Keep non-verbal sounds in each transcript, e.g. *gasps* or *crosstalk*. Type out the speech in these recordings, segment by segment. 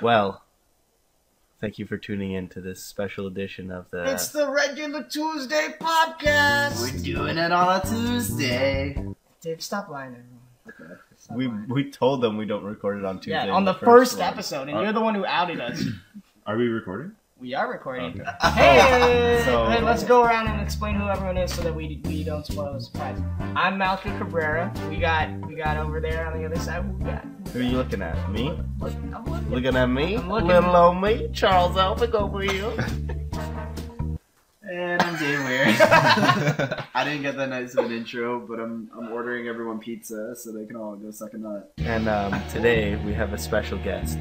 Well, thank you for tuning in to this special edition of the. It's the regular Tuesday podcast. We're doing it on a Tuesday. Dave, stop lying, everyone. Stop we lying. we told them we don't record it on Tuesday. yeah, on the first one. episode, and Uh, you're the one who outed us. *clears throat* Are we recording? We are recording. Okay. *laughs* Hey, *laughs* So- hey, let's go around and explain who everyone is so that we we don't spoil the surprise. I'm Malkiel Cabrera. We got we got over there on the other side. Who we got? Who are you looking at? Me? Look, I'm looking. Looking at me? I'm looking- Little old me? Charles Alphick over here. And I'm Dave Weir. *laughs* I didn't get that nice of an intro, but I'm I'm ordering everyone pizza so they can all go suck a nut. and um, today we have a special guest.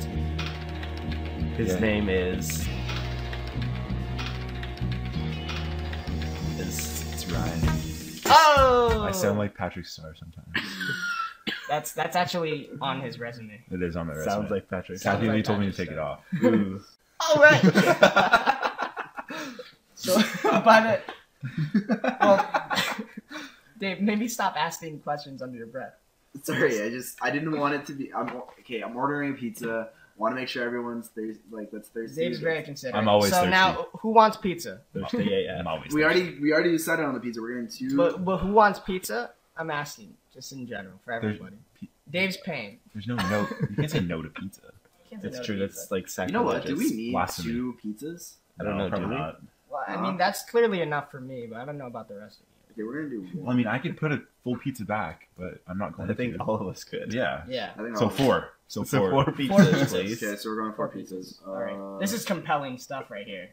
His Yeah. name is. is It's Ryan. Oh, I sound like Patrick Star sometimes. *laughs* that's that's actually on his resume. It is on my resume. sounds like Patrick. Sounds Kathy like Lee told me to Patrick take it off. Ooh. *laughs* All right. *laughs* so *laughs* by the well, Dave, maybe stop asking questions under your breath. Sorry, I just I didn't want it to be. I'm okay. I'm ordering pizza. Want to make sure everyone's thirsty. Like that's thirsty. Dave's very considerate. I'm always so thirsty. now, who wants pizza? Thirsty AF. I'm always We thirsty. already we already decided on the pizza. We're getting two. But, but who wants pizza? I'm asking, just in general, for There's- everybody. P- Dave's paying. There's no no. You can't say no to pizza. *laughs* Can't say It's no to true. pizza. That's like you sacrilegious. know what? Do we need blasphemy. two pizzas? I don't know, probably do we? not. Well, I mean, that's clearly enough for me, but I don't know about the rest of Okay, we're gonna do. Well, I One. mean, I could put a full pizza back, but I'm not going I think all of us could. Yeah. Yeah. I think So I'll- four. So, So four. four *laughs* pizzas, Four pizzas. please. Okay, so we're going Four pizzas. All right. Uh, This is compelling stuff right here.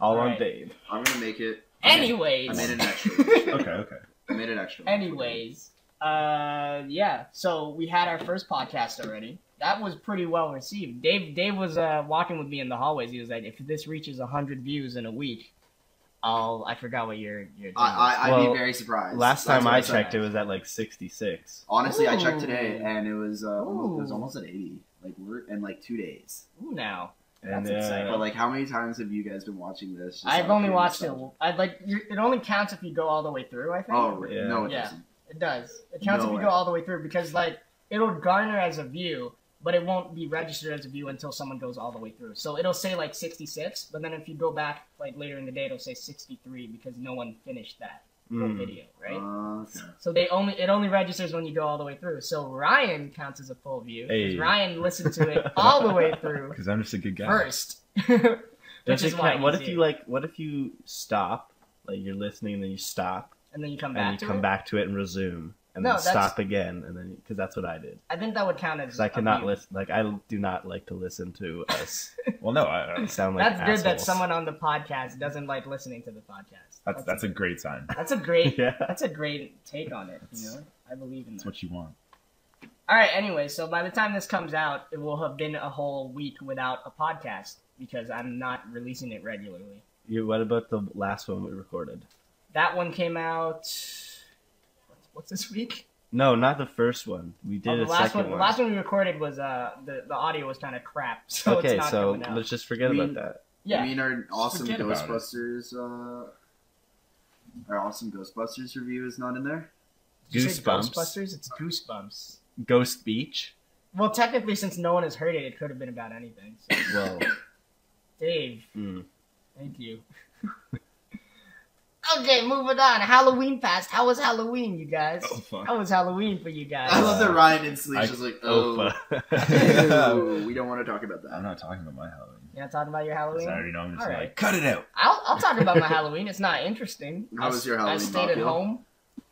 All on Alright. Dave. I'm gonna make it. I made- Anyways. I made an extra. *laughs* Okay. Okay. I made an extra. Anyways, uh, yeah. So we had our first podcast already. That was pretty well received. Dave, Dave was uh, walking with me in the hallways. He was like, "If this reaches hundred views in a week, I'll." I forgot what your your. thing was. I, I, I'd Well, be very surprised. Last time I checked, it was at like 66. Honestly, I checked today, and it was uh, almost, it was almost at eighty. Like we're in like two days. Ooh, now And That's exciting. uh, But like, how many times have you guys been watching this? just I've only pure watched it. I'd like you- it only counts if you go all the way through. I think. Oh Yeah. no, it Yeah. doesn't. It does. It counts No if you way. go all the way through because like it'll garner as a view, but it won't be registered as a view until someone goes all the way through. So it'll say like 66, but then if you go back like later in the day, it'll say 63 because no one finished that whole mm, video, right? Okay. So they only it only registers when you go all the way through. So Ryan counts as a full view. 'cause Hey. Ryan listened to it all the way *laughs* through Because I'm just a good guy. first. *laughs* Which it is why count- what if you like? What if you stop? Like you're listening, and then you stop, and then you come and back you to come it? back to it and resume, and No, then that's- stop again, and then because that's what I did. I think that would count as I cannot listen. Like I do not like to listen to us *laughs* Well, no. I, I, sound like That's good that someone on the podcast doesn't like listening to the podcast. that's that's a great sign. That's a great. *laughs* Yeah. That's a great take on it. You know, I believe in That's what you want. All right. Anyway, so by the time this comes out, it will have been a whole week without a podcast because I'm not releasing it regularly. You, what about the last one we recorded? That one came out. What's, what's this week? No, not the first one. We did Oh, the a last second one. one. The last one we recorded was uh the the audio was kind of crap. *laughs* So okay, it's not so coming out. let's just forget We- about that. yeah. I mean, our awesome forget. Ghostbusters. Uh, our awesome Ghostbusters review is not in there. Did you say Goosebumps. Ghostbusters. It's Goosebumps. Ghost Beach. Well, technically, since no one has heard it, it could have been about anything. So, Well, *coughs* Dave, mm. thank you. *laughs* okay, moving on. Halloween passed. How was Halloween, you guys? Oh, fuck. How was Halloween for you guys? I love that Ryan instantly I- is just like, oh, Opa. *laughs* ew, *laughs* we don't want to talk about that. I'm that. not talking about my Halloween. You're not talking about your 'Cause Halloween? I already know I'm just All like, cut it out. I'll, I'll talk about my *laughs* Halloween. It's not interesting. How I was your Halloween, I Halloween, stayed at Bakio? home.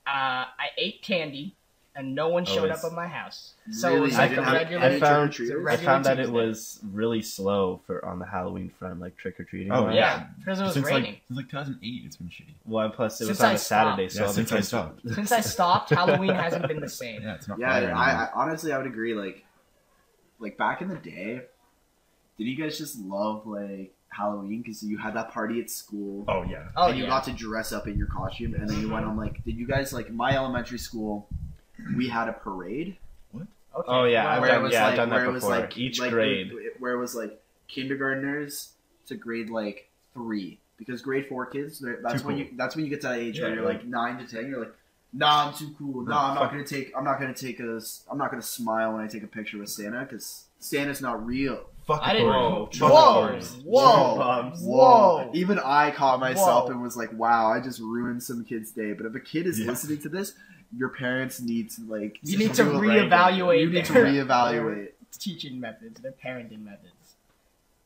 Uh, I ate candy, and no one oh, showed Always. up at my house. So Really? it was like didn't a regular. any I found trick-or-treaters? a I regular found that it was really slow for on the Halloween front, like trick or treating. Oh, yeah, because it was since raining. like since like 2008, it's been shitty. Well, and plus it was on I a Saturday, so Yeah, since I stopped. *laughs* Since I stopped, Halloween hasn't been the same. Yeah, it's not. Yeah, fire I. I honestly I would agree. Like, like back in the day, did you guys just love like Halloween because you had that party at school? Oh yeah. Oh and you yeah. got to dress up in your costume, and then you went on like, did you guys like my elementary school? We had a parade Okay. Oh, yeah, Wow. I've where done- it was yeah, I've done that where it was before. like Each like, grade. where it was like kindergartners to grade like three because grade four kids, that's Too when cool. you that's when you get to that age where you're yeah. like nine to ten you're like nah I'm too cool nah I'm not gonna take I'm not gonna take a s- I'm not gonna smile when I take a picture with Santa because Santa's not real Fuck I didn't- authority. Whoa, Whoa. Whoa. Whoa. Even I caught myself Whoa. and was like, "Wow, I just ruined some kid's day." But if a kid is Yeah. listening to this, your parents need to like You need to do a- reevaluate. You need to reevaluate. teaching methods, their parenting methods.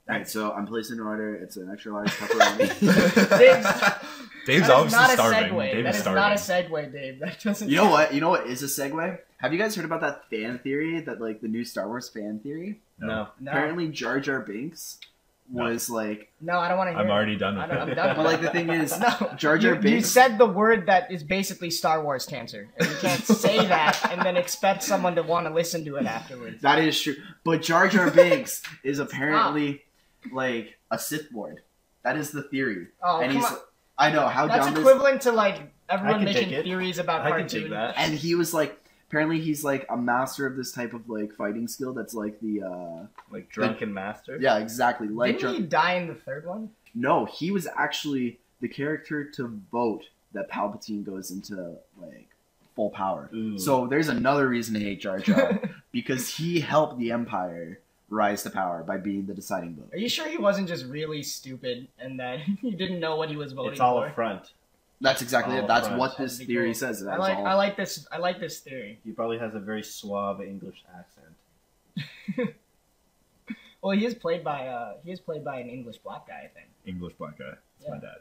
All right, so I'm placing an order. It's an extra large pepperoni. *laughs* Dave's- *laughs* Dave's That is obviously not a starving. segue. Dave that is is starving. not a segue, Dave. That doesn't. you know what? You know what is a segue? Have you guys heard about that fan theory? That like the new Star Wars fan theory? No. No, Apparently, Jar Jar Binks No. was like, no, I don't want to hear. I'm it. already done I with don't, it. I'm done. *laughs* but like the thing is, *laughs* no, Jar Jar you, you Binks. said the word that is basically Star Wars cancer, and you can't *laughs* say that and then expect someone to want to listen to it afterwards. That is true. But Jar Jar Binks is apparently like a Sith Lord. That is the theory. Oh, and come he's on. I know how That's dumb this equivalent to like everyone making theories about I can cartoons. that. and he was like apparently he's like a master of this type of like fighting skill that's like the uh Like drunken master. yeah, exactly. Like Didn't he die in the third one? No, he was actually the character to vote that Palpatine goes into like full power. Ooh. So there's another reason to hate Jar Jar *laughs* because he helped the Empire rise to power by being the deciding vote. Are you sure he wasn't just really stupid and that *laughs* he didn't know what he was voting for? it's all for? a front. That's exactly Oh, it. That's right. what this That'd theory cool. says. I like all. I like this I like this theory. He probably has a very suave English accent. *laughs* Well, he is played by uh he is played by an English black guy, I think. English black guy. That's my dad.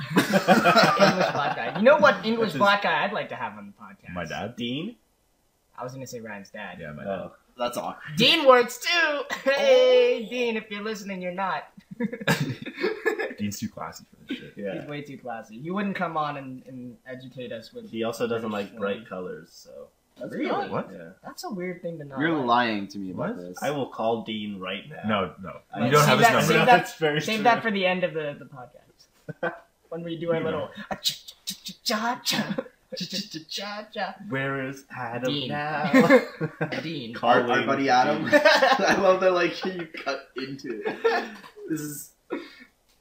*laughs* English black guy. You know what English That's his- black guy I'd like to have on the podcast? My dad? Dean? I was gonna say Ryan's dad. Yeah, my dad. Oh. That's awkward. Dean works too. Oh. Hey, Dean, if you're listening, you're not. *laughs* Dean's too classy for this shit. Yeah. He's way too classy. He wouldn't come on and, and educate us with. He also doesn't British like bright slang. colors, so That's Really? good. What? yeah. That's a weird thing to know. You're like. lying to me about What? this. I will call Dean right now. No, no. I- You don't have Save his that- number. save No, *laughs* that- it's very Save true. that for the end of the, the podcast. *laughs* when we do our You little cha cha cha cha Where is Adam Dean. now? *laughs* Dean. our, our buddy Adam. Dean. *laughs* I love that like you cut into it. This is.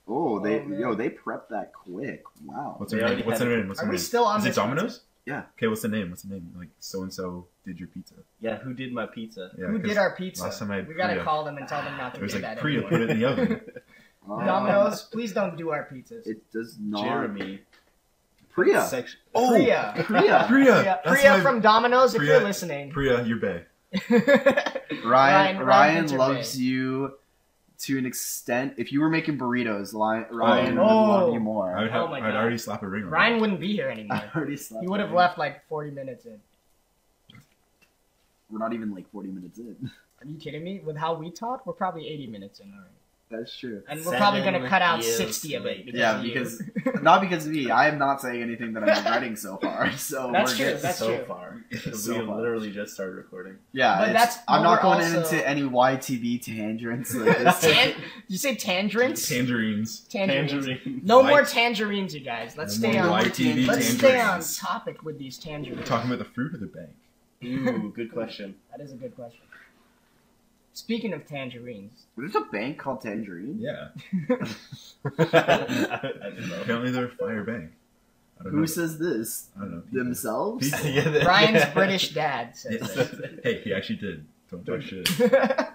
Oh, they Oh, yo they prep that quick. Wow. What's They her name? What's had her it. name? What's Are her we name? still on Is it this Domino's? Yeah. Okay, what's the name? What's the name? Like so and so did your pizza. yeah, who did my pizza? Yeah, Who 'cause did our pizza? last time I we gotta Priya. call them and tell them not to It was do like that Priya anymore. put it in the oven. Um, *laughs* Domino's, please don't do our pizzas. It does not. Jeremy. Priya. Section- Oh, Priya. Priya. Priya. Priya, That's Priya my- from Domino's, if Priya- you're listening. Priya, you're bae. *laughs* Ryan Ryan Ryan, Pinter loves Bay. you to an extent. If you were making burritos, Li- oh. Ryan would Oh. love you I more. would have, Oh my I'd God. already slap a ring on Ryan that. wouldn't be here anymore. *laughs* I already slept. He would have left like 40 minutes in. We're not even like 40 minutes in. Are you kidding me? With how we talk, we're probably 80 minutes in already. That's true. And we're probably going to cut out years 60 of it. Because Yeah, of because *laughs* not because of me. I am not saying anything that I'm regretting so far. *laughs* So That's we're true, good. that's so true. far. *laughs* So we far. literally just started recording. Yeah, But that's- I'm not going also- into any YTV tangents like this. Tan- Did you say tangerines? Tangerines. tangerines. No White- more tangerines, you guys. Let's No stay on. YTV Let's stay on topic with these We're tangerines. talking about the fruit of the bank. Ooh, good question. That is a good question. Speaking of tangerines, There's a bank called Tangerine. Yeah. I don't know. Apparently they're a fire bank. I don't know. Who says this? I don't know. People. Themselves? People. Yeah, the- Ryan's yeah. *laughs* British dad says Yes. *laughs* hey, he actually did. Don't talk shit. *laughs*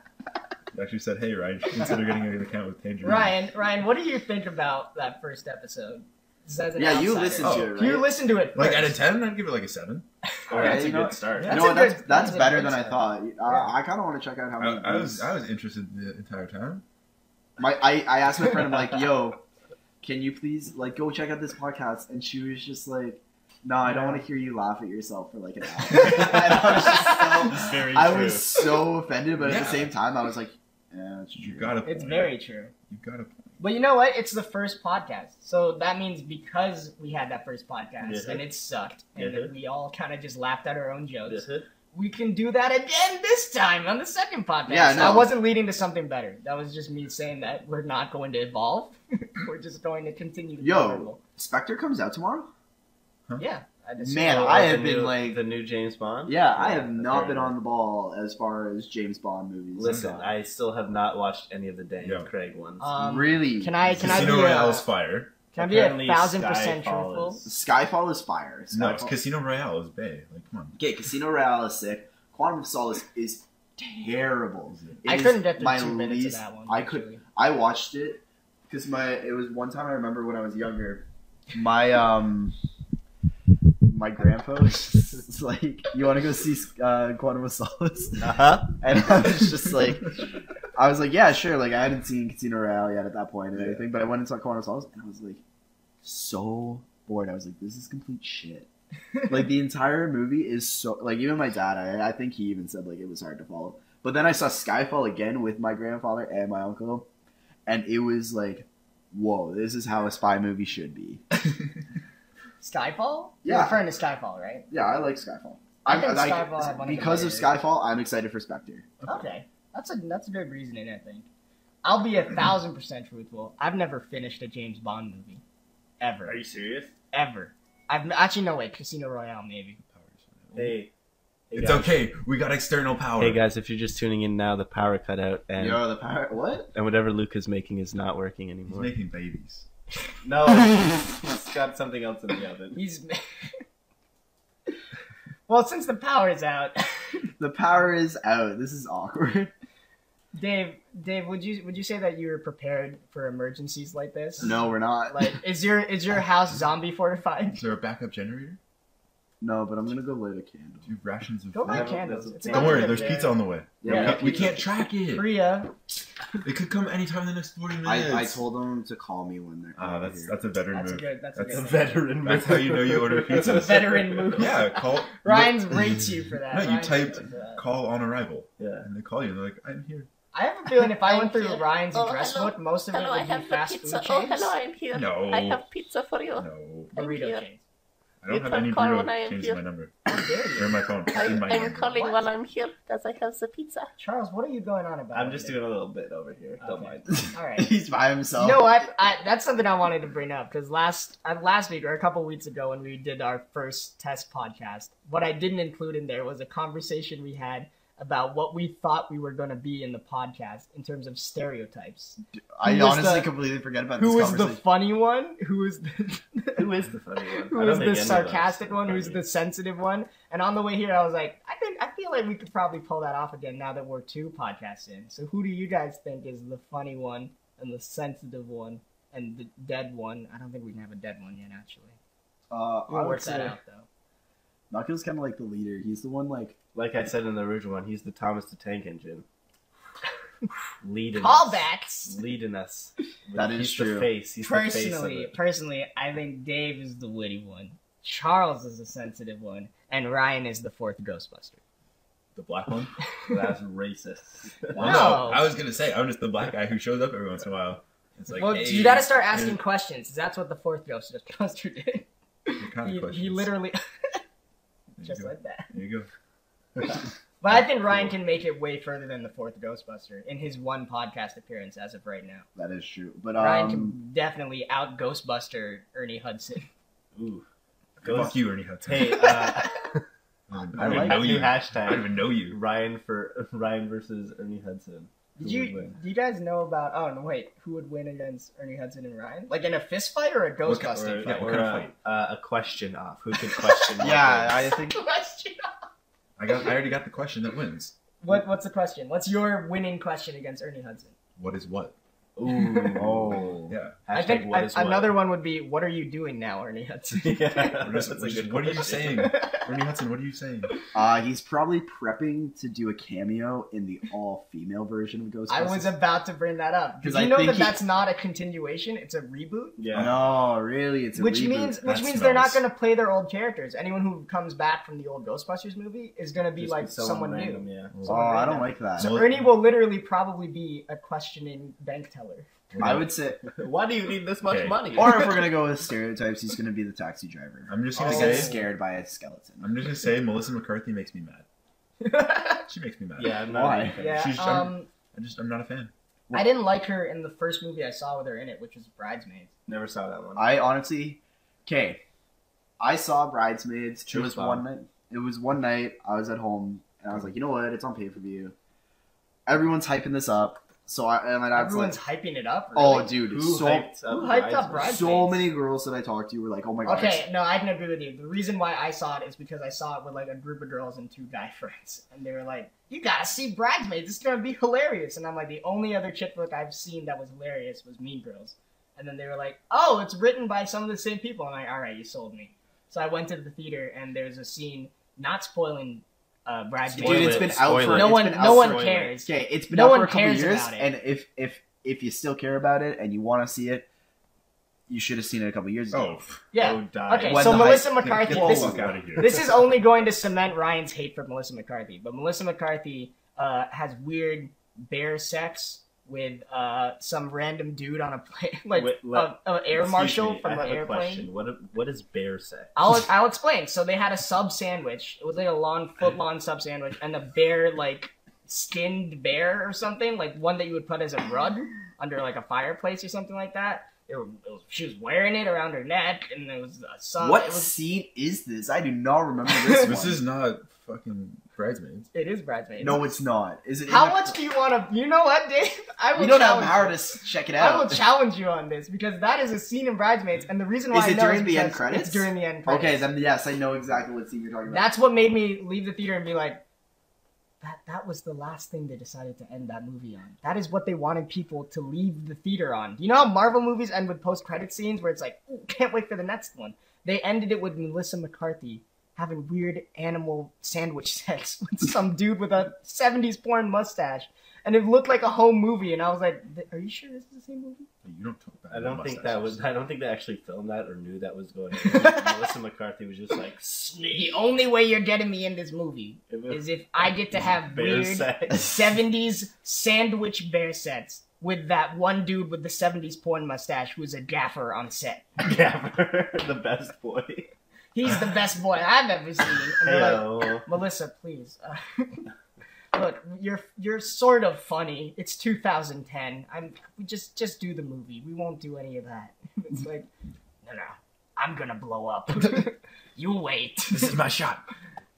He actually said, hey, Ryan, you should consider getting an account with Tangerine. Ryan, Ryan, what do you think about that first episode? Just as an Yeah, you listen Oh. to it, right? You listen to it. Like, first. out of 10, I'd give it like a 7. Oh, that's a good start. Yeah. you know what? That's That's that's that's better good than I thought. Yeah. I kind of want to check out how I, many. I was I was interested the entire time. My I, I asked my friend, I'm like, yo, can you please like go check out this podcast? And she was just like, No, I don't want to hear you laugh at yourself for like an hour. *laughs* and I was just so very I true. was so offended, but at the same time I was like, Yeah, it's You got a It's very true. You got a point. But you know what? It's the first podcast. So that means because we had that first podcast Yeah. and it sucked and Yeah. we all kind of just laughed at our own jokes, it? we can do that again this time on the second podcast. Yeah, no. I wasn't leading to something better. That was just me saying that we're not going to evolve. *laughs* we're just going to continue to Yo. Spectre comes out tomorrow? Yeah. I just Man, I have been, new- like- the new James Bond. Yeah, I have not been on the ball as far as James Bond movies. Listen, I still have not watched any of the Daniel Yo. Craig ones. Um, really Can I can I be Casino Royale a, is fire. can I be a thousand Skyfall percent truthful? is- Skyfall is fire. No, it's Casino Royale is Bay. Like, come on. Okay, Casino Royale is sick. Quantum of Solace is terrible. It I couldn't get through two minutes least- of that one. I could. actually. I watched it because my it was one time I remember when I was younger. My um my grandpa *laughs* was just like, "You want to go see uh, Quantum of Solace?" Uh huh. And I was just like, I was like, "Yeah, sure." Like I hadn't seen Casino Royale yet at that point and Yeah. everything, but I went and saw Quantum of Solace, and I was like, so bored. I was like, "This is complete shit." *laughs* like the entire movie is so like even my dad. I, I think he even said like it was hard to follow. But then I saw Skyfall again with my grandfather and my uncle, and it was like, whoa, this is how a spy movie should be. *laughs* Skyfall? Yeah. You're referring to Skyfall, right? Yeah, I like Skyfall. I I'm- think like, Skyfall had one of the because of better- Skyfall, I'm excited for Spectre. Okay. That's a that's a good reasoning, I think. I'll be a thousand percent truthful. I've never finished a James Bond movie. Ever. Are you serious? Ever. I've actually no wait, Casino Royale maybe. Hey. hey It's guys. okay. We got external power. Hey guys, if you're just tuning in now, the power cut out and Yo, the power. What? and whatever Luke is making is not working He's anymore. making babies. *laughs* No, he's *laughs* got something else in the oven. *laughs* He's *laughs* Well, since the power is out, *laughs* The power is out. This is awkward. Dave, Dave, would you would you say that you were prepared for emergencies like this? No, we're not. Like, is your is your house zombie fortified? Is there a backup generator? No, but I'm gonna go light a candle. Do you have rations of Go food? buy candles. It's Don't about Don't to worry, there's there. pizza on the way. Yeah, we, we can't track it. Priya. It could come anytime in the next 40 minutes. I, I told them to call me when they're. Ah, over that's here. that's a veteran That's move. good. That's, That's a A good. veteran. That's how you know you order *laughs* That's a pizza. veteran move. *laughs* Yeah, call. *laughs* Ryan's rates you for that. No, you Ryan's typed rates you for that. call on arrival, Yeah. and they call you. and They're like, I'm here. I have a feeling if I went through Thank you. Ryan's Oh, address hello. book, most of it Hello, I would have be the fast pizza. food Oh, chains, hello, I'm here. No. I have pizza for you. No, Thank burrito you. chains. I don't You have any call when I burrito am chains here. my number. How you? in my phone. I, in my I'm number. calling What? while I'm here because I have the pizza. Charles, what are you going on about? I'm just doing a little bit over here. Don't mind. *laughs* All right. He's by himself. No, I, I that's something I wanted to bring up because last uh, last week or a couple weeks ago when we did our first test podcast, what I didn't include in there was a conversation we had about what we thought we were going to be in the podcast in terms of stereotypes. I Who honestly the- completely forget about Who this was the funny one? Who was the *laughs* Who is the funny one? who I don't was think the any of us sarcastic one? Who's the sensitive one? And on the way here, I was like, I think I feel like we could probably pull that off again now that we're two podcasts in. So who do you guys think is the funny one and the sensitive one and the dead one? I don't think we can have a dead one yet, actually. Uh, We'll I work that say out though. Knuckles kind of like the leader. He's the one like Like I said in the original one, he's the Thomas the Tank Engine. Leading Callbacks. us. Leading us. That is he's true. the face. He's the face of Personally, it. personally, I think Dave is the witty one. Charles is the sensitive one, and Ryan is the fourth Ghostbuster. The black one? *laughs* That's racist. Well, No. no, I was gonna say I'm just the black guy who shows up every once in a while. It's like, well, hey, you got to start asking here's- questions. That's what the fourth Ghostbuster did. what kind of He, he literally There *laughs* you just go. like that. There you go. *laughs* But I think *laughs* Ryan can make it way further than the fourth Ghostbuster in his one podcast appearance as of right now. that is true. But Ryan um, can definitely out Ghostbuster Ernie Hudson. *laughs* Ooh. Fuck you, Ernie Hudson. Hey, uh, I don't, I I like know the you. I don't even know you. Ryan for Ryan versus Ernie Hudson. Did you do you guys know about? Oh no, wait, who would win against Ernie Hudson and Ryan? Like in a fist fight or a What kind- Ghostbuster Or, fight? what or kind of a, fight? uh, a question off. Who could question? *laughs* yeah, I think Question. I got. I already got the question that wins. What what's the question? What's your winning question against Ernie Hudson? What is what? Ooh. Oh. *laughs* Yeah. I think what a- is what. another one would be, "What are you doing now, Ernie Hudson?" *laughs* yeah, *laughs* We're that's a good what are you saying? Ernie Hudson, what are you saying? uh, he's probably prepping to do a cameo in the all-female version of Ghostbusters. I was about to bring that up. Did 'Cause you I know think that he- that's not a continuation? It's a reboot. Yeah. No, really, it's a which reboot. means which That means they're not going to play their old characters. Anyone who comes back from the old Ghostbusters movie is going to be Just like someone, random, new. Yeah. Oh, someone I don't like that. So Ernie will literally probably be a questioning bank teller. I would say, Why do you need this much Okay. money? or if we're *laughs* gonna go with stereotypes, he's gonna be the taxi driver. I'm just gonna He say. gets scared by a skeleton. I'm just gonna say Melissa McCarthy makes me mad. *laughs* She makes me mad. yeah, I'm not Why? a fan. yeah, She's- um, I just I'm not a fan. I didn't like her in the first movie I saw with her in it, which was Bridesmaids. Never saw that one. I honestly, okay, I saw Bridesmaids. It Truth was bomb. one night. It was one night. I was at home and I was like, you know what? It's on pay per view. Everyone's hyping this up. So I and my dad's Everyone's like, hyping it up. oh, really. dude, Who so hyped up who hyped up Bridesmaids? Bridesmaids? so many girls that I talked to were like, oh my god. Okay, no, I can agree with you. The reason why I saw it is because I saw it with like a group of girls and two guy *laughs* friends, and they were like, "You gotta see Bridesmaids. It's gonna be hilarious." And I'm like, the only other chick flick I've seen that was hilarious was Mean Girls. And then they were like, "Oh, it's written by some of the same people." I'm like, "All right, you sold me." So I went to the theater, and there's a scene, not spoiling uh, Bridesmaids. Dude, it's been out Spoiler. for no it's one, no one cares. Okay, it's been No out one for a couple cares years, about it. and if if if you still care about it and you want to see it, you should have seen it a couple years ago. Oh, Yeah. Oh, die. Okay, When so Melissa hype- McCarthy. get This, fuck out of here. this is only going to cement Ryan's hate for Melissa McCarthy. But Melissa McCarthy uh, has weird bear sex with uh, some random dude on a plane, *laughs* like Wait, let- a air marshal me, I from have an a airplane. question. What does bear say? I'll *laughs* I'll explain. So they had a sub sandwich. It was like a long foot long sub sandwich, and the bear like skinned bear or something, like one that you would put as a rug under like a fireplace or something like that. It was, it was, she was wearing it around her neck, and there was a sub. what was scene is this? I do not remember this. *laughs* This is not fucking bridesmaids. It is bridesmaids. No, it's not. Is it? How much do you want to? You know what, Dave? *laughs* I will You don't have power to you. check it out. I will challenge you on this because that is a scene in Bridesmaids, and the reason why Is I it know during the end credits? It's during the end credits. Okay, then yes, I know exactly what scene you're talking about. That's what made me leave the theater and be like, that that was the last thing they decided to end that movie on. That is what they wanted people to leave the theater on. You know how Marvel movies end with post credit scenes where it's like, Ooh, can't wait for the next one. They ended it with Melissa McCarthy having weird animal sandwich *laughs* sex with some dude with a 70s porn mustache. And it looked like a home movie, and I was like, "Are you sure this is the same movie?" You don't talk about I don't think that was. I don't think they actually filmed that or knew that was going on. *laughs* Melissa McCarthy was just like The only way you're getting me in this movie is if I get to have bear weird sex. *laughs* 70s sandwich bear sets with that one dude with the 70s porn mustache who's a gaffer on set. Gaffer, the best boy. He's the best boy I've ever seen. And they're like, Melissa, please. Uh, *laughs* look, you're you're sort of funny. It's 2010. I'm we just just do the movie. We won't do any of that. *laughs* It's like, no, no, I'm gonna blow up. *laughs* you wait. This is my shot.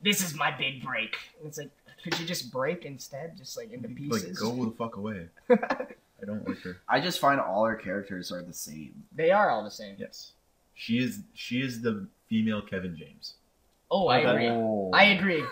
This is my big break. And it's like, could you just break instead, just like into pieces? Like, go the fuck away. I don't like her. I just find all her characters are the same. They are all the same. Yes, she is. She is the female Kevin James. Oh, I Okay. agree. Oh. I agree.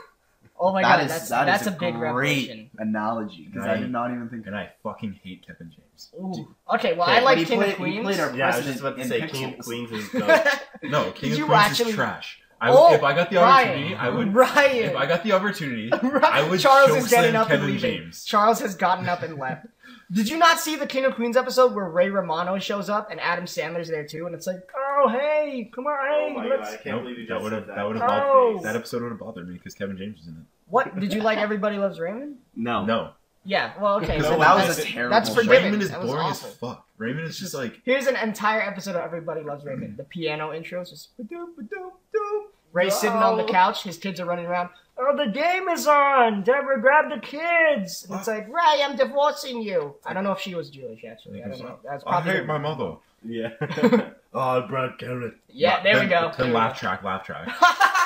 Oh my That god, is- that's that is that's a, big great revelation. analogy because I Right. did not even think. And I fucking hate Kevin James. Ooh. Okay, well Okay, I like but he King played- of Queens. played our- Yeah, I was just about to in say King of Queens is *laughs* dope. No, King Did of Queens actually- is trash. I, Oh, if I got the Ryan. opportunity, I would. Ryan. If I got the opportunity, *laughs* Right. I would Charles is getting up Kevin and leaving. James. Charles has gotten up and left. Did you not see the King of Queens episode where Ray Romano shows up and Adam Sandler's there too? And it's like, oh hey, come on, Oh hey, my let's. god, I can't Nope, believe you that just would said have that. that would have Oh. bothered that episode would have bothered me because Kevin James was in it. What *laughs* did you like? Everybody loves Raymond. No. No, Yeah, well, okay. Because So that was a terrible. that's show. forgiven. Raymond is That was boring awful. as fuck. Raymond is just like Here's an entire episode of Everybody Loves Raymond. The piano intro is just ba-doom, ba-doom, doom. Ray's sitting on the No. couch. His kids are running around. Oh, the game is on. Deborah, grab the kids. And it's like, Ray, I'm divorcing you. I don't know if she was Jewish actually. I don't know. That's I probably hate my mother. Yeah. *laughs* *laughs* oh, Brad Garrett. Yeah, there we go. Then There laugh track, laugh track,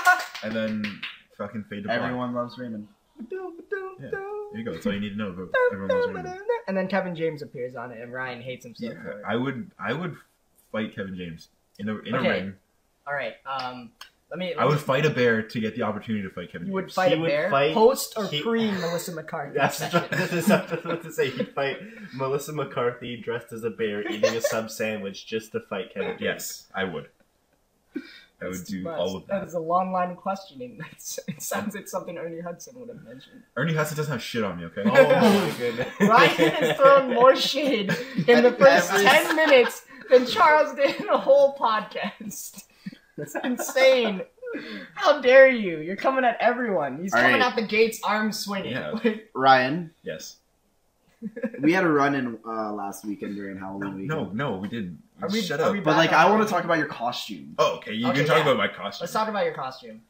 *laughs* and then fucking fade to black. Everyone loves Raymond. Ba-doom, ba-doom, Yeah. There you go. That's all you need to know about everyone loves Raymond. And then Kevin James appears on it, and Ryan hates himself Yeah, for it. I would. I would fight Kevin James in a in Okay. a ring. All right. Um, let me. Let I me- would fight a bear to get the opportunity to fight Kevin You James. would fight He a would bear, fight- post or he- pre Melissa McCarthy. That's *laughs* session. what I was about to say. He'd fight Melissa McCarthy dressed as a bear eating a sub sandwich just to fight Kevin James. Yes, I would. I would do much. all of That that. is a long line of questioning. *laughs* That's, it sounds like something Ernie Hudson would have mentioned. Ernie Hudson doesn't have shit on me, okay? Oh my goodness. *laughs* Ryan has thrown more shade in the first 10 minutes than Charles did in a whole podcast. It's insane. How dare you? You're coming at everyone. He's All coming right. out the gates, arms swinging. Yeah. *laughs* Ryan, Yes. we had a run in uh, last weekend during Halloween weekend. No, no, we didn't. Are we- Shut are up. we- But like, I want to talk about your costume. Oh, okay. You Okay, can talk yeah. about my costume. let's talk about your costume.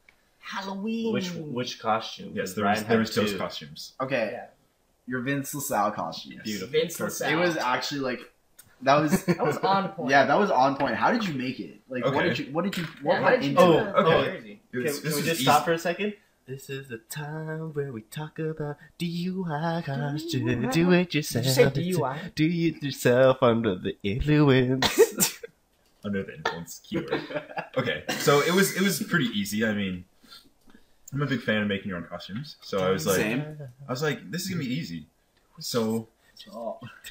Halloween. Which which costume? yes, there was Ryan there had was those two. costumes. Okay, Yeah. your Vince LaSalle costume. Yes. Beautiful. Vince Perfect. LaSalle. It was actually like that was *laughs* That was on point. yeah that was on point. How did you make it? Like what did you what did you what Yeah, how did you into do Oh, that? okay. Crazy. It was- Can, can we just easy. stop for a second? This is the time where we talk about DUI costume. Do it yourself. Did you say DUI? Do it yourself under the influence. *laughs* Under the influence keyword. Okay, so it was it was pretty easy. I mean, I'm a big fan of making your own costumes, so I was like, Same. I was like, this is gonna be easy. So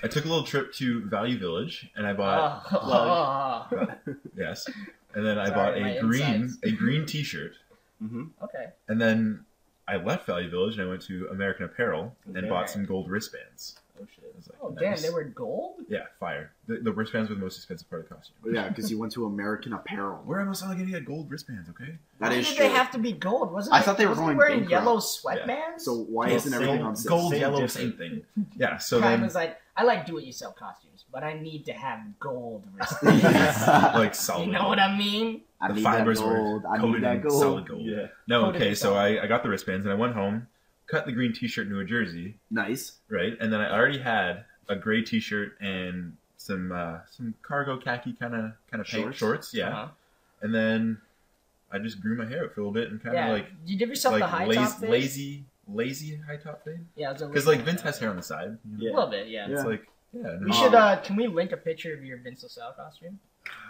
I took a little trip to Value Village and I bought Oh, *laughs* yes, and then I Sorry, bought a green insides. a green T-shirt, hmm okay. and then I left Value Village and I went to American Apparel and Okay. bought some gold wristbands. Oh was like, Oh nice. damn, they were gold. yeah, fire. The, the wristbands were the most expensive part of the costume. Yeah, because *laughs* you went to American Apparel. Where else am I gonna get gold wristbands? Okay. That Why is did true. they have to be gold? Wasn't I it- thought they were wasn't going wearing bankrupt. yellow sweatbands. So why Gold, isn't everything same- on sale? Gold, Same yellow, difference. same thing. *laughs* Yeah. So Prime then, was like, I like do-it-yourself costumes, but I need to have gold *laughs* wristbands. like solid. you know what I mean? I the need that fibers gold. were I coated need that in solid gold. Yeah. No, okay, so. I, I got the wristbands and I went home, cut the green T-shirt into a jersey, Nice. right, and then I already had a gray T-shirt and some uh, some cargo khaki kind of kind of Shorts? shorts, yeah, Uh-huh. and then I just grew my hair out for a little bit and kind of Yeah. like Did you give yourself the like high lazy, top fade? lazy lazy high top fade Yeah, it because like Vince has hair on the side. you know? Yeah. A little bit, yeah. It's Yeah. like yeah, We should. uh Can we link a picture of your Vince LaSalle costume?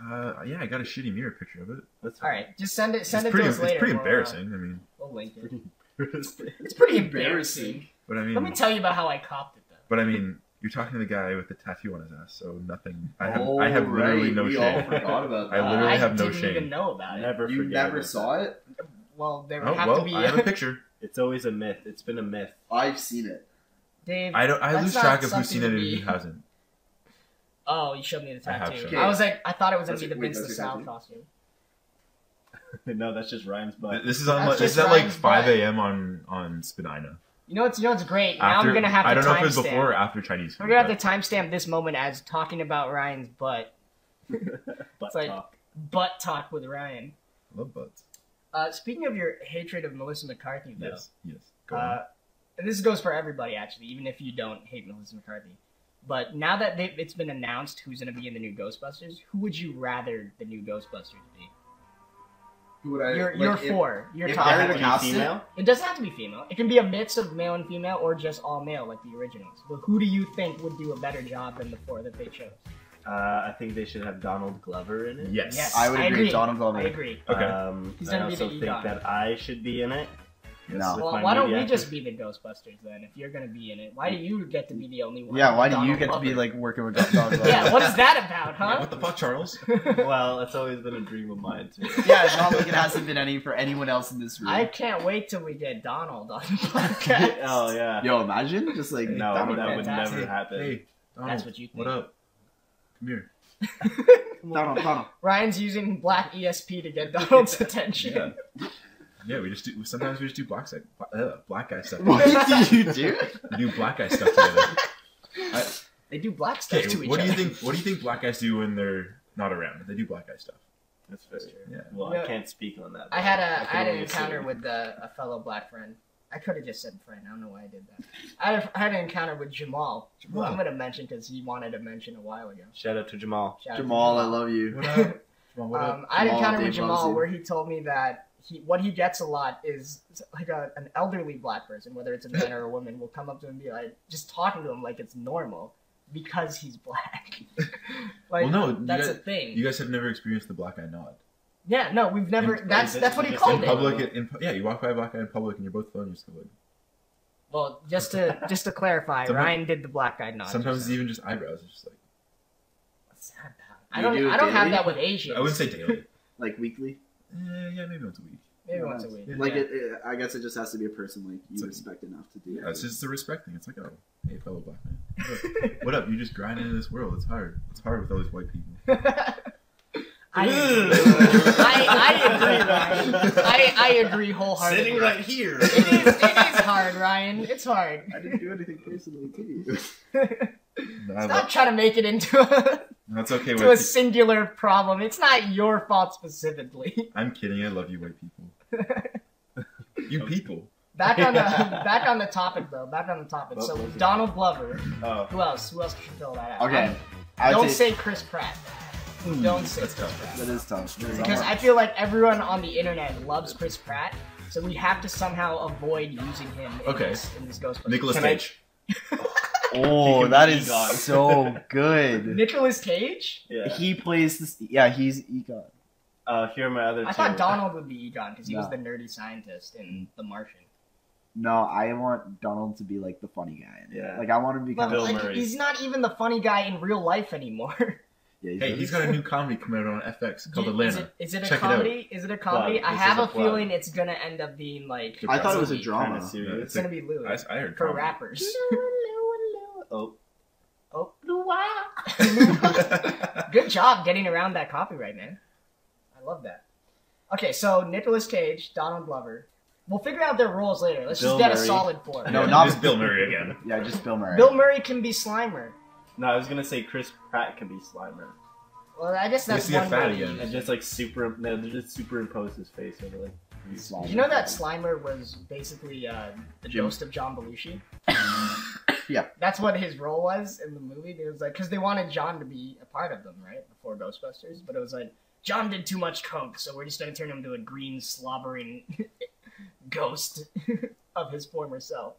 Uh, yeah, I got a shitty mirror picture of it. That's All right, just send it. Send it's it pretty, to us later. it's pretty We'll, uh, embarrassing. I mean, We'll link it. Fine. It's pretty embarrassing. but I mean, Let me tell you about how I copped it though. But I mean, you're talking to the guy with the tattoo on his ass, so nothing. I have, Oh, I have literally right. no we all forgot about that. *laughs* I literally I have no shame. didn't even know about it. Never you never about saw it? Well, there oh, would Oh have well, to be. I have a picture. It's always a myth. It's been a myth. I've seen it. Dave. I don't. I That's lose track of who's seen it and who hasn't. Oh, you showed me the I have tattoo. shown I, was like, I thought it was gonna be the Vince that's your LaSalle costume. *laughs* no, that's just Ryan's butt. This is on. That's Like, this is just at like Ryan's 5 butt. a.m. on on Spadina. You know what's you know what's great? now After, I'm gonna have to I don't know if it was timestamp- before or after Chinese. We're food, gonna have but- to timestamp this moment as talking about Ryan's butt. *laughs* butt like- talk. Butt talk with Ryan. I love butts. Uh, speaking of your hatred of Melissa McCarthy, though, Yes. Yes. Go on. uh, and this goes for everybody actually, even if you don't hate Melissa McCarthy. But now that they, it's been announced who's going to be in the new Ghostbusters, who would you rather the new Ghostbusters be? Who would I? You're, like, you're if- for. You're if top. I Does were it to have cast be it- female? It doesn't have to be female. It can be a mix of male and female, or just all male, like the originals. But who do you think would do a better job than the four that they chose? Uh, I think they should have Donald Glover in it. yes. Yes, I would agree, agree. Donald Glover. I agree. Okay. Um, He's I gonna be also the think that I should be in it. No. Well, why don't we media just be the Ghostbusters then? If you're gonna be in it, why do you get to be the only one? Yeah, why do you get to be like working with Donald Glover? Yeah, what is that about, Yeah, huh? what the fuck, Charles? *laughs* Well, it's always been a dream of mine too. *laughs* yeah, it's not like it hasn't been any for anyone else in this room. I can't wait till we get Donald on the podcast. *laughs* oh yeah. Yo, imagine just like no, that'd that would never happen. Hey, Donald, That's what you think. What up? Come here. Donald, Donald. Ryan's using black ESP to get Donald's attention. Yeah. Yeah, we just do. Sometimes we just do black sec, uh, black guy stuff. *laughs* What do you do? We do black guy stuff together. They do black stuff Okay, to each what do you think? What do you think black guys do when they're not around? They do black guy stuff. That's fair. Yeah. Well, Yeah. I can't speak on that. I had I a I, can had an encounter assume. with uh, a fellow black friend. I could have just said friend. I don't know why I did that. I had, a, I had an encounter with Jamal. Who I'm gonna mention because he wanted to mention a while ago. Shout out to Jamal. Shout out to Jamal, I love you. What up? *laughs* Jamal, what up? Um, I had an Jamal, encounter with Dave loves Jamal you. where he told me that he what he gets a lot is like a, an elderly black person, whether it's a man or a woman, will come up to him and be like, just talking to him like it's normal because he's black. *laughs* like, Well, no, that's guys- a thing. You guys have never experienced the black guy nod. yeah, no, we've never. In- that's is that's what he called In in it. public, in, pu- yeah, you walk by a black guy in public and you're both phone. You're still like. Well, just to *laughs* just to clarify, Sometimes- Ryan did the black guy nod. Sometimes it's even just eyebrows. It's just like What's that? I don't. do I don't have that with Asians. I wouldn't say daily. *laughs* Like weekly. Eh, yeah, maybe once a week. maybe once a week. Like yeah. it, it, I guess it just has to be a person like It's you like- respect enough to do Yeah, it. it's just the respect thing. It's like, oh, hey, fellow black man, *laughs* what up? What up? You just grind into this world. It's hard. It's hard with all these white people. *laughs* I *laughs* agree. I, I agree, Ryan. I, I agree wholeheartedly. Sitting right here. It is, it is hard, Ryan. It's hard. I didn't do anything personally to you. Nah, Stop trying to make it into a, that's okay. to a White singular problem. It's not your fault specifically. I'm kidding. I love you, white people. *laughs* you people. Back on the *laughs* back on the topic though. Back on the topic. What So was it? Donald Glover. Oh, Who else? Who else should fill that out? Okay. I'm- don't say Chris Pratt. Hmm. Don't say Chris tough. Pratt. that is tough. Because I feel like everyone on the internet loves Chris Pratt, So we have to somehow avoid using him in, Okay. this, in this Ghostbusters. Nicolas Can I- Cage. Oh, can that be is Egon. so good. *laughs* Nicolas Cage? Yeah. He plays this. Yeah, he's Egon. Uh, here are my other two. I thought *laughs* Donald would be Egon because he was the nerdy scientist in The Martian. No, I want Donald to be like the funny guy. Yeah. Like I want him to be But kind Bill of. like, Murray. he's not even the funny guy in real life anymore. *laughs* Yeah, Hey, he's got a new comedy coming out on FX *laughs* called is Atlanta. it, is it a Check comedy? Is it a comedy? Plug. I have a, a feeling it's gonna end up being like. I thought it was a drama. Kind of serious. It's gonna be Louis I, I heard for comedy. rappers. *laughs* Oh, Oh, *laughs* good job getting around that copyright, man. I love that. Okay, so Nicolas Cage, Donald Glover. We'll figure out their roles later. Let's Bill just get a solid four. No, not- just Bill Murray again. Yeah, just Bill Murray. Bill Murray can be Slimer. No, I was gonna say Chris Pratt can be Slimer. Well, I guess that's Let's get one fat way. again. And just like super, no, they just superimpose his face over like. Slimer. Did you know that Slimer was basically uh, the Jim. ghost of John Belushi? *laughs* Yeah. That's what his role was in the movie. It was like because they wanted John to be a part of them, right? Before Ghostbusters, but it was like John did too much coke, so we're just gonna turn him into a green slobbering *laughs* ghost *laughs* of his former self.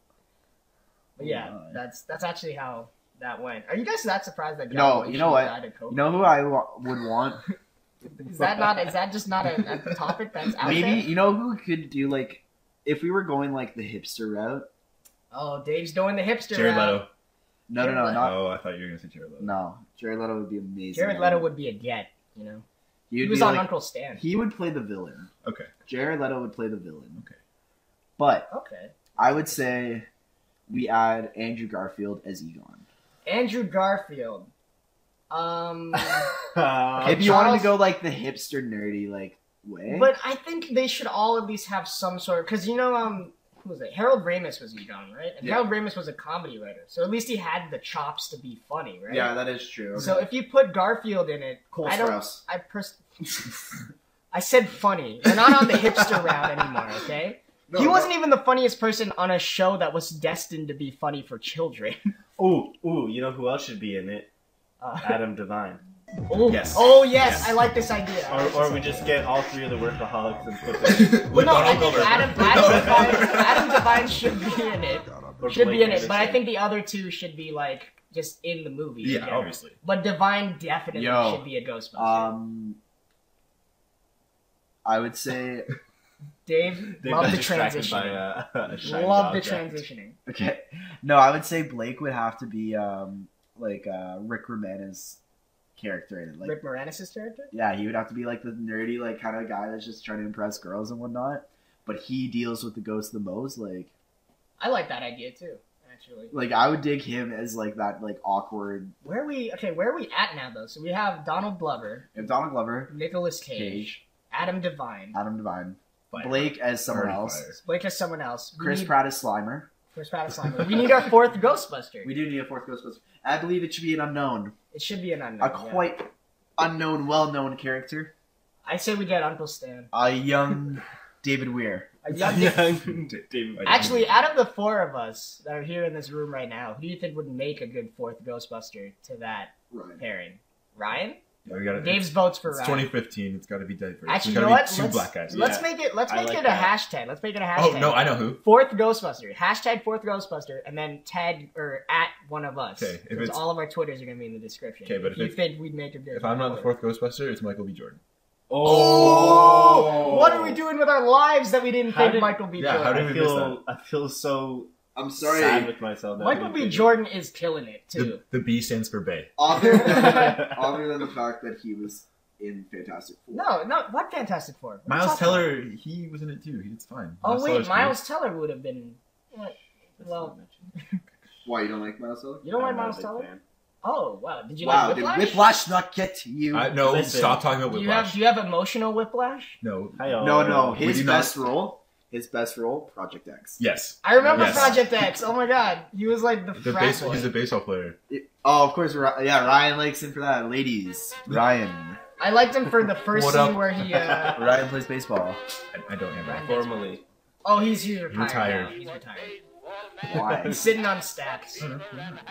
But yeah, Oh that's that's actually how that went. Are you guys that surprised that John No, you know what? died of coke? You know who I wa- would want? *laughs* is that not? Is that just not a, a topic that's out Maybe there? you know who could do like if we were going like the hipster route. Oh, Dave's doing the hipster Jared route. Leto. No, no, Jared no, Leto. not Oh, I thought you were gonna say Jared Leto. no. Jared Leto would be amazing. Jared Leto would be a get, you know. He, He, was on like- Uncle Stan. He would play the villain. Okay. Jared Leto would play the villain. Okay. But Okay. I would say we add Andrew Garfield as Egon. Andrew Garfield. Um, *laughs* if you wanted to go like the hipster nerdy like way, but I think they should all at least have some sort of because you know um who was it? Harold Ramis was Egon, right? And Yeah. Harold Ramis was a comedy writer, so at least he had the chops to be funny, right? yeah, that is true. So if you put Garfield in it, Cole I don't. I pers- I said funny. We're not on the hipster route anymore, okay? No, he wasn't even the funniest person on a show that was destined to be funny for children. *laughs* Ooh, ooh, you know who else should be in it? Uh, Adam Devine. *laughs* oh, Yes. oh yes, Yes. I like this idea. Or, like or this we idea. just get all three of the workaholics and put them. *laughs* Well, no, I think Adam, With Adam, *laughs* Devine, Adam Devine should be in it. Should be in it, but I think the other two should be like just in the movie. Yeah, general. obviously. But Devine definitely Yo, should be a Ghostbuster. um, I would say Dave, They've *laughs* love the transition. uh, Love the transitioning. okay. No, I would say Blake would have to be um like uh Rick Moranis character in it. Like Rick Moranis' character. yeah, he would have to be like the nerdy like kind of guy that's just trying to impress girls and whatnot. But he deals with the ghost the most. Like I like that idea too. Actually, like I would dig him as like that like awkward. where are we? Okay, where are we at now though? So we have Donald Glover, If Donald Glover, Nicolas Cage, Cage, Adam Devine, Adam Devine. Blake as someone Already else, fire. Blake as someone else. We Chris need- Pratt as Slimer. Chris Pratt as Slimer. We need our fourth Ghostbuster. We do need a fourth Ghostbuster. I believe it should be an unknown, It should be an unknown. a yeah. quite unknown, well-known character, I say we get Uncle Stan. a young David Weir. A young- *laughs* Young David. Actually, out of the four of us that are here in this room right now, who do you think would make a good fourth Ghostbuster to that Right. pairing? Ryan? Yeah, we gotta, Dave's votes for It's Ryan. 2015. It's got to be diverse. Actually, you know what? two let's, black guys. Let's Yeah. make it. Let's make like it a that. hashtag. Let's make it a oh, hashtag. Oh no, I know who. Fourth Ghostbuster. Hashtag fourth Ghostbuster, and then tag or at one of us. Okay, if 'Cause it's- all of our Twitters are gonna be in the description. Okay, but if you it's- think we'd make a good. If I'm not the fourth Ghostbuster, it's Michael B. Jordan. Oh! oh, what are we doing with our lives that we didn't How think did- Michael B. yeah, Jordan? how did I we miss feel I feel so I'm sad sorry. with myself. that Michael B. didn't. Jordan is killing it too. The, the B stands for Bay. Other than, *laughs* other than the fact that he was in Fantastic Four. No, no, what Fantastic Four? What Miles talking about? Teller, he was in it too. He did fine. Oh wait, Teller's Miles Teller would have been. Uh, That's Well. *laughs* Why you don't like Miles Teller? you don't like I'm not a Miles Teller? fan. Oh wow, did you wow, like did Whiplash? Whiplash not get to you? cool. I, no, Listen. stop talking about Do you have Whiplash. do you have emotional whiplash? No. Hi-yo. no, no. His do not- best role, his best role, Project X. Yes. I remember Yes. Project X. Oh my god, he was like the, The base, he's a baseball player. Oh, of course. Yeah, Ryan likes him for that. Ladies, Ryan. I liked him for the *laughs* first What scene up? where he. Uh, Ryan plays baseball. I, I don't have that. Formally. oh, he's he's retired. Retired. now. He's retired. Why? He's sitting on stats.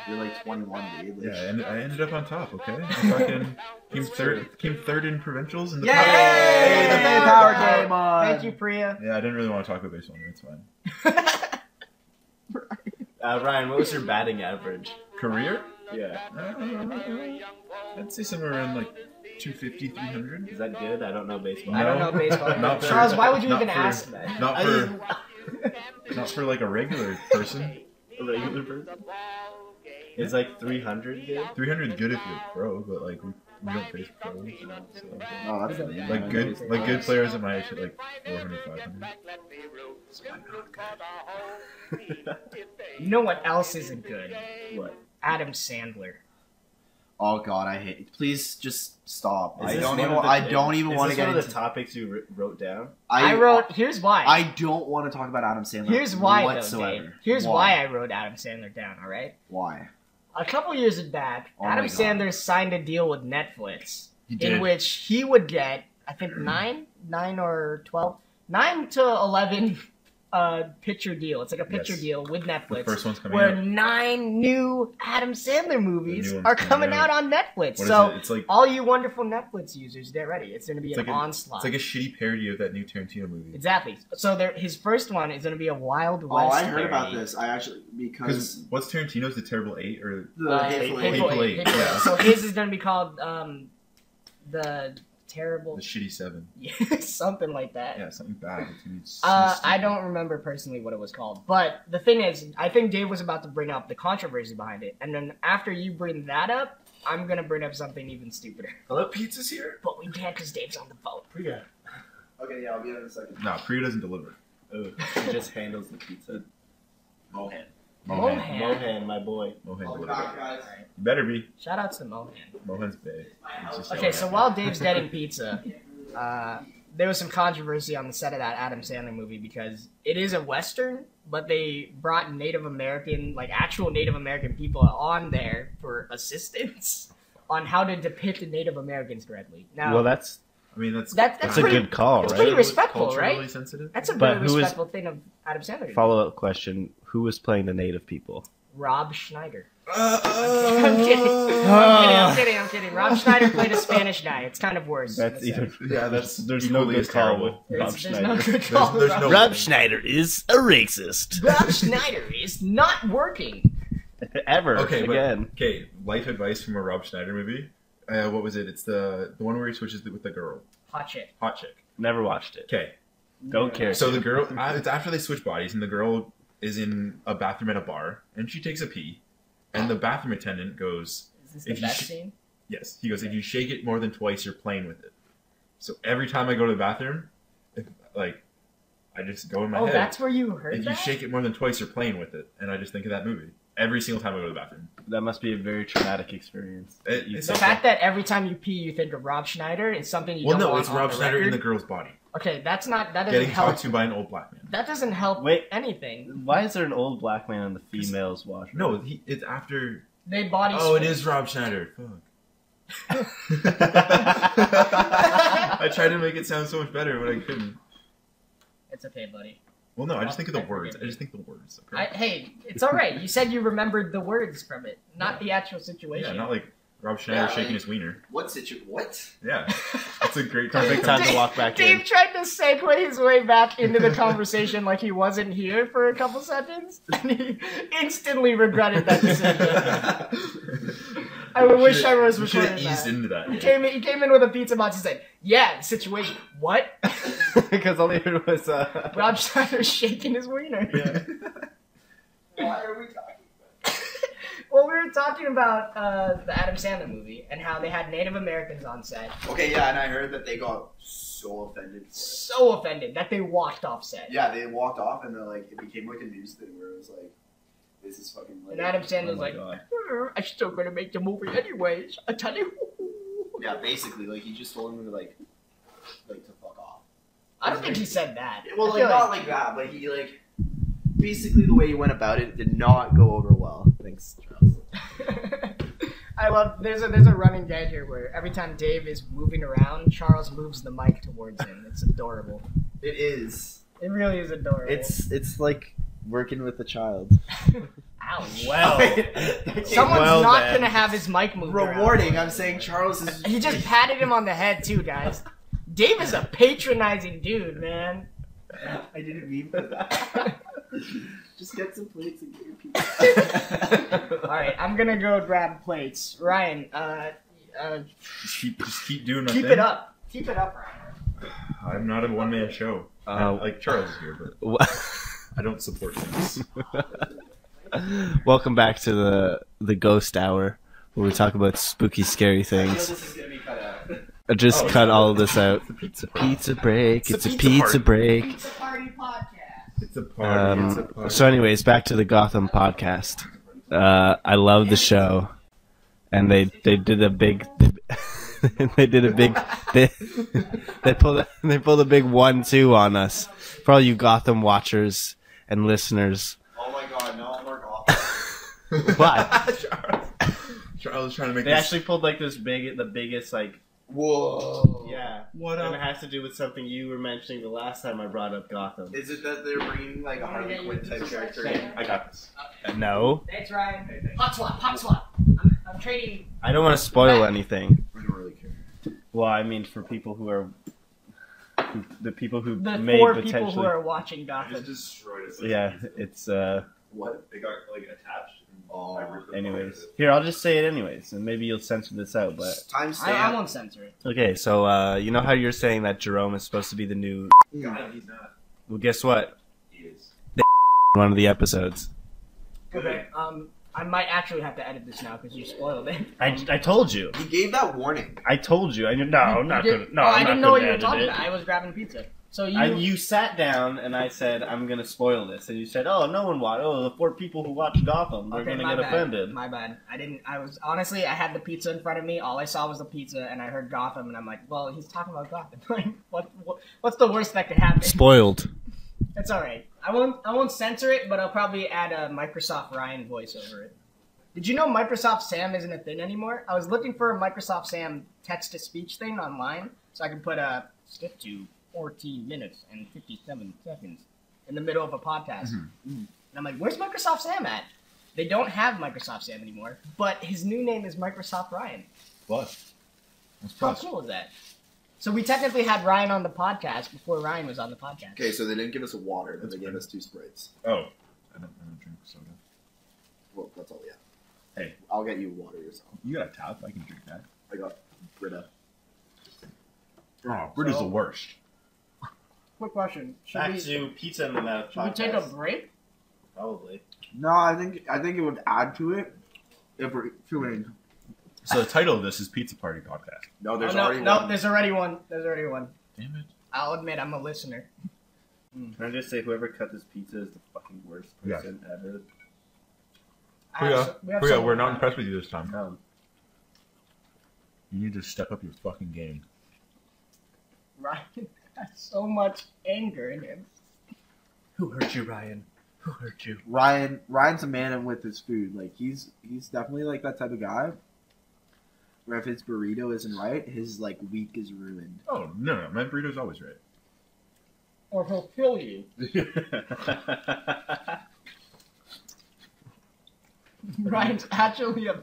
You're like 21, dude. Yeah, Like, I ended, I ended up on top. Okay, I fucking *laughs* came third. Came third in provincials in the. Yay! power- Hey, the the power power game on. Thank you, Priya. Yeah, I didn't really want to talk about baseball. It's fine. *laughs* Uh, Ryan, what was your batting average? Career? Yeah. Uh, I'd say somewhere around like 250, 300. Is that good? I don't know baseball. I don't know baseball. *laughs* Not for- Charles, why would you not even for- ask that? Not for not for like a regular person. A regular person? It's like 300 good? 300 is good if you're a pro, but like we, we don't face pros. you know, so. oh, that's lame. Like good, like good players at my age hit like 400, 500. *laughs* You know what else isn't good? What? Adam Sandler. Oh god, I hate. Please just stop. I don't even. the- I don't even is want to get one of into. the topics you wrote down? I, wrote. Uh, here's why. I don't want to talk about Adam Sandler. Here's why, though, whatsoever. Dave. Here's why. I wrote Adam Sandler down. All right. Why? A couple years back, Oh Adam God. Sandler signed a deal with Netflix He in which he would get, I think, nine, nine or twelve, nine to eleven uh, picture deal. It's like a picture Yes. deal with The Netflix, first one's coming where out. nine new Adam Sandler movies are coming coming out out. on Netflix. What is so it? It's like all you wonderful Netflix users, get ready. It's going to be It's an like a- onslaught. it's like a shitty parody of that new Tarantino movie. exactly. So there, his first one is going to be a Wild West. Oh, I heard about this. I actually because Because what's Tarantino's The Terrible Eight or the Uh, Hateful Hateful Eight. Hateful Eight, Eight, Hateful yeah. So his is going to be called um, the terrible, The Shitty Seven? *laughs* Yeah, something like that. Yeah, something bad. It's gonna be so Uh, I don't remember personally what it was called, but the thing is, I think Dave was about to bring up the controversy behind it, and then after you bring that up, I'm gonna bring up something even stupider. Hello, pizza's here? But we can't because Dave's on the phone. Priya. Okay, yeah, I'll be there in a second. No, Priya doesn't deliver. Oh, he just handles the pizza. Mohan. Mohan. Mohan, my boy. Mohan I'll be delivers. back, guys. You better be. Shout out to Mohan. Mohan's big. Okay, so so while Dave's getting *laughs* pizza, uh, there was some controversy on the set of that Adam Sandler movie because it is a western, but they brought Native American, like actual Native American people on there for assistance *laughs* on how to depict Native Americans correctly. Now, Well, that's I mean, that's That- that's that's a good call, it's right? pretty respectful, culturally right? sensitive. that's a but very who is- respectful thing of Adam Sandler. to. Follow up question: Who was playing the native people? Rob Schneider. Uh, I'm kidding. I'm kidding. I'm kidding. I'm kidding. Rob Schneider played a Spanish guy. It's kind of worse. That's in either. Yeah, that's there's no equally good as call terrible. with Rob there's Schneider. no good There's- call. there's Rob- no- Rob Schneider is a racist. Rob Schneider is not working. *laughs* Ever Okay, but- again? Okay, life advice from a Rob Schneider movie. Uh, what was it? It's the the one where he switches with the girl, Hot chick. hot chick. Never watched it. Okay, Don't care. so the girl. uh, It's after they switch bodies, and the girl is in a bathroom at a bar, and she takes a pee, and the bathroom attendant goes, Is this the you best sh- scene? "Yes." He goes, "If you shake it more than twice, you're playing with it." So every time I go to the bathroom, if, like, I just go in my Oh, head. that's where you heard if that. you shake it more than twice, you're playing with it, and I just think of that movie every single time I go to the bathroom. that must be a very traumatic experience. It- You it's the think- fact that every time you pee, you think of Rob Schneider is something you well, don't no, want it's on Rob the Schneider in record. the girl's body, Okay, that's not that doesn't getting help. talked to by an old black man. That doesn't help Wait. anything. Why is there an old black man in the females' washroom? No, he, it's after. They body. Oh, it switch. Rob Schneider. Fuck. *laughs* I tried to make it sound so much better, but I couldn't. It's okay, buddy. Well, no, I just think of the I words. I just think the words. I, hey, it's all right. You said you remembered the words from it, not the actual situation. yeah, not like Rob Schneider Yeah, shaking like- his wiener. What situ? What? Yeah, that's a great *laughs* Perfect time. time to walk back Dave in. tried to segue his way back into the conversation like he wasn't here for a couple seconds, *laughs* and he instantly regretted that decision. I wish I was We should have eased that. into that. He came in, he came in with a pizza box and said, "Yeah, situation. What? *laughs* Because all they heard was uh, Rob Schneider shaking his wiener." Why are we talking? Well, we were talking about uh, the Adam Sandler movie and how they had Native Americans on set, Okay, yeah, and I heard that they got so offended. So offended that they walked off set. Yeah, they walked off, and they're like, it became like a news thing where it was like, this is fucking. Like, And Adam oh Sandler's my like, God. "Uh, "I'm still gonna make the movie anyways." I tell you. *laughs* Yeah, basically, like he just told him to like, like to fuck off. I don't think he said that. Well, I like not like that, but he like, basically the way he went about it did not go over well. Thanks, Charles. *laughs* I love. There's a there's a running gag here where every time Dave is moving around, Charles moves the mic towards him. It's adorable. It is. It really is adorable. it's it's like working with a child. *laughs* Ow. Well, *laughs* Someone's Well, not then. gonna have his mic moved. around. Rewarding. I'm saying Charles is. He just patted him on the head too, guys. Dave is a patronizing dude, man. I didn't mean for that. Just get some plates and get your pizza. All right, I'm gonna go grab plates. Ryan, uh, uh, Just keep, just keep doing my keep thing. it up. Keep it up, Ryan. I'm not a one man show. Uh, like Charles is here, but *laughs* I don't support things. *laughs* welcome back to the the ghost hour where we talk about spooky, scary things. is gonna be cut out. I just Oh, cut all of this out. It's a pizza. Pizza break. It's It's a a pizza pizza party. break. Pizza Party Podcast. It's a party. it's a Um, party. so, anyways, back to the Gotham podcast. Uh, I love the show, and they they did a big. *laughs* they did a big. They, they pulled a, *laughs* they pulled a big one two on us for all you Gotham watchers and listeners. Oh my god, no more golf. *laughs* What? Charles, Charles is trying to make They this. actually pulled like this big, the biggest like. Whoa. Yeah. What And up? it has to do with something you were mentioning the last time I brought up Gotham. Is it that they're bringing like a Harley Quinn type character in? I got this. Uh, no, That's right. Hot swap, hot swap. I'm, I'm trading. I don't want to spoil anything. I don't really care. Well, I mean, for people who are who, the people who The may four people potentially. who are watching I just Gotham. destroyed it. yeah, it's uh. What? They got like attached. Oh, I ripped them Anyways, here I'll just say it anyways, and maybe you'll censor this out. But I, I Timestamp. won't censor it. okay, so uh, you know how you're saying that Jerome is supposed to be the new. God, he's not. Well, guess what? He is. *laughs* One of the episodes. Okay. Um, I might actually have to edit this now because you spoiled it. I, I told you. He gave that warning. I told you. I no, I'm not You gonna. did- No, oh, I'm I not didn't know what you were talking it. about. I was grabbing pizza. So you, I, you sat down and I said I'm gonna spoil this, and you said, "Oh, no one watched. Oh, the four people who watch Gotham, they're okay, gonna get bad. offended." My bad. I didn't. I was honestly, I had the pizza in front of me. All I saw was the pizza, and I heard Gotham, and I'm like, well, he's talking about Gotham. *laughs* Like, what, what? What's the worst that could happen? Spoiled. *laughs* It's all right. I won't. I won't censor it, but I'll probably add a Microsoft Ryan voice over it. Did you know Microsoft Sam isn't a thing anymore? I was looking for a Microsoft Sam text to speech thing online, so I could put a skip to 14 minutes and 57 seconds in the middle of a podcast. Mm-hmm. Mm-hmm. And I'm like, where's Microsoft Sam at? They don't have Microsoft Sam anymore, but his new name is Microsoft Ryan. Plus. That's How plus. cool is that? So we technically had Ryan on the podcast before Ryan was on the podcast. Okay, so they didn't give us a water, but they gave us two sprites. Oh. I don't, I don't drink soda. Well, that's all we have. Hey. I'll get you water yourself. You got a tap. I can drink that. I got Brita. Oh, Brita's So- the worst. Quick question: Should Back we, to pizza in the mouth. should we take a break? Probably. No, I think I think it would add to it if we're doing. So the title of this is Pizza Party Podcast. No, there's oh, no, already no, one. there's already one. There's already one. Damn it. I'll admit I'm a listener. Can I just say whoever cut this pizza is the fucking worst Yeah. person ever? I have we have Priya, someone we're not impressed with you this time. Um, You need to step up your fucking game. Ryan has *laughs* so much anger in him. who hurt you, Ryan? Who hurt you? Ryan Ryan's a man with his food. Like he's he's definitely like that type of guy. Where if his burrito isn't right, his like week is ruined. Oh, no, no. My burrito's always right. Or he'll kill you. *laughs* Ryan's actually a,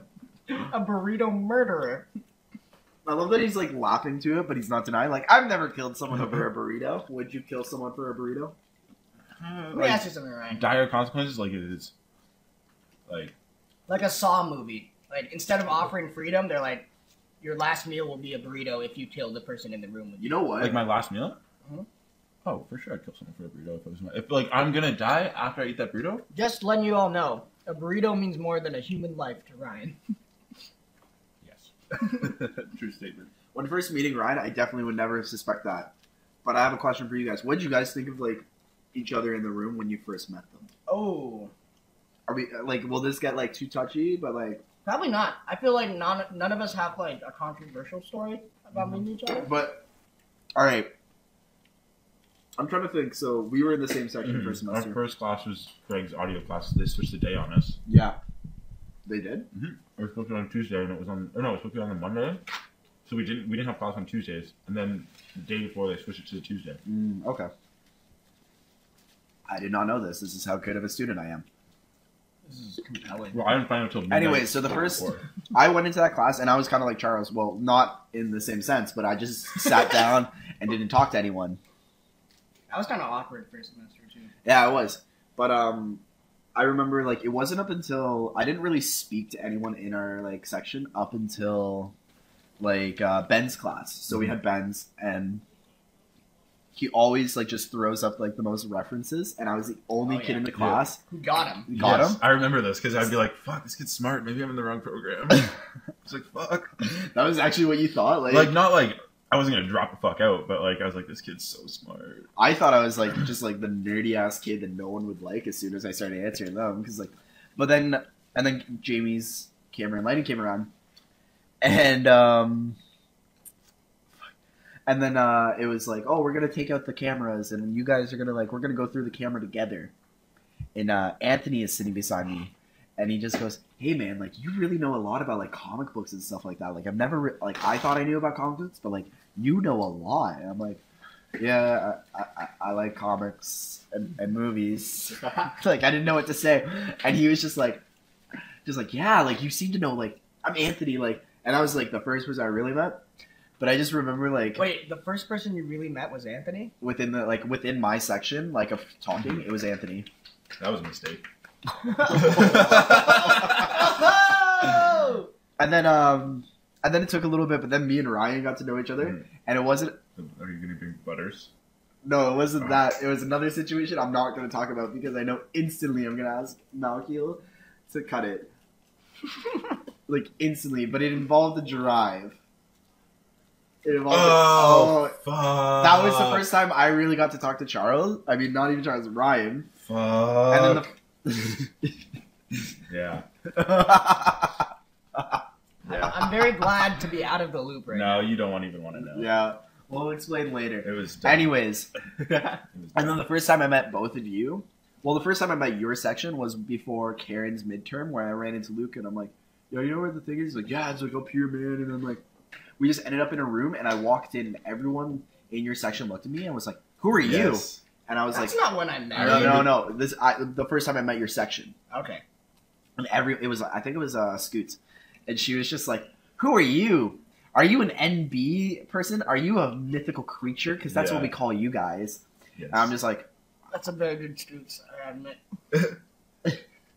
a burrito murderer. I love that he's like laughing to it, but he's not denying. Like I've never killed someone over a burrito. Would you kill someone for a burrito? Let me like, ask you something, Ryan. dire consequences, like it is. Like, Like a Saw movie. Like instead of offering freedom, they're like, your last meal will be a burrito if you kill the person in the room with you. You know what? like my last meal? Mhm. Oh, for sure I'd kill someone for a burrito if it was my. If, like, I'm gonna die after I eat that burrito? Just letting you all know, a burrito means more than a human life to Ryan. *laughs* Yes. *laughs* True statement. when first meeting Ryan, I definitely would never suspect that. But I have a question for you guys. What did you guys think of like each other in the room when you first met them? Oh, Are we like? Will this get like too touchy? But like, probably not. I feel like none, none of us have like a controversial story about meeting each other. but all right. I'm trying to think. So we were in the same section Mhm. first Our first class was Greg's audio class. They switched the day on us. Yeah, they did. We were supposed to be on Tuesday, and it was on. Or no, it was supposed to be on the Monday. So we didn't. We didn't have class on Tuesdays, and then the day before they switched it to the Tuesday. Mm, okay. I did not know this. This is how good of a student I am. This is compelling. Well, I didn't find out until midnight Anyway, so the first- before. *laughs* I went into that class and I was kind of like Charles. Well, not in the same sense, but I just sat down and didn't talk to anyone. That was kind of awkward first semester too. Yeah, I was. But um I remember like it wasn't up until I didn't really speak to anyone in our like section up until like uh Ben's class. So we had Ben's and he always like just throws up like the most references and I was the only Oh, kid yeah. in the class. Who got him? Got Yes, him? I remember this because I'd be like, "Fuck, this kid's smart. Maybe I'm in the wrong program." *laughs* It's like, "Fuck." That was actually what you thought? Like, Like, not like I wasn't gonna drop the fuck out, but like I was like, "This kid's so smart." I thought I was like just like the nerdy ass kid that no one would like as soon as I started answering them because like, but then and then Jamie's camera and lighting came around, and um, and then uh, it was like, oh, we're gonna take out the cameras and you guys are gonna like we're gonna go through the camera together, and uh, Anthony is sitting beside me, and he just goes, hey man, like you really know a lot about like comic books and stuff like that. Like I've never re- like I thought I knew about comic books, but like you know a lot. And I'm like. Yeah, I, I, I like comics and, and movies. *laughs* like I didn't know what to say, and he was just like, just like yeah, like you seem to know. Like I'm Anthony, like, and I was like the first person I really met. But I just remember like Wait, the first person you really met was Anthony? within the like within my section like of talking, it was Anthony. That was a mistake. *laughs* *laughs* And then um and then it took a little bit, but then me and Ryan got to know each other, Mm. and it wasn't. Are you gonna bring butters? No, it wasn't that. It was another situation I'm not going to talk about because I know instantly I'm going to ask Malkiel to cut it. *laughs* like instantly, but it involved a drive. It involved. Oh, oh, fuck! that was the first time I really got to talk to Charles. I mean, not even Charles, Ryan. Fuck. And then the. *laughs* Yeah. *laughs* I'm very glad to be out of the loop right No, you don't want even want to know. yeah, we'll explain later. It was. Dumb. Anyways, *laughs* It was *laughs* and then the first time I met both of you, well, the first time I met your section was before Karen's midterm, where I ran into Luke, and I'm like, "Yo, you know where the thing is?" He's like, "Yeah, it's like up here, man." And I'm like, we just ended up in a room, and I walked in, and everyone in your section looked at me and was like, "Who are you?" Yes. And I was That's like, not when I met "No, you. no, no." This I, the first time I met your section, Okay. and every it was I think it was uh, Scoots, and she was just like, "Who are you? Are you an NB person? Are you a mythical creature? Because that's what we call you guys." Yes. And I'm just like, That's a very good scoots, I admit. *laughs*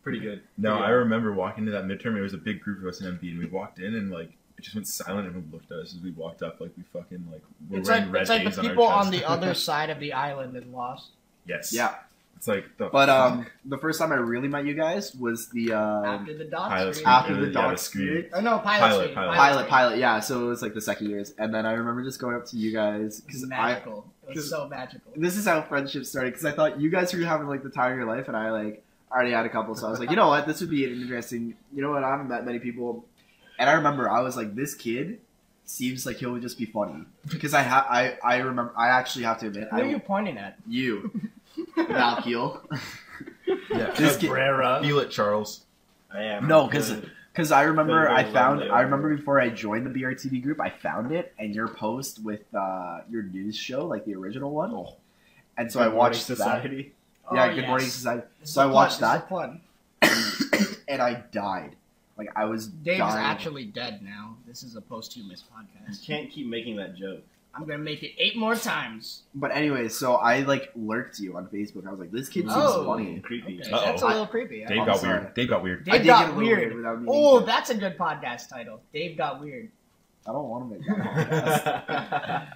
Pretty good. No, Pretty I good. remember walking to that midterm. It was a big group of us in MB, and we walked in, and like it just went silent. Everyone looked at us as we walked up, like we fucking like were It's wearing like, red it's like the people on chest. the other *laughs* side of the island is lost. yes. "Yeah." It's like the But fuck? um, the first time I really met you guys was the um, after the dots. pilot screen. after Yeah, the yeah, dog the screen. screen. Oh no, pilot, Pilot, screen. pilot. pilot, screen. pilot, yeah. So it was like the second years, and then I remember just going up to you guys It was because I. it was 'cause- so magical. This is how friendship started because I thought you guys were having like the time of your life, and I like already had a couple, so I was like, you know what, this would be an interesting. You know what, I haven't met many people, and I remember I was like, this kid seems like he'll just be funny because I ha- I I remember I actually have to admit Who are you pointing at? you *laughs* Malkiel yeah. *laughs* this kid Cabrera. Feel it, Charles. I am. No, 'cause- good. Because I remember I found I remember before I joined the BRTV group, I found it and your post with uh, your news show, like the original one. And so I Good Morning watched that. Society. Yeah, Oh, Good yes. Morning Society. This So I watched this that. plug. *coughs* and I died. Like I was Dave's dying. actually dead now. This is a posthumous You podcast. can't keep making that joke. I'm gonna make it eight more times. But anyway, so I like lurked you on Facebook. I was like, this kid seems Oh. funny. Creepy. Okay, Uh-oh. that's a little creepy. Dave I'm got sorry. weird. Dave got weird. Dave I did got get a little weird. without meaning Oh, to. that's a good podcast title. Dave got weird. I don't want to make that *laughs* podcast.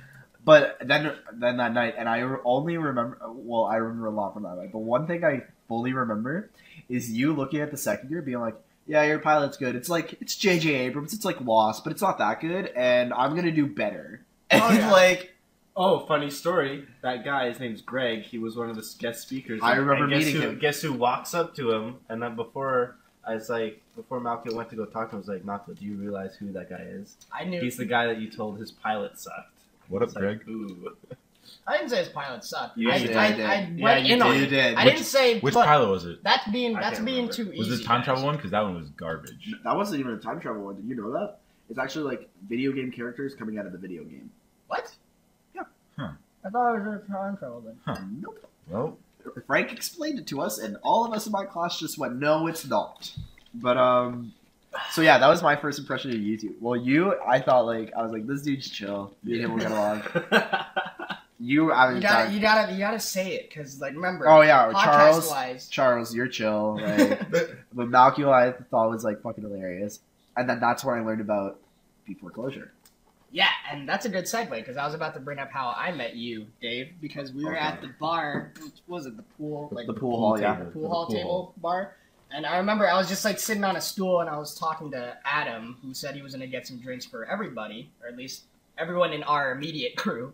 But then, then that night, and I re- only remember. Well, I remember a lot from that night. But one thing I fully remember is you looking at the second year, being like, "Yeah, your pilot's good. It's like it's J.J. Abrams. It's like Lost, but it's not that good, and I'm gonna do better." And Oh, yeah. like, oh, funny story. That guy, his name's Greg. He was one of the guest speakers. I remember and guess meeting who, him. Guess who walks up to him? And then before I was like, before Malkiel went to go talk to him, I was like, Malkiel, do you realize who that guy is? I knew. He's the guy that you told his pilot sucked. What up, It's like, Greg? Ooh. *laughs* I didn't say his pilot sucked. Yeah, I, you did, I, you did. I Yeah, went you in on did. it. You did. I Which- didn't say. Which pilot was it? That's being that's being remember. too easy. Was easy. it time guys. travel one? Because that one was garbage. that wasn't even a time travel one. Did you know that? It's actually like video game characters coming out of the video game. What? Yeah. Huh. I thought it was a time travel then. Nope. Well, Frank explained it to us, and all of us in my class just went, "No, it's not." But um, so yeah, that was my first impression of YouTube. Well, you, I thought like I was like, this dude's chill. Me and him will get along. *laughs* You, I was You gotta, you gotta, you gotta say it because, like, remember. oh yeah, Charles, wise. Charles, you're chill. *laughs* Like, but Malkiel, I thought was like fucking hilarious, and then that's where I learned about B foreclosure. Yeah, and that's a good segue because I was about to bring up how I met you, Dave, because we were Okay. at the bar. Which was it the pool? Like the pool hall, yeah. the pool hall table bar. And I remember I was just like sitting on a stool and I was talking to Adam, who said he was gonna get some drinks for everybody, or at least everyone in our immediate crew.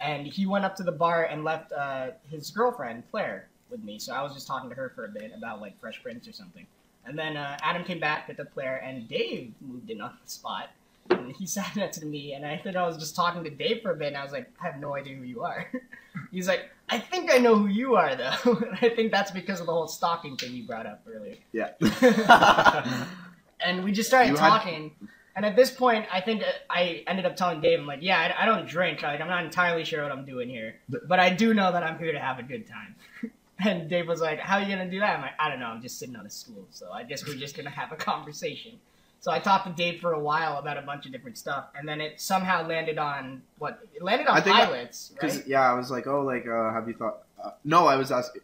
And he went up to the bar and left uh, his girlfriend Claire with me. So I was just talking to her for a bit about like Fresh Prince or something. And then uh, Adam came back with the Claire, and Dave moved in on the spot. And he *laughs* said that to me, and I think I was just talking to Dave for a bit, and I was like, I have no idea who you are. *laughs* He's like, I think I know who you are, though. *laughs* and I think that's because of the whole stalking thing you brought up earlier. Yeah. and we just started You had- talking. And at this point, I think I ended up telling Dave, I'm like, yeah, I, I don't drink. Like, I'm not entirely sure what I'm doing here, but I do know that I'm here to have a good time. and Dave was like, how are you gonna do that? I'm like, I don't know. I'm just sitting on a stool, so I guess we're just gonna have a conversation. So I talked to Dave for a while about a bunch of different stuff, and then it somehow landed on what? It landed on I think pilots, Because right? yeah, I was like, oh, like, uh, have you thought? Uh, no, I was asking.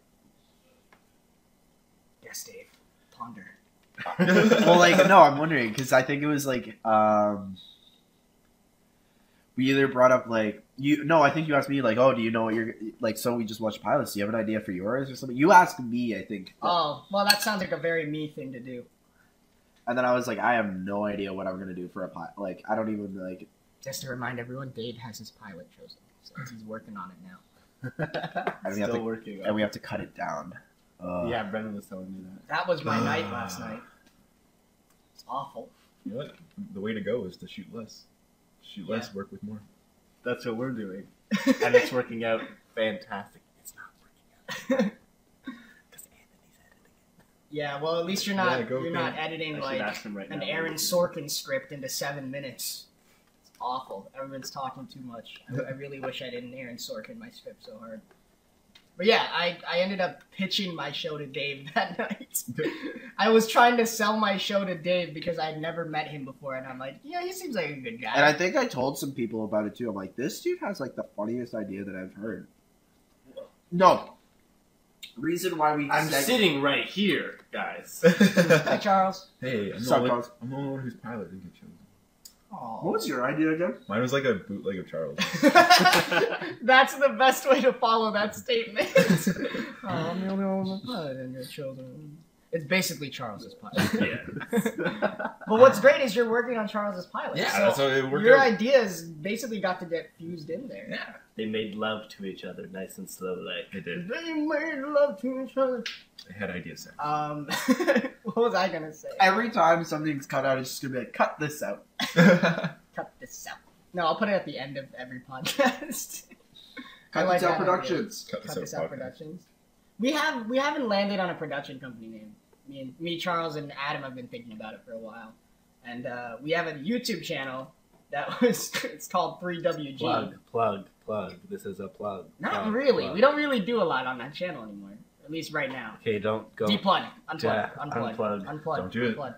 Yes, Dave. Ponder. *laughs* well, like, no, I'm wondering because I think it was like, um, we either brought up like you. No, I think you asked me like, oh, do you know what you're like? So we just watched pilots. Do you have an idea for yours or something? You asked me, I think, Oh, well, that sounds like a very me thing to do. And then I was like, I have no idea what I'm gonna do for a pilot. Like, I don't even like. Just to remind everyone, Dave has his pilot chosen, so he's working on it now. *laughs* And we have Still to, working on and we have to cut it down. Uh, Yeah, Brendan was telling me that. That was my night *sighs* last night. It's awful. You know what? The way to go is to shoot less. Shoot less, work with more. That's what we're doing. *laughs* And it's working out fantastic. It's not working out. *laughs* Because Anthony's editing Yeah, well, at least you're not Yeah, you're not it. editing it. I should like right an now. Aaron Sorkin script into seven minutes. It's awful. Everyone's talking too much. I, I really wish I didn't Aaron Sorkin my script so hard. But yeah, I, I ended up pitching my show to Dave *laughs* that night. I was trying to sell my show to Dave because I'd never met him before, and I'm like, yeah, he seems like a good guy. And I think I told some people about it too. I'm like, this dude has like the funniest idea that I've heard. No. Reason why we I'm seg- sitting right here, guys. *laughs* Hi, Charles. hey, I'm the, Suck only, balls. I'm the only one whose pilot didn't get chosen. Aw. What was your idea again? Mine was like a bootleg of Charles. *laughs* That's the best way to follow that statement. *laughs* oh, I'm the only one with a pilot in your children. It's basically Charles's pilot. *laughs* yeah. *laughs* But what's great is you're working on Charles's pilot. Yeah, so that's how it worked your out. ideas basically got to get fused in there. Yeah, they made love to each other nice and slow, like. they did. They made love to each other. They had ideas sex. Um, *laughs* what was I gonna say? Every time something's cut out, it's just gonna be like, cut this out. Cut this out. No, I'll put it at the end of every podcast. I Cut like this out that idea. productions. Cut this Cut this out out podcast. productions. We have we haven't landed on a production company name. Me and me, Charles, and Adam have been thinking about it for a while, and uh, we have a YouTube channel that *laughs* was it's called 3WG. Plug, plug, plug. This is a plug. Not plug, really. plug. We don't really do a lot on that channel anymore. At least right now. Okay, don't go. Deplug, unplug, Yeah, unplug, unplug. unplug, Don't do it. unplug.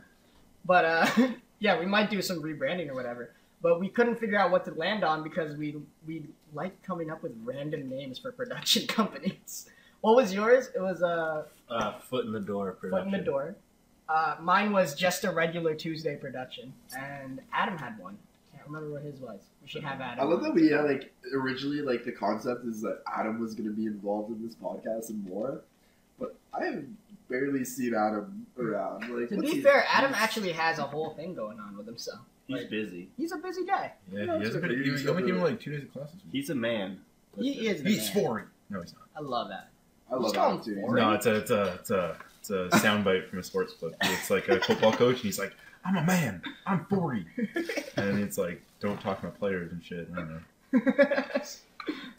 But uh, *laughs* yeah, we might do some rebranding or whatever. But we couldn't figure out what to land on because we we like coming up with random names for production *laughs* companies. What was yours? It was uh, Uh, foot in the door Foot in the Door. Uh, mine was just a regular Tuesday production, and Adam had one. Can't remember what his was. We should have Adam. I love that we uh, like originally like the concept is that Adam was going to be involved in this podcast and more, but I have barely seen Adam around. Like, To be fair, Adam he's- actually has a whole thing going on with himself. He's Like- busy. He's a busy guy. Yeah, Yeah, he has a it's He, he only gave him like two days of classes. He's a man. He is. the He's man. forty. No, he's not. I love that. I love He's called Adam too. No, it's a it's a it's a it's a soundbite from a sports clip. It's like a football coach, and he's like, "I'm a man. I'm 40," and it's like, "Don't talk to my players and shit." I don't know. *laughs*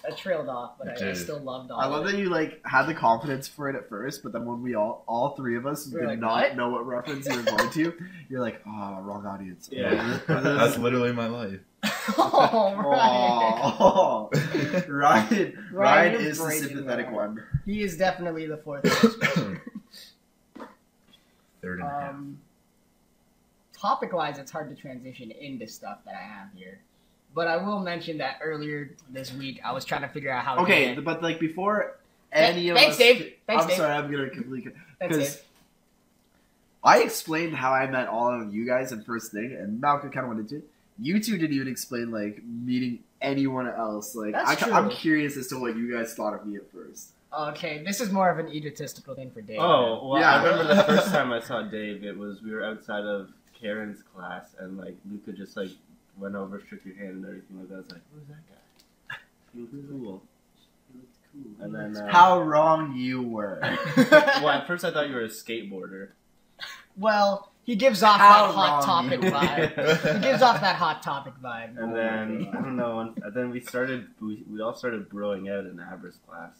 I trailed off, but I, I did. still loved all I love of it. that you like had the confidence for it at first, but then when we all all three of us We're did like, not "What?" know what reference you were going to, you're like, oh, wrong audience. Yeah. *laughs* That's literally my life. *laughs* Oh, Ryan. Oh, Ryan, Ryan, *laughs* Ryan, is the sympathetic one. He is definitely the fourth. *coughs* Third and a half. um, topic wise, it's hard to transition into stuff that I have here. But I will mention that earlier this week, I was trying to figure out how. to Okay, get- but like before Th- any of thanks, us, Dave. Thanks, I'm Dave. sorry, I'm gonna completely. Because. I explained how I met all of you guys in first thing, and Malkiel kind of wanted to. You two didn't even explain like meeting anyone else. Like That's I, I'm curious as to what you guys thought of me at first. Okay, this is more of an egotistical thing for Dave. Oh, well, Yeah. I remember the *laughs* first time I saw Dave, it was we were outside of Karen's class, and like Luca just like went over, shook your hand, and everything like that. I was like, who's that guy? He was cool. He looked cool. And then uh, How wrong you were. *laughs* well, at first I thought you were a skateboarder. well, he gives off How that hot topic you- *laughs* vibe. he gives off that hot topic vibe. And then I don't know. And then we started. We, we all started broing out in Abra's class.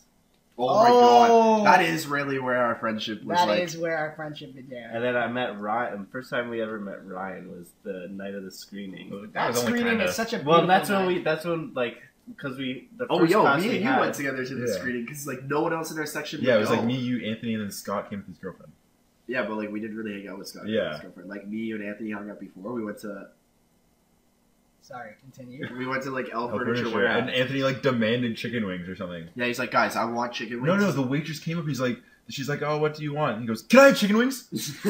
Oh my Oh. god, that is really where our friendship was That like. is where our friendship began. And then I met Ryan. The First time we ever met Ryan was the night of the screening. That that was screening kinda- is such a Well, that's when we. That's when like because we. The Oh, yo, class me we and you had- went together to the Yeah. screening because like no one else in our section. Yeah, it would was like me, you, Anthony, and then Scott came with his girlfriend. Yeah, but like we didn't really hang out with Scott. and Yeah. his girlfriend. Like me, and Anthony hung out before. We went to Sorry, continue. we went to like El Oh, Furniture furniture. Warehouse. And Anthony like demanded chicken wings or something. Yeah, he's like, guys, I want chicken No, wings. no, no, the waitress came up. He's like, she's like, oh, what do you want? And he goes, can I have chicken wings? *laughs*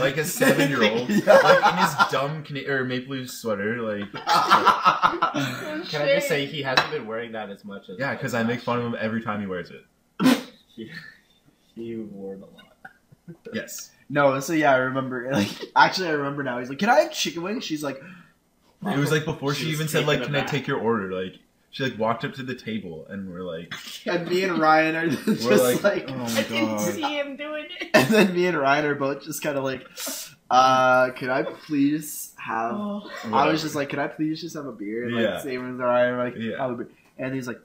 Like a seven year old, Yeah. like in his dumb Cana- or Maple Leaf sweater, like *laughs* oh, Can I just say he hasn't been wearing that as much as yeah, because I make fun of him every time he wears it. *laughs* He wore it a lot. Yes. no, so yeah, I remember. *laughs* Like, actually, I remember now. He's like, "Can I have chicken wings?" She's like, It was like before she, She even said taken like, "Can I take your order?" Like she like walked up to the table and we're like, *laughs* and me and Ryan are *laughs* just we're like, like, oh I my didn't see him doing it. and then me and Ryan are both just kind of like, uh, "Can I please have?" Oh. I was just like, "Can I please just have a beer?" And like, Yeah. same as Ryan, like, Yeah. have a beer. And he's like,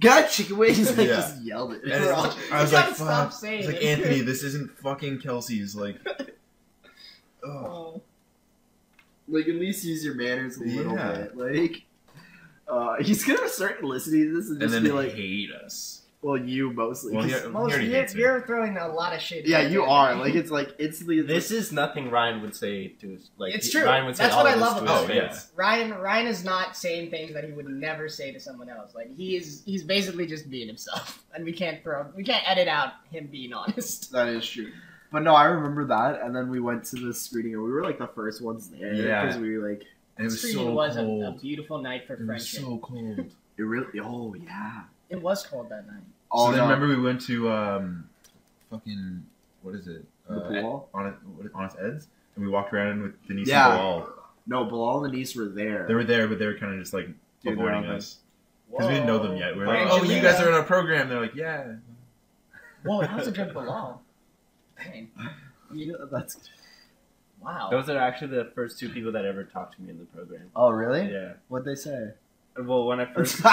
"Can I chicken wings?" Like, Yeah. *laughs* just yelled it. And We're all- I was like, gotta stop "Fuck!" saying It's like it. Anthony, *laughs* this isn't fucking Kelsey's. Like, *laughs* oh. Like at least use your manners a little Yeah. bit. Like uh, he's gonna start listening to this and and just then be like, hate us. "Well, you mostly." Well, 'cause- yeah, Most, he you're, you're throwing a lot of shit. yeah, you there. are. Like it's like instantly. It's This is nothing Ryan would say to his like. It's true. Ryan would say That's all what I love about his him. Oh, face. Ryan Ryan is not saying things that he would never say to someone else. Like he is he's basically just being himself. *laughs* And we can't throw we can't edit out him being honest. *laughs* that is true. But no, I remember that, and then we went to the screening, and we were like the first ones there Yeah. because we were like, And it was Screening so was a, a beautiful night for It was friendship. so cold. it really. Oh yeah. It was cold that night. Oh so then no. remember we went to um, fucking what is it? The Uh, pool? Honest, what is Honest Ed's, and we walked around with Denise Yeah. and Bilal. no, Bilal and Denise were there. They were there, but they were kind of just like Doing their avoiding us because we didn't know them yet. We were like, "Oh, you guys are in our program." They're like, "Yeah." Whoa, how's was a good Bilal. Dang. *laughs* You know, that's. Wow. Those are actually the first two people that ever talked to me in the program. Oh really? Yeah. What'd they say? Well, when I first *laughs* when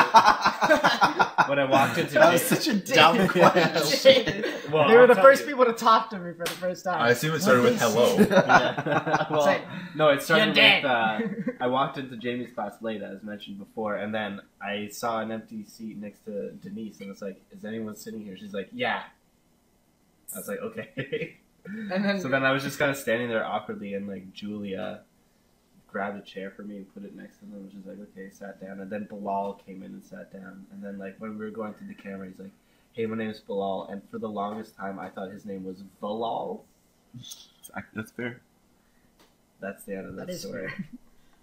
I walked into that was such a dumb *laughs* question. Well, they were I'll the first you. people to talk to me for the first time. I assume it started with hello. *laughs* Yeah. well, like, no, it started with uh, I walked into Jamie's class late, as mentioned before, and then I saw an empty seat next to Denise, and it's like, "Is anyone sitting here?" She's like, "Yeah." I was like, "Okay." and then so then I was just kind of standing there awkwardly, and like Julia grabbed a chair for me and put it next to them, which is like, "Okay," sat down, and then Bilal came in and sat down, and then like when we were going through the camera, he's like, "Hey, my name is Bilal," and for the longest time, I thought his name was Bilal. That's fair. That's the end of that, That is story.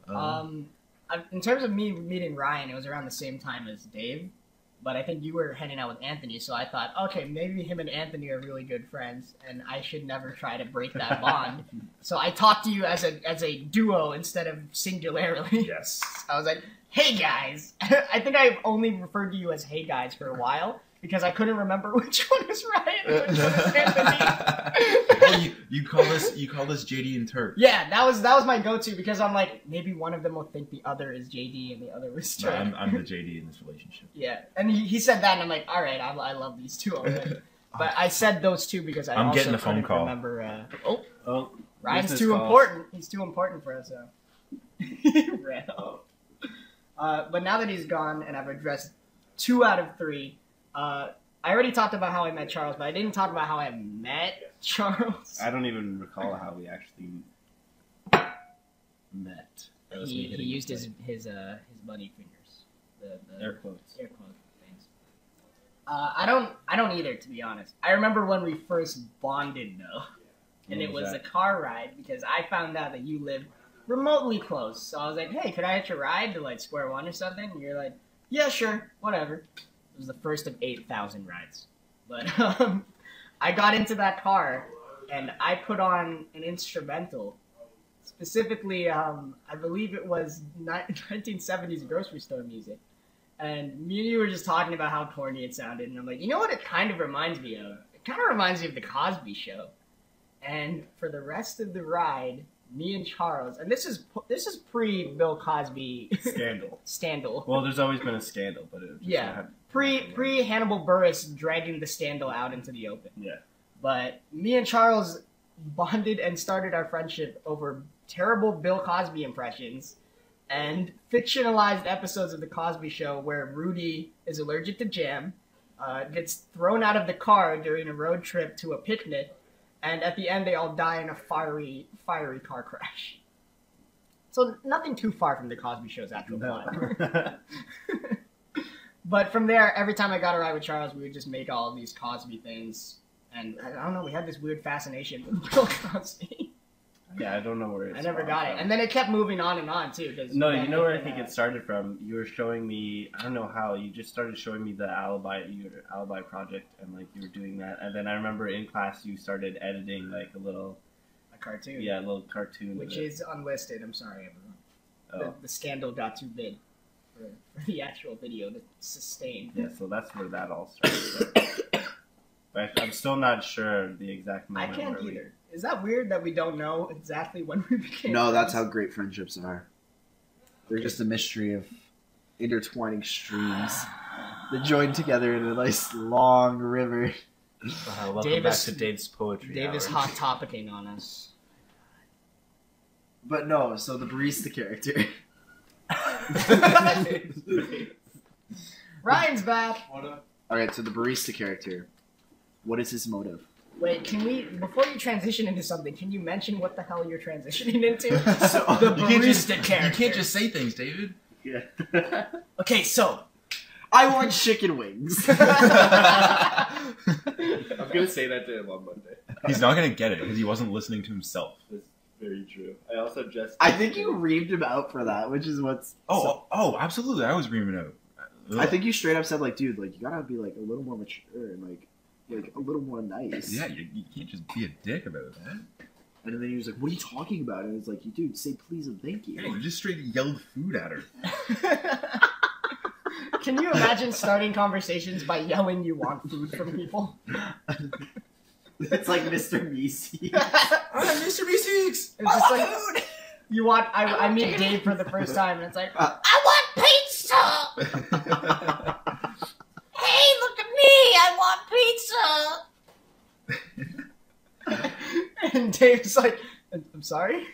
Um, Um, in terms of me meeting Ryan, it was around the same time as Dave, but I think you were hanging out with Anthony, so I thought, okay, maybe him and Anthony are really good friends, and I should never try to break that *laughs* bond. so I talked to you as a as a duo instead of singularly. yes. *laughs* I was like, "Hey guys," *laughs* I think I've only referred to you as "Hey guys" for a while because I couldn't remember *laughs* which one was Ryan and which one was Anthony. *laughs* Well, you, you call this you call this JD and Turk. Yeah, that was that was my go-to because I'm like maybe one of them will think the other is JD and the other was No, I'm, I'm the *laughs* JD in this relationship. yeah, and he, he said that, and I'm like, all right, I, I love these two already. But I said those two because I I'm also getting a phone call. Remember, uh, oh, Oh, Ryan's too calls. important. He's too important for us. So. he ran off. Uh, but now that he's gone and I've addressed two out of three, uh, I already talked about how I met Charles, but I didn't talk about how I met Charles. I don't even recall how we actually met. That was me He, he used his his uh his bunny fingers. The, the air quotes. air quote things. Uh, I don't I don't either to be honest. I remember when we first bonded though, and When it was was that? a car ride because I found out that you lived remotely close. So I was like, hey, could I hitch a ride to like Square One or something? And you're like, yeah, sure, whatever. It was the first of eight thousand rides, but *laughs* um, I got into that car and I put on an instrumental. Specifically, um, I believe it was ni- *laughs* 1970s grocery store music. And me and you were just talking about how corny it sounded, and I'm like, you know what it kind of reminds me of? It kind of reminds me of the Cosby Show. And for the rest of the ride, me and Charles, and this is this is pre Bill Cosby Scandal. *laughs* scandal, Well, there's always been a scandal, but it just Yeah. Pre pre Hannibal Buress dragging the scandal out into the open. Yeah. But me and Charles bonded and started our friendship over terrible Bill Cosby impressions and fictionalized episodes of the Cosby Show where Rudy is allergic to jam, uh, gets thrown out of the car during a road trip to a picnic, and at the end they all die in a fiery fiery car crash. So nothing too far from the Cosby Show's actual plot. *laughs* *laughs* But from there, every time I got a ride with Charles, we would just make all of these Cosby things. And I I don't know, we had this weird fascination with *laughs* Bill Cosby. yeah, I don't know where it's I never from, got it. And then it kept moving on and on, too. Cause No, you know where I think it started from. You were showing me. I don't know how. You just started showing me the alibi, your alibi project, and like you were doing that. And then I remember in class you started editing like a little, A cartoon. yeah, a little cartoon. Which is unlisted. I'm sorry, everyone. oh, The, the scandal got too big for, for the actual video to sustain. yeah. So that's where that all started. but I'm still not sure the exact moment. I moment. can't where we- either. Is that weird that we don't know exactly when we became No, that's how great friendships are. They're just a mystery of intertwining streams that join together in a nice long river. Uh, welcome Davis- back to Dave's poetry. Davis hour. hot topicing on us. But no, so the barista character. *laughs* Ryan's back. Alright, so the barista character. What is his motive? Wait, can we before you transition into something? Can you mention what the hell you're transitioning into? *laughs* So- the You can't just barista character. you can't just say things, David. Yeah. *laughs* Okay, so I want chicken wings. I'm gonna say that to him on Monday. He's not gonna get it because he wasn't listening to himself. That's very true. I also just. I think you reamed him out for that, which is what's. Oh, so- oh, absolutely. I was reaming out. I think you straight up said like, dude, like you gotta be like a little more mature and like, like a little more nice. Yeah, you, you can't just be a dick about that. And then he was like, "What are you talking about?" And it's like, "You "Dude, say please and thank Yeah, you." you just straight yelled food at her. *laughs* Can you imagine starting conversations by yelling you want food from people? *laughs* *laughs* it's like Mr. Meeseeks. *laughs* I'm Mr. Meeseeks! It's just like oh, *laughs* you want. I, I meet Dave for the first time, and it's like, uh. I want pizza! Hey, look at me! I want pizza! and Dave's like, I'm sorry.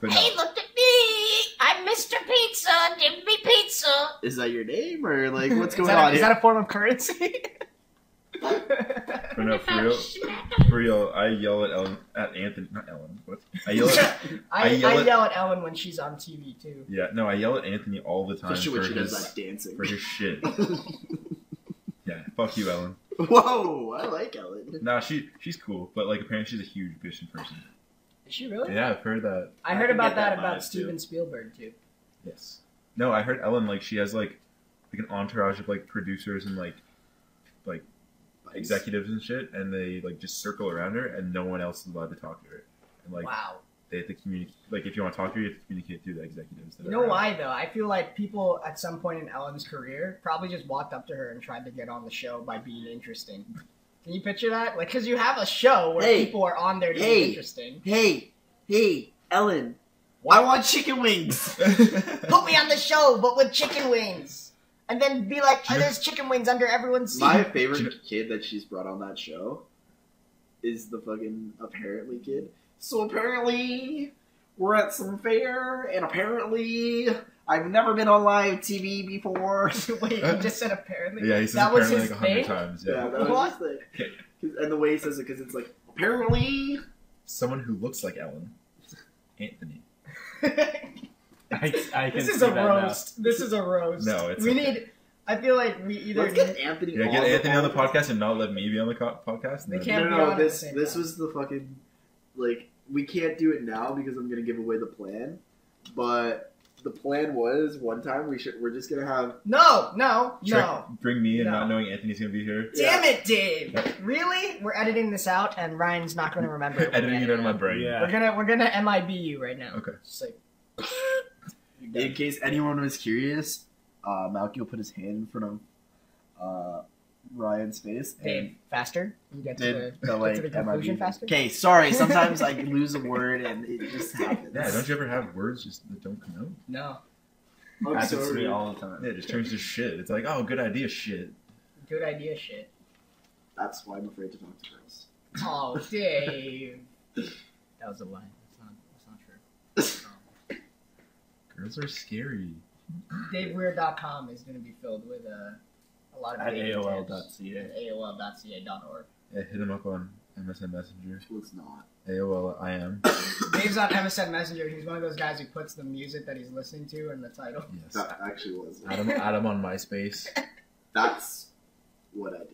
But no, Hey, look at me! I'm Mr. Pizza! Give me pizza! Is that your name or like what's is going that, on is here? that a form of currency? But no, for real, *laughs* for real, I yell at Ellen, at Anthony, not Ellen. What? I yell at, I, *laughs* I I, yell yell, at- at Ellen when she's on TV too. yeah, no, I yell at Anthony all the time Especially for when she does his, that dancing. for his shit. *laughs* Yeah, fuck you, Ellen. Whoa, I like Ellen. Nah, she she's cool, but like apparently she's a huge bitch in person. Is she really? Yeah, I've heard that. I I heard about that, that about vibe, too. Steven Spielberg too. Yes. No, I heard Ellen like she has like like an entourage of like producers and like like executives and shit, and they like just circle around her, and no one else is allowed to talk to her. And like wow. they have to communicate. Like if you want to talk to her, you have to communicate through the executives. You know around. why though? I feel like people at some point in Ellen's career probably just walked up to her and tried to get on the show by being interesting. Can you picture that? Like, cause you have a show where Hey. people are on there to Hey. be interesting. Hey, hey, Ellen. I want chicken wings. *laughs* Put me on the show, but with chicken wings, and then be like, oh, "There's chicken wings under everyone's seat." My favorite *laughs* kid that she's brought on that show is the fucking apparently kid. So apparently, we're at some fair, and apparently I've never been on live TV before. *laughs* Wait, you just said apparently. Yeah, he says that was apparently his like a hundred times. yeah, Yeah. that was What? just and the way he says it, because it's like apparently. Someone who looks like Ellen, Anthony. *laughs* I, I can this is see a that now. roast. This is a roast. No, it's we okay. need. I feel like we either Let's get Anthony. Yeah, on get the Anthony on the podcast and not let me be on the co- podcast. They can't no, be no, on no. the This same this time. was the fucking like we can't do it now because I'm gonna give away the plan. But the plan was one time we should we're just gonna have no, no, Trick- no. Bring me and No. not knowing Anthony's gonna be here. Damn it, Dave! Really? We're editing this out, and Ryan's not going to remember. we *laughs* Editing it edit out of my brain. Yeah. We're gonna we're gonna MIB you right now. Okay. Just like, in case anyone was curious. Uh, Malky will put his hand in front of uh, Ryan's face and Dave, faster. You get to did the, the get to the conclusion MIB. faster. Okay, sorry. *laughs* Sometimes I lose a word and it just happens. Yeah, don't you ever have words just that don't come out? No, I'm Happens to me all the time. Yeah, it just turns to shit. It's like, oh, good idea, shit. good idea, shit. That's why I'm afraid to talk to girls. Oh, Dave. *laughs* that was a lie. That's not. That's not true. Girls are scary. DaveWeird.com is going to be filled with uh, a lot of At dating tips. AOL.ca. At AOL.ca.org. Yeah, hit him up on MSN Messenger. Let's not. AOL I am. *coughs* Dave's on MSN Messenger. He's one of those guys who puts the music that he's listening to in the title. Yes. That actually was. Adam, Adam on MySpace. *laughs* That's what I did.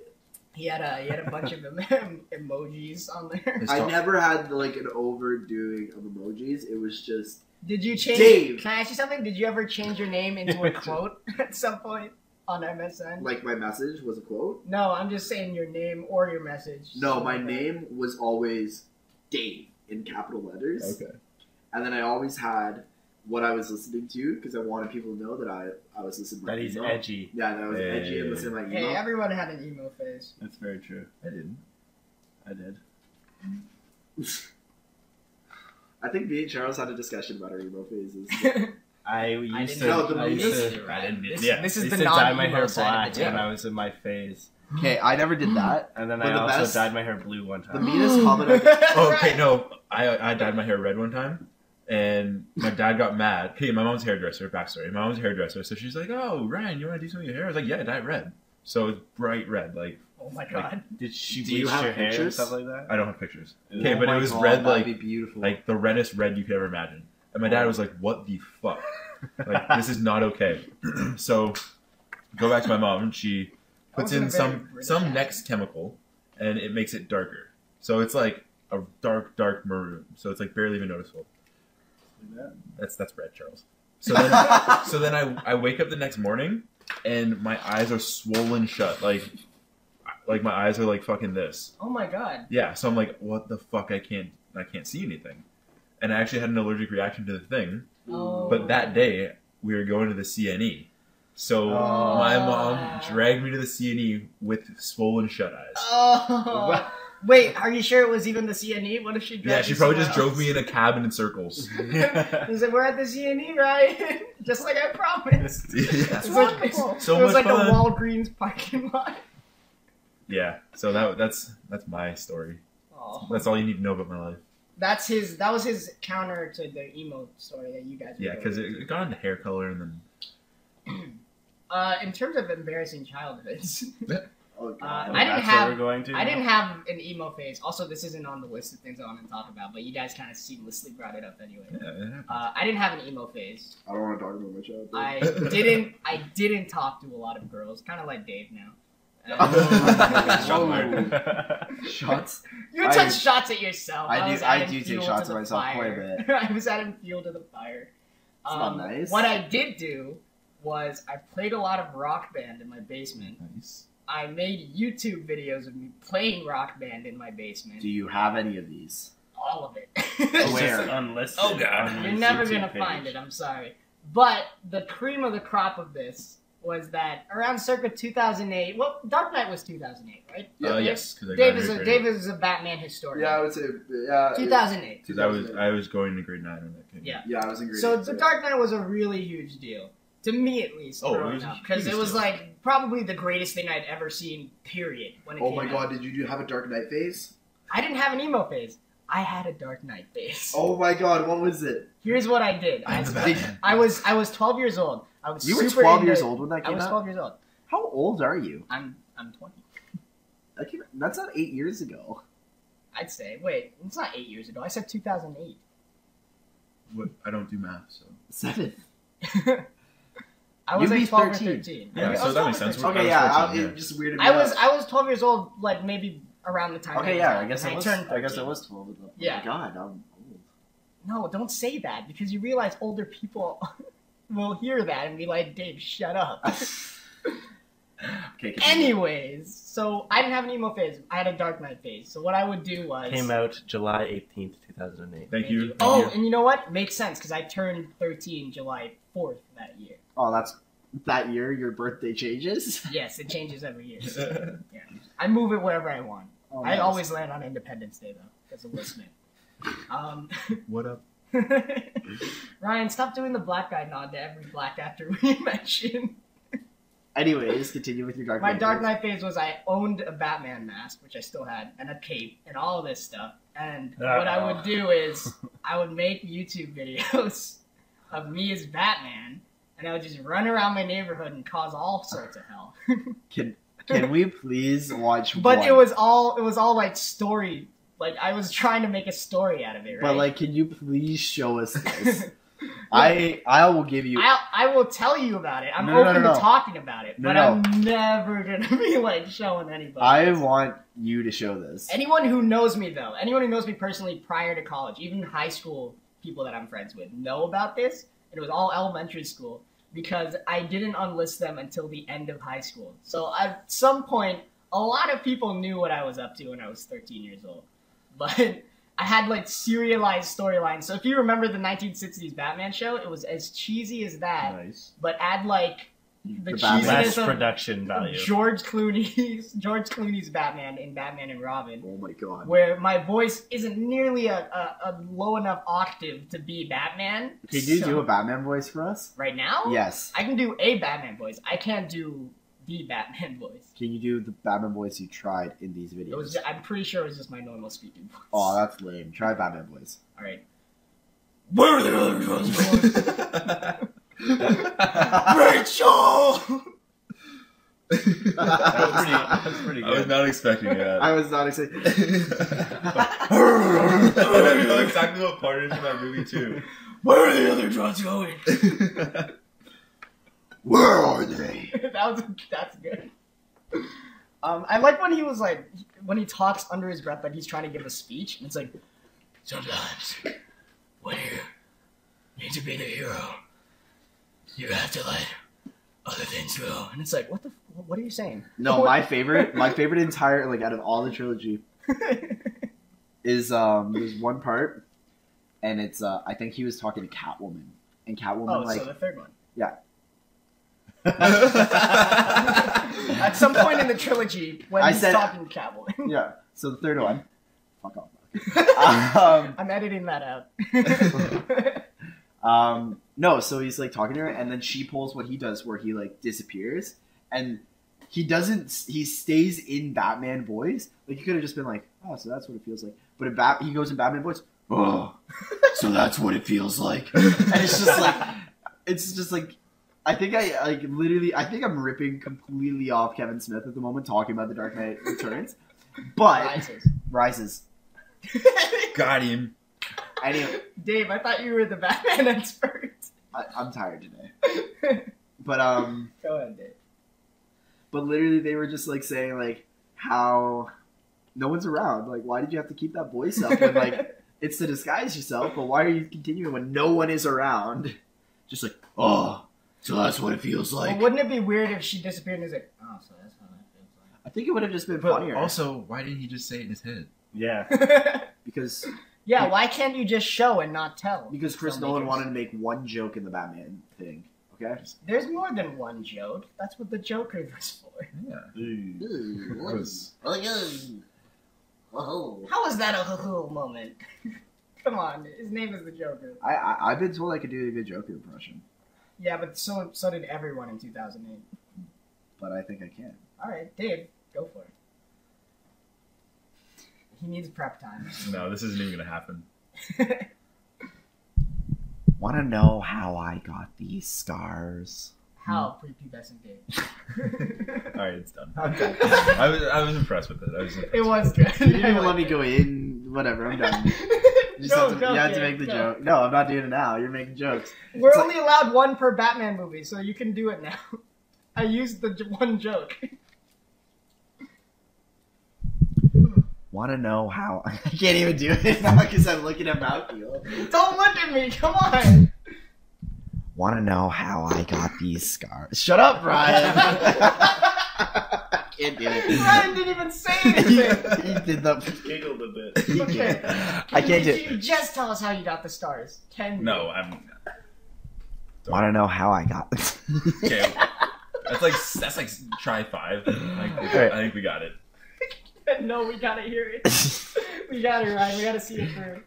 He had a he had a bunch of em- *laughs* emojis on there. His I never had like an overdoing of emojis. It was just Did you change? Dave. Can I ask you something? Did you ever change your name into a *laughs* quote *laughs* at some point on MSN? like my message was a quote. no, I'm just saying your name or your message. No, my name was always Dave in capital letters. Okay. And then I always had what I was listening to because I wanted people to know that I, I was listening to my That he's email. edgy. Yeah, that I was Yeah, edgy and listening to my Hey, everyone had an emo phase. That's very true. I didn't. I did. *laughs* I think me and Charles had a discussion about our emo phases. I *laughs* I used didn't to. know the I used music. to, I didn't- This, yeah, this I is used the to dye my hair black of the when. I was in my phase, okay, I never did hmm. that. and then But I the also best- dyed my hair blue one time. The time. meanest *laughs* comment I Oh, okay, no. I I dyed my hair red one time, and my dad got mad. Okay, my mom's a hairdresser. Backstory: my mom's hairdresser, so she's like, "Oh, Ryan, you want to do something with your hair?" I was like, "Yeah, dye it red." So it's bright red. Like Oh my god. Did she Do you bleach have your hair and pictures? stuff like that? I don't have pictures. Ooh. Okay, Oh but my it was God, red that'd like be beautiful. like the reddest red you could ever imagine. And my dad was like, "What the fuck? Like this is not okay." *clears throat* so go back to my mom, and she puts wasn't in a very some British some accent. next chemical, and it makes it darker. So it's like a dark, dark maroon. So it's like barely even noticeable. That's that's red, Charles. So then, *laughs* so then I I wake up the next morning, and my eyes are swollen shut, like like my eyes are like fucking this. Oh my god. Yeah, so I'm like, what the fuck? I can't, I can't see anything. And I actually had an allergic reaction to the thing. Oh. But that day, we were going to the CNE. So Oh. my mom dragged me to the CNE with swollen shut eyes. *laughs* Oh. Wait, are you sure it was even the CNE? What if she? Yeah, she probably just somewhere drove me in a cabin in circles. else? He said, "We're at the CNE, right? *laughs* just like I promised." *laughs* yeah. It's like, it's- So it was like fun. the Walgreens parking lot. Yeah, so that that's that's my story. Oh. That's all you need to know about my life. That's his. That was his counter to the emo story that you guys. Yeah, because it, it got into hair color and then *clears throat* Uh, in terms of embarrassing childhoods, *laughs* oh, uh, I didn't have- going to. I didn't have an emo phase. Also, this isn't on the list of things I want to talk about, but you guys kind of seamlessly brought it up anyway. yeah. Uh, I didn't have an emo phase. I don't want to talk about my childhood. I *laughs* didn't. I didn't talk to a lot of girls. Kind of like Dave now. *laughs* Whoa. Shots. you I- took shots at yourself. I do- was I adding do take fuel shots at the myself quite a fire. bit. *laughs* I was adding fuel to the fire. Um, It's not nice. What I did do was I played a lot of Rock Band in my basement. nice. I made YouTube videos of me playing Rock Band in my basement. Do you have any of these? All of it. Where? *laughs* just unlisted Oh, God. on You're his never YouTube gonna page. find it. I'm sorry, but the cream of the crop of this was that around circa 2008. Well, Dark Knight was 2008, right? Yeah, uh, yes, because I Dave is a Dave is a Batman historian. Yeah, I would say. Yeah. 2008. Because I was I was going to grade nine when that came. Yeah. Yeah, I was in grade. So eight, the yeah. Dark Knight was a really huge deal to me, at least. Oh, it growing was a up because it huge was like probably the greatest thing I'd ever seen. Period. When it Oh came my out. god, did you do have a Dark Knight phase? I didn't have an emo phase. I had a Dark Knight phase. Oh my god, what was it? Here's what I did. I, I'm the Batman. I was I was 12 years old. I was You were super 12 into- years old when that I came was out? 12 years old. How old are you? I'm I'm 20. That came, that's not eight years ago. I'd say. Wait, it's not eight years ago. I said 2008. What? I don't do math, so. Seven. *laughs* I was You'd like be 12 13. or 13. Yeah, I so that 12 makes or sense. 13. Okay, I yeah, 14, I, yeah. it just weirded me I was. I was 12 years old, like maybe around the time. Okay, that yeah, out, I guess and I was. turned I guess I 13. was 12. Oh Yeah. my god, I'm old. No, don't say that because you realize older people will hear that and be like, "Dave, shut up." *laughs* Okay, continue. Anyways, so I didn't have an emo phase. I had a Dark Knight phase. So what I would do was Came out July 18th, 2008. Thank you. Thank Oh, you. and you know what? Makes sense because I turned 13 July 4th that year. Oh, that's that year your birthday changes. *laughs* Yes, it changes every year. *laughs* Yeah, I move it wherever I want. Oh, I nice. always land on Independence Day though, because of Will Smith. Um, what up? *laughs* Ryan, stop doing the black guy nod to every black actor *laughs* we mention. Anyways, continue with your Dark My Knight. Dark. Knight phase was I owned a Batman mask, which I still had, and a cape, and all this stuff. And what I would do ah. is I would make YouTube videos *laughs* of me as Batman, and I would just run around my neighborhood and cause all sorts of hell. Can Can we please watch? But one? it was all it was all like story. Like I was trying to make a story out of it, right? But like, can you please show us this? *laughs* I I will give you. I I will tell you about it. I'm No, no, no, open no, to talking about it, but. I'm never gonna *laughs* be like showing anybody. I else. want you to show this. anyone who knows me though, anyone who knows me personally prior to college, even high school people that I'm friends with know about this. It was all elementary school because I didn't unlist them until the end of high school. So at some point, a lot of people knew what I was up to when I was 13 years old. But *laughs* I had like serialized storylines. So if you remember the 1960s Batman show, it was as cheesy as that, Nice. but add like the, The cheesiness of production value. George Clooney's *laughs* George Clooney's Batman in Batman and Robin Oh my god. where my voice isn't nearly a, a, a low enough octave to be Batman. Can you So- do a Batman voice for us? right now? Yes. I can do a Batman voice. I can't do the Batman voice. Can you do the Batman voice you tried in these videos? It was. I'm pretty sure it was just my normal speaking voice. Oh, that's lame. Try Batman voice. all right. Where are the other drugs *laughs* Rachel. That was pretty, that was pretty I was not expecting that. I was not excited. I know exactly what part is in that movie too. Where are the other drugs going? *laughs* Where are they? *laughs* that was that's good. Um, I like when he was like when he talks under his breath, like he's trying to give a speech, and it's like sometimes when you need to be the hero, you have to let other things go, and it's like what the what are you saying? No, *laughs* my favorite, my favorite entire like out of all the trilogy *laughs* is um there's one part, and it's uh I think he was talking to Catwoman, and Catwoman oh, like so the third one. Yeah. At some point in the trilogy, when I he's said- talking to Catwoman, *laughs* yeah. So the third one, fuck off. *laughs* um, I'm editing that out. *laughs* Um, no, so he's like talking to her, and then she pulls what he does, where he like disappears, and he doesn't. He stays in Batman voice. Like he could have just been like, "Oh, so that's what it feels like." But in Bat, he goes in Batman voice. Oh, so that's what it feels like, and it's just like, it's just like. I think I like literally. I think I'm ripping completely off Kevin Smith at the moment, talking about the Dark Knight Returns, but Rises. rises. *laughs* Got him. Anyway, Dave, I thought you were the Batman *laughs* expert. I, I'm tired today, *laughs* but um. Go ahead, Dave. but literally they were just like saying like how no one's around like why did you have to keep that voice up when like it's to disguise yourself but why are you continuing when no one is around just like oh so that's what it feels like Well, wouldn't it be weird if she disappeared and was like, oh, so that's how that feels like. i think it would have just been But funnier also, why didn't he just say it in his head? Yeah. *laughs* because yeah, why can't you just show and not tell? because chris Filmmakers. nolan wanted to make one joke in the batman thing okay There's more than one joke. That's what the Joker *laughs* was for. Yeah. How was- that a hoo moment? *laughs* Come on, his name is the Joker. I, I i've been told i could do a good joker impression Yeah, but so so did everyone in 2008. but i think i can All right, Dave, go for it. He needs prep time. *laughs* No, this isn't even gonna happen. *laughs* Want to know how I got these scars? How prepubescent Dave? *laughs* All right, it's done. Okay. I was I was impressed with it. I was impressed. It was good. You didn't even let me go in. Whatever, I'm done. You, just Go, have to, you have to make the go. joke. No, I'm not doing it now. You're making jokes. We're It's like- only allowed one per Batman movie, so you can do it now. *laughs* I used the one joke. Want to know how? *laughs* I can't even do it now because I'm looking at mouthfeel. Don't look at me. Come on. Want to know how I got these scars? Shut up, Brian. *laughs* I can't do it. *laughs* Ryan didn't even say anything. *laughs* he did the. Giggled a bit. He Okay. can't. I can't do Can it. you just tell us how you got the stars? Can you? No, I'm. Want to know how I got? Okay. *laughs* That's like that's like try five. Like, Alright. I think we got it. no, we gotta hear it. We got it, Ryan. We gotta see it through.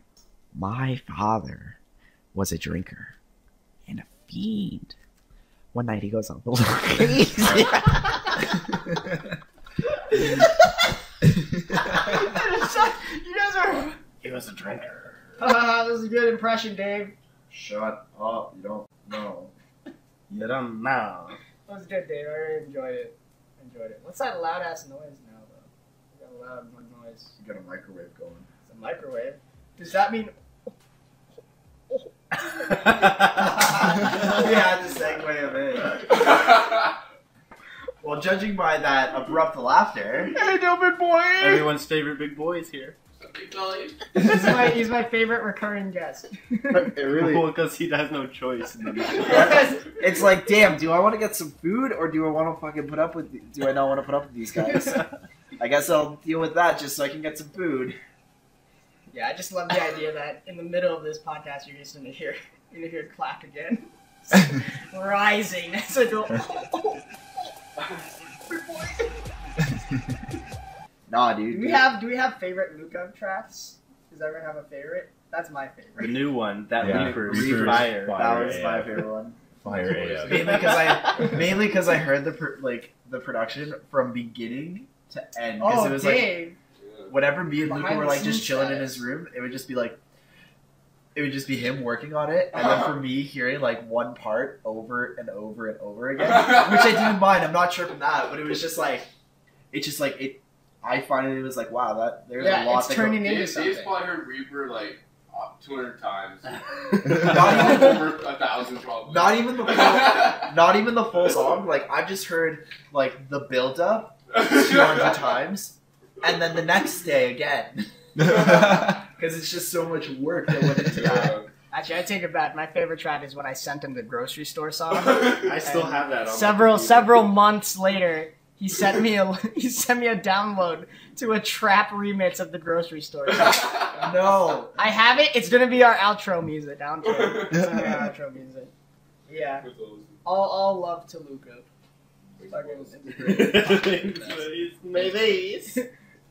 My father was a drinker and a fiend. One night he goes on the crazy. *laughs* *laughs* you guys are. he was a drinker. Uh, this is a good impression, Dave. Shut up! You don't know. You don't know. That was good, Dave. I really enjoyed it. Enjoyed it. What's that loud ass noise now, though? We got a loud noise. You got a microwave going. It's a microwave. Does that mean? We had to segue him in. Well, judging by that abrupt laughter, Hey, Dilbert boy. Everyone's favorite big boy is here. he's my he's my favorite recurring guest. it really. Well, because he has no choice. In the It's like, damn, do I want to get some food or do I want to fucking put up with? Do I not want to put up with these guys? *laughs* I guess I'll deal with that just so I can get some food. Yeah, I just love the idea that in the middle of this podcast, you're just gonna hear you're *laughs* gonna hear it clack again, *laughs* rising as I go. Oh, oh, oh, *laughs* nah, dude. do dude. we have do we have favorite Luka tracks? Does everyone have a favorite? That's my favorite. the new one, that Yeah. Reaper's Reaper's fire. fire. that was yeah. my favorite one. Fire AF. mainly because I mainly because I heard the pr- like the production from beginning to end because Oh, it was like Dave. Whenever me and Luka Behind were like just scenes chilling in his room, it would just be like it would just be him working on it, and then for me hearing like one part over and over and over again, which I didn't mind. I'm not sure from that, but it was just like it just like it. I finally was like, wow, that there's yeah, a lot it's that turning go- into Dave, Dave's something. probably heard Reaper like uh, 200 times. *laughs* Not even- over a thousand probably. Not even the full, *laughs* not even the full song. Like I've just heard like the build up 200 *laughs* times, and then the next day again, *laughs* because it's just so much work that went into that. Actually, I take it back. My favorite track is when I sent him the grocery store song. *laughs* I still And have that. On several computer. several months later, he sent me a *laughs* he sent me a download to a trap remix of the grocery store. song. No, I have it. It's gonna be our outro music. Outro. It's gonna be our outro music. Yeah. All all love to Luka. Maybe.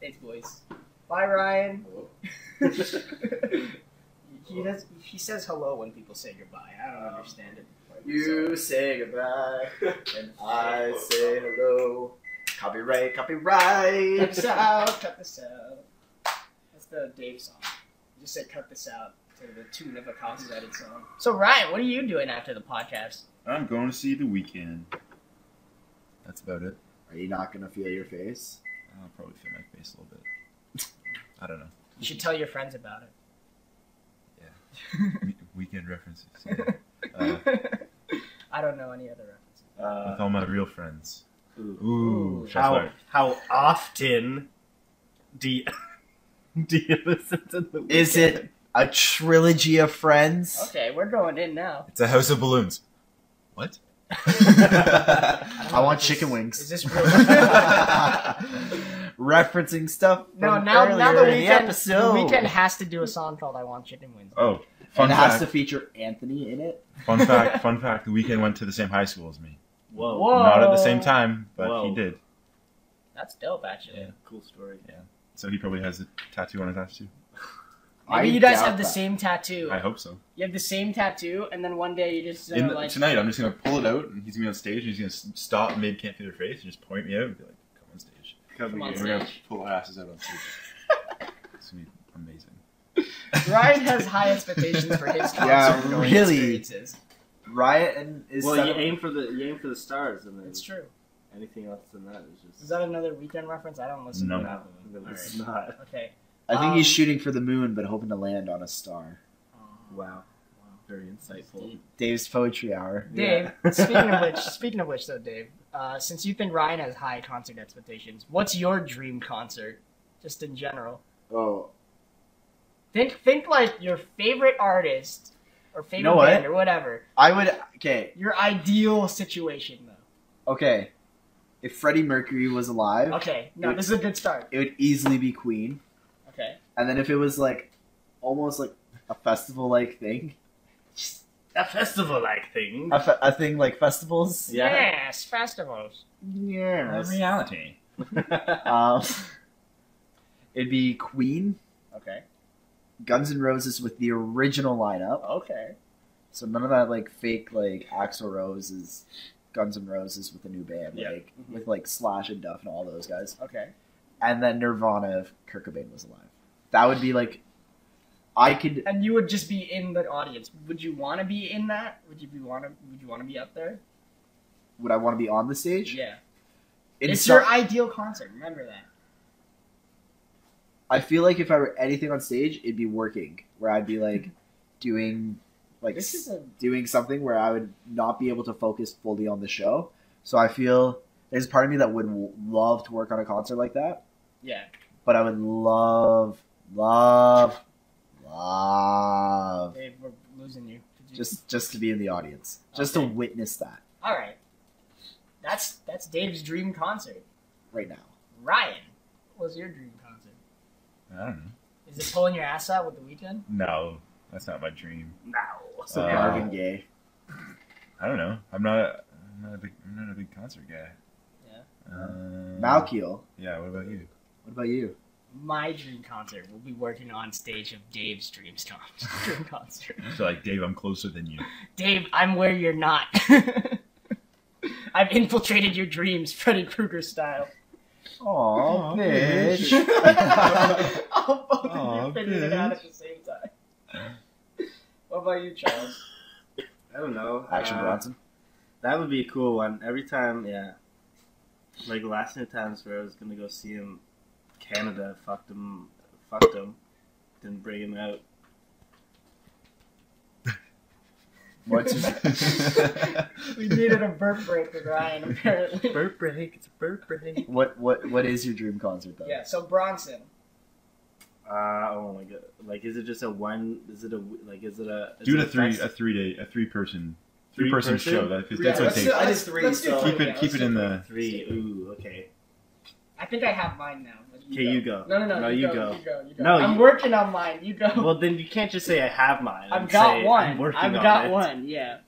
Thanks, boys. Bye, Ryan. *laughs* he does. He says hello when people say goodbye. I don't understand it. you say goodbye, and I say hello. Copyright, copyright. Cut this out. Cut this out. That's the Dave song. You just say cut this out to the tune of a copyrighted song. So Ryan, what are you doing after the podcast? I'm going to see the Weeknd. That's about it. Are you not gonna feel your face? I'll probably feel my face a little bit. I don't know. You should tell your friends about it. We- *laughs* Weeknd references. yeah. Uh. I don't know any other references. Uh, with all my real friends. ooh. Ooh, How how often do you, *laughs* do you listen to the? Weeknd? Is it a trilogy of friends? Okay, we're going in now. It's a house of balloons. What? *laughs* I want chicken wings. Is this real? Referencing stuff. no, from now now the earlier in weekend. episode. The Weeknd has to do a song called "I Want Chicken Wings." Oh, fun and it has to feature Anthony in it. Fun *laughs* fact. Fun fact. The Weeknd went to the same high school as me. Whoa, Whoa. Not at the same time, but Whoa. he did. That's dope, actually. Yeah. cool story. Yeah. So he probably has a tattoo on his ass too. Maybe I you guys doubt have the that. same tattoo. I hope so. You have the same tattoo, and then one day you just uh, In the- like tonight, I'm just gonna pull it out, and he's gonna be on stage, and he's gonna stop mid can't see their face, and just point me out and be like, "Come on. Come Come on we're gonna pull our asses out on stage. *laughs* It's gonna be amazing. Ryan has high expectations for his concert Yeah, going really. experiences. Riot and is Well, you aim for the you aim for the stars, and then It's true. anything else than that is just Is that another Weeknd reference? I don't listen No. to no, that. no, it's not. Okay. I think he's Um, shooting for the moon, but hoping to land on a star. Wow, very insightful. Dave's poetry hour. Dave, speaking of which, *laughs* speaking of which, though, Dave, uh, since you think Ryan has high concert expectations, what's your dream concert, just in general? Oh, Think, think like your favorite artist or favorite know what? band or whatever. I would. Okay, Your ideal situation, though. okay. If Freddie Mercury was alive, Okay, no, this is a good start. it would easily be Queen. Okay. And then if it was like almost like a festival like thing, A festival like thing. a, fe- a thing like festivals. Yeah. Yes, festivals. Yes. reality. *laughs* Um, it'd be Queen, Okay. Guns N' Roses with the original lineup. Okay. So none of that like fake like Axl Rose is Guns N' Roses with a new band, Yeah. like with like Slash and Duff and all those guys. Okay. And then Nirvana if Kurt Cobain was alive. That would be like I could And you would just be in the audience. Would you want to be in that? Would you be want to? Would you want to be up there? would I want to be on the stage? Yeah. In it's some- your ideal concert. Remember that. I feel like if I were anything on stage, it'd be working, where I'd be like *laughs* doing like This is a doing something where I would not be able to focus fully on the show. So I feel there's part of me that would love to work on a concert like that, yeah. but I would love, love, love Dave, we're losing you. You- just just to be in the audience, just to witness that all right. That's that's Dave's dream concert. right now. Ryan, what's your dream concert? I don't know. Is it pulling your ass out with the Weeknd? No, that's not my dream. No. So Uh, Marvin Gaye. I don't know. I'm not. A, I'm not a big. I'm not a big concert guy. Yeah. Uh, Malkiel. Yeah. What about you? What about you? My dream concert. We'll be working on stage of Dave's dreams con- *laughs* dream concert. *laughs* so like Dave. I'm closer than you. Dave, I'm where you're not. *laughs* I've infiltrated your dreams, Freddy Krueger style. Oh, bitch. oh, both of you figured it out at the same time. What about you, Charles? I don't know. Action Uh, Bronson. That would be a cool one. Every time, yeah. Like last two times where I was gonna go see him, Canada fucked him, fucked him, didn't bring him out. *laughs* What's *laughs* We needed a burp break with Ryan, apparently. Burp break. It's a burp break. what what what is your dream concert though? Yeah, so Bronson. Uh oh my god! Like, is it just a one? Is it a like? Is it a? Is Do it it a three. fest- A three day. A three person. Three, Three person, person? show. That, that's Yeah, what it let's takes. do- I did let's- three, let's do so- three, keep it. yeah, keep it in the. Three. Ooh. Okay. I think I have mine now. But Okay, you go. No, no, no. No, you, you go, go. You go. You go. No, I'm you- working on mine. You go. Well, then you can't just say I have mine. I've and got say, one. I'm working I've on got it. one. Yeah.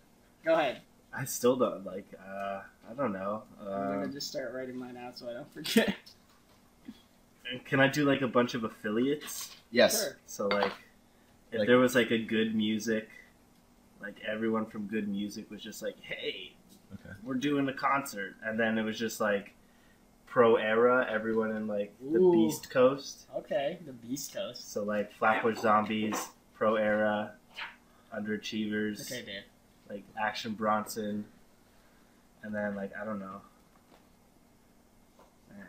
Go ahead. I still don't like. Uh, I don't know. I'm gonna Uh, just start writing mine out so I don't forget. can I do like a bunch of affiliates? Yes. Sure. So like, if Like- there was like a good music, like everyone from good music was just like, "Hey, Okay. we're doing a concert," and then it was just like pro era, everyone in like the Ooh. Beast Coast. Okay. The Beast Coast. So like Flatbush Zombies, pro era, Underachievers, Okay, Dave. like Action Bronson, and then like I don't know. Man,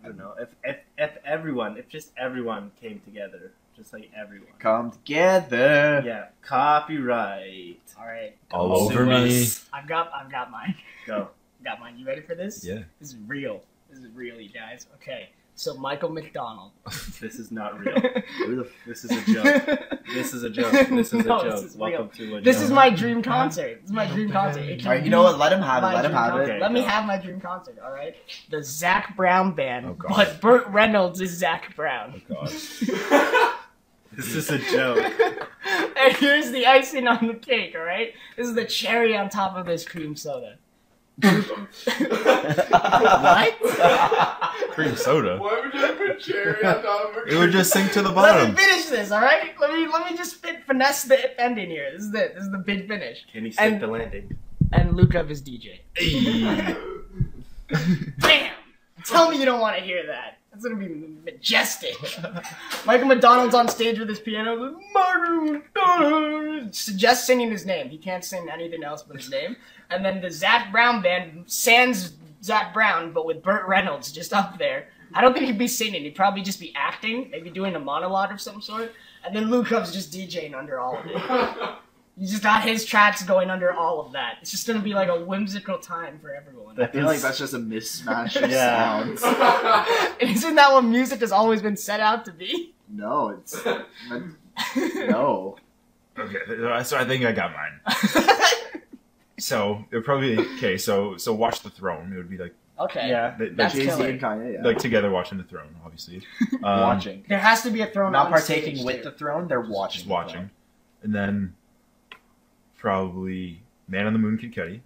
I don't know if if if everyone, if just everyone came together, just like everyone. Come together. Yeah, copyright. All right. All Sue over me. I've got. I've got mine. Go. Got mine. You ready for this? Yeah. This is real. This is real, you guys. Okay. So Michael McDonald. *laughs* This is not real. *laughs* This is a joke. This is a joke. This is a *laughs* joke. this is Welcome to a This joke. is my dream concert. This is my dream concert. All right, you know what? Let him have it. Let him have concert. it. Let me have my dream concert. All right. The Zac Brown band, Oh, God. but Burt Reynolds is Zac Brown. Oh God. This is a joke. and here's the icing on the cake. All right. This is the cherry on top of this cream soda. What? Cream soda. Why would you put cherry on top of It would just sink to the bottom. Let bottom. me finish this. All right. Let me let me just fit, finesse the ending here. This is it. This is the big finish. Can he stick And- the landing? And Luka is DJ. Hey. *laughs* Bam! Tell me you don't want to hear that. That's gonna be majestic. *laughs* Michael McDonald's on stage with his piano. like, Michael McDonald. Singing his name. He can't sing anything else but his name. And then the Zac Brown band sans Zac Brown, but with Burt Reynolds just up there. I don't think he'd be singing. He'd probably just be acting, maybe doing a monologue of some sort. And then Lou Hubb's just DJing under all of it. *laughs* You just got his tracks going under all of that. It's just gonna be like a whimsical time for everyone. I feel like that's just a mismatch of *laughs* Yeah. sounds. *laughs* Isn't that what music has always been set out to be? No, it's *laughs* no. Okay, so I think I got mine. So it would probably okay. So so watch the throne. It would be like okay. Yeah. they- That's like, Jay Z and Kanye, yeah. like together watching the throne, obviously. Um, watching, There has to be a throne. not on partaking stage, with too. the throne. They're watching. just watching, throne. and then probably Man on the Moon Kid Cudi.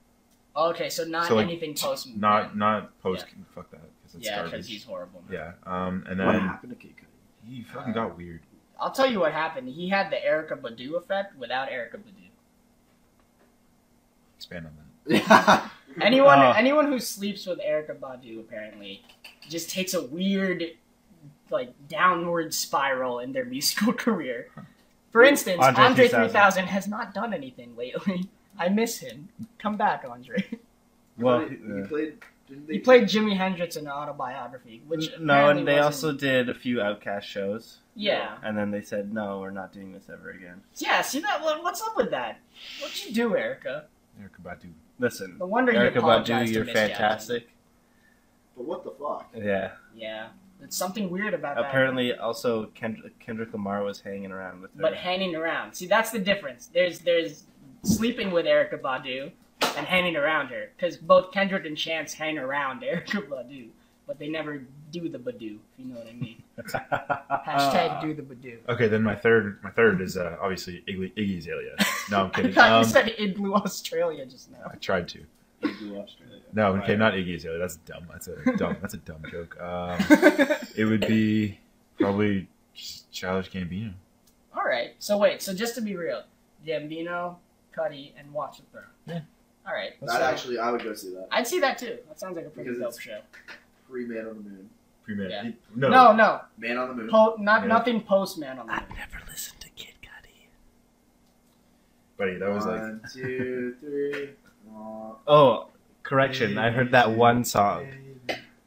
Okay, so not So, like, anything post. Not not post. Fuck that. Because it's yeah, because garbage. he's horrible. Yeah. Um. And What then happened to Kid Cudi? he fucking got weird. I'll tell you what happened. He had the Erykah Badu effect without Erykah Badu. Expand on that. Yeah. *laughs* Anyone, Oh. anyone who sleeps with Erykah Badu apparently just takes a weird, like downward spiral in their musical *laughs* career. For instance, Andre Andre 3000. 3000 has not done anything lately. I miss him. Come back, Andre. *laughs* Well, he, uh, played. He played Jimi Hendrix in an autobiography, which no, and they wasn't- also did a few OutKast shows. yeah, And then they said, no, we're not doing this ever again. yeah. See that? What's up with that? What'd you do, Erykah? Erykah Badu. Listen, No wonder you Erykah apologized Badu, to you're Miss Jackson. fantastic. But what the fuck? Yeah. Yeah, there's something weird about that. Apparently, also Kendrick, Kendrick Lamar was hanging around with her. but hanging around. See, that's the difference. There's there's sleeping with Erykah Badu and hanging around her, because both Kendrick and Chance hang around *laughs* Erykah Badu, but they never do the Badu. If you know what I mean. *laughs* Hashtag do the Badu. Okay, then my third my third is uh, obviously Iggy, Iggy Azalea. No, I'm *laughs* I kidding. thought Um, you said Igloo Australia just now. I tried to. Australia. No, okay, not Iggy Azalea. That's dumb. That's a dumb. That's a dumb joke. Um, *laughs* it would be probably just Childish Gambino. All right. So wait. So just to be real, Gambino, Cudi, and Watch the Throne. Yeah. All right. That actually, I would go see that. I'd see that too. That sounds like a pretty Because dope it's- show. Pre Man on the Moon. Pre-med. Yeah. No, No, no. Man on the Moon. Po- not Yeah. nothing postman on the. I've never listened to Kid Cudi. buddy, that was like One, two, three. Aw. Oh, correction. I heard that one song.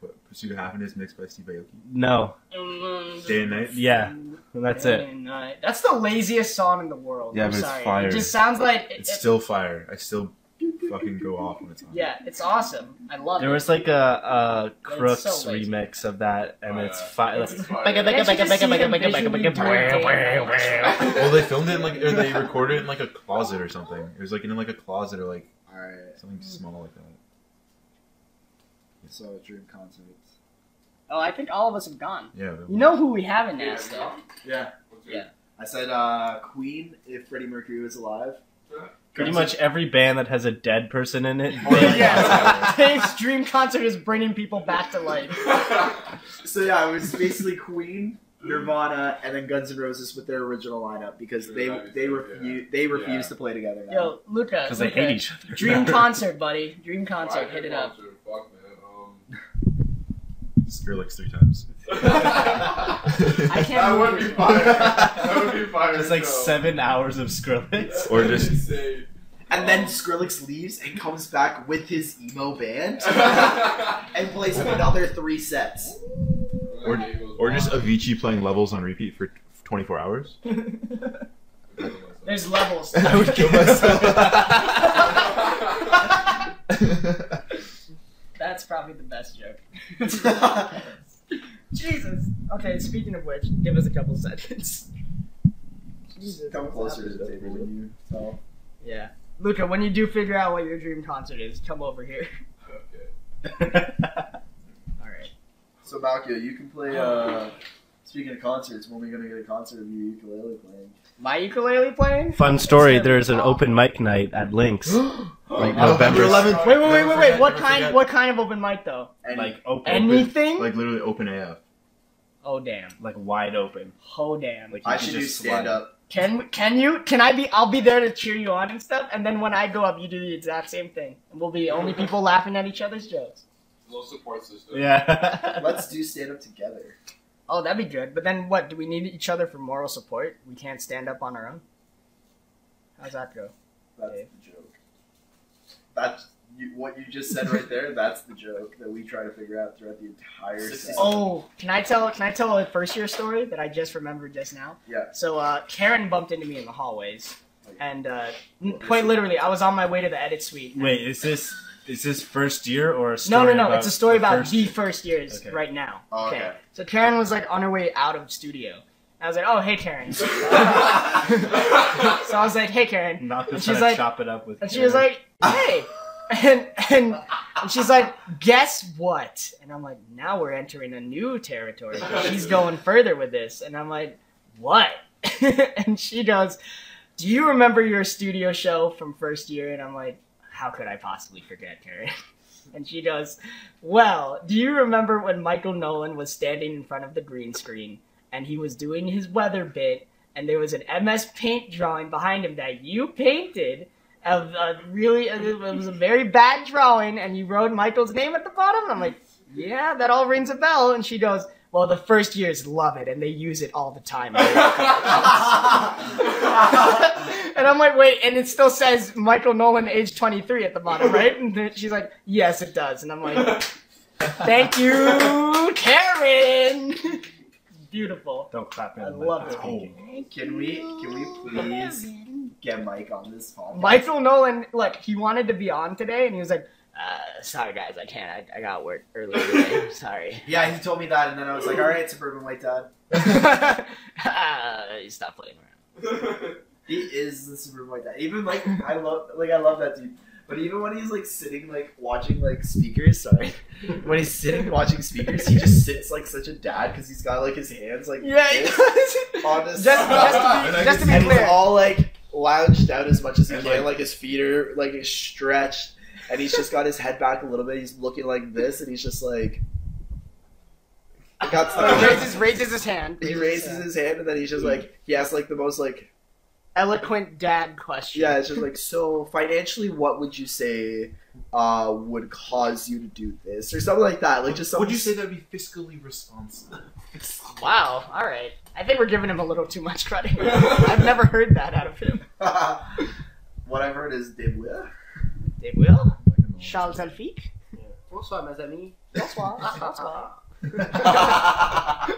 what, Pursuit of Happiness mixed by Steve Aoki. No. Day and Night. Yeah. That's it. And, uh, that's the laziest song in the world. Yeah, I'm but it's sorry. fire. It just sounds like it, It's it- still fire. I still fucking go off when it's on. yeah, it's awesome. I love it. There it. was like a, a But it's Crooks so lazy. remix of that, and Oh, it's yeah. fine. It's fire. Can't you just see them visually doing it? Well, they filmed it in like, or they recorded it in like a closet or *laughs* something. It was like in like a closet or like Alright, something small like that. Yeah. so Dream Concerts. Oh, I think all of us have gone. Yeah. You know who we haven't asked though? Yeah. Yeah. I said uh, Queen if Freddie Mercury was alive. Pretty much every band that has a dead person in it. *laughs* Oh, yes. *laughs* Dave's dream concert is bringing people back to life. *laughs* So yeah, it was basically Queen, Nirvana, and then Guns N' Roses with their original lineup because they Yeah, that'd be they sick, refuse they refuse Yeah. to play together now. Yo, Luka. Because they hate each other. Dream *laughs* concert, buddy. Dream concert. Hit it up. Fuck, man. Um, Skrillex three times. *laughs* I can't that would believe be it. fire. That would be fire. It's like seven hours of Skrillex. Or just- Insane. And then Skrillex leaves and comes back with his emo band *laughs* and plays another three sets. Or, or just Avicii playing levels on repeat for 24 hours. *laughs* There's levels. *laughs* I would kill myself. *laughs* That's probably the best joke. Jesus. Okay, speaking of which, give us a couple seconds. Jesus. Come closer to the table when you tell. Yeah. Luka, when you do figure out what your dream concert is, come over here. Okay. Alright. So Malkiel, you can play. Uh, speaking of concerts, when are we gonna get a concert of you ukulele playing? My ukulele playing? Fun story. There's an open mic night at Links. *gasps* Like November November 11th. Wait, wait, wait, wait, wait. What kind forget. what kind of open mic though? And Like open. Anything? Like literally open AF. oh damn. like wide open. Oh damn. Like you I could should do just stand slide. up. Can can you can I be I'll be there to cheer you on and stuff and then when I go up you do the exact same thing. And we'll be the only *laughs* people laughing at each other's jokes. Little support system. Yeah. *laughs* Let's do stand up together. Oh, that'd be good. But then what? Do we need each other for moral support? We can't stand up on our own? How's that go? That's Okay. the joke. That's you, what you just said right there. That's the joke that we try to figure out throughout the entire set. Oh, can I tell? Can I tell a first year story that I just remembered just now? Yeah. So uh, Karen bumped into me in the hallways, and uh, quite literally, I was on my way to the edit suite. Wait, is this is this first year or a No, story no, no. about It's a story the about first the year? first years Okay. right now. Oh, okay. So Karen was like on her way out of studio. I was like, oh, hey, Karen. *laughs* so I was like, hey, Karen. Not And just she's trying like- chop it up with. And she was like, hey. *laughs* And, and, and she's like, guess what? And I'm like, now we're entering a new territory. She's going further with this. And I'm like, what? *laughs* and she goes, do you remember your studio show from first year? And I'm like, how could I possibly forget, Karen? *laughs* And she goes, well, do you remember when Michael Nolan was standing in front of the green screen and he was doing his weather bit and there was an MS Paint drawing behind him that you painted of a really it was a very bad drawing and you wrote Michael's name at the bottom? I'm like, yeah, that all rings a bell. And she goes, well, the first years love it and they use it all the time. *laughs* and I'm like, wait, and it still says Michael Nolan, age 23 at the bottom, *laughs* right? And then she's like, yes, it does. And I'm like, thank you, Karen. Beautiful. Don't clap in. I my love face. it. Oh. Can we can we please get Mike on this podcast? Michael Nolan, look, he wanted to be on today, and he was like, uh, "Sorry guys, I can't. I, I got work early today. *laughs* Sorry." Yeah, he told me that, and then I was like, all right, suburban white dad. *laughs* uh, stop playing around. *laughs* He is the suburban white dad. Even like I love like I love that dude. But even when he's like sitting like watching like speakers, sorry, when he's sitting watching speakers, he just sits like such a dad because he's got like his hands like Yeah, he does. on his Just, just to be, just to be and he's clear, all like lounged out as much as he can, like- like, his feet are like stretched, and he's just got his head back a little bit. He's looking like this, and he's just like. Got he raises, raises his hand. he raises his hand, and then he's just like he asks like the most like eloquent dad question. yeah, it's just like so financially, what would you say uh would cause you to do this or something like that? Like just something. Would you say that would be fiscally responsible? Wow. All right. I think we're giving him a little too much credit. *laughs* I've never heard that out of him. what I've heard is débrouille. They will. Charles Alfique. Bonsoir, mes amis. Bonsoir. *laughs* Bonsoir. *laughs*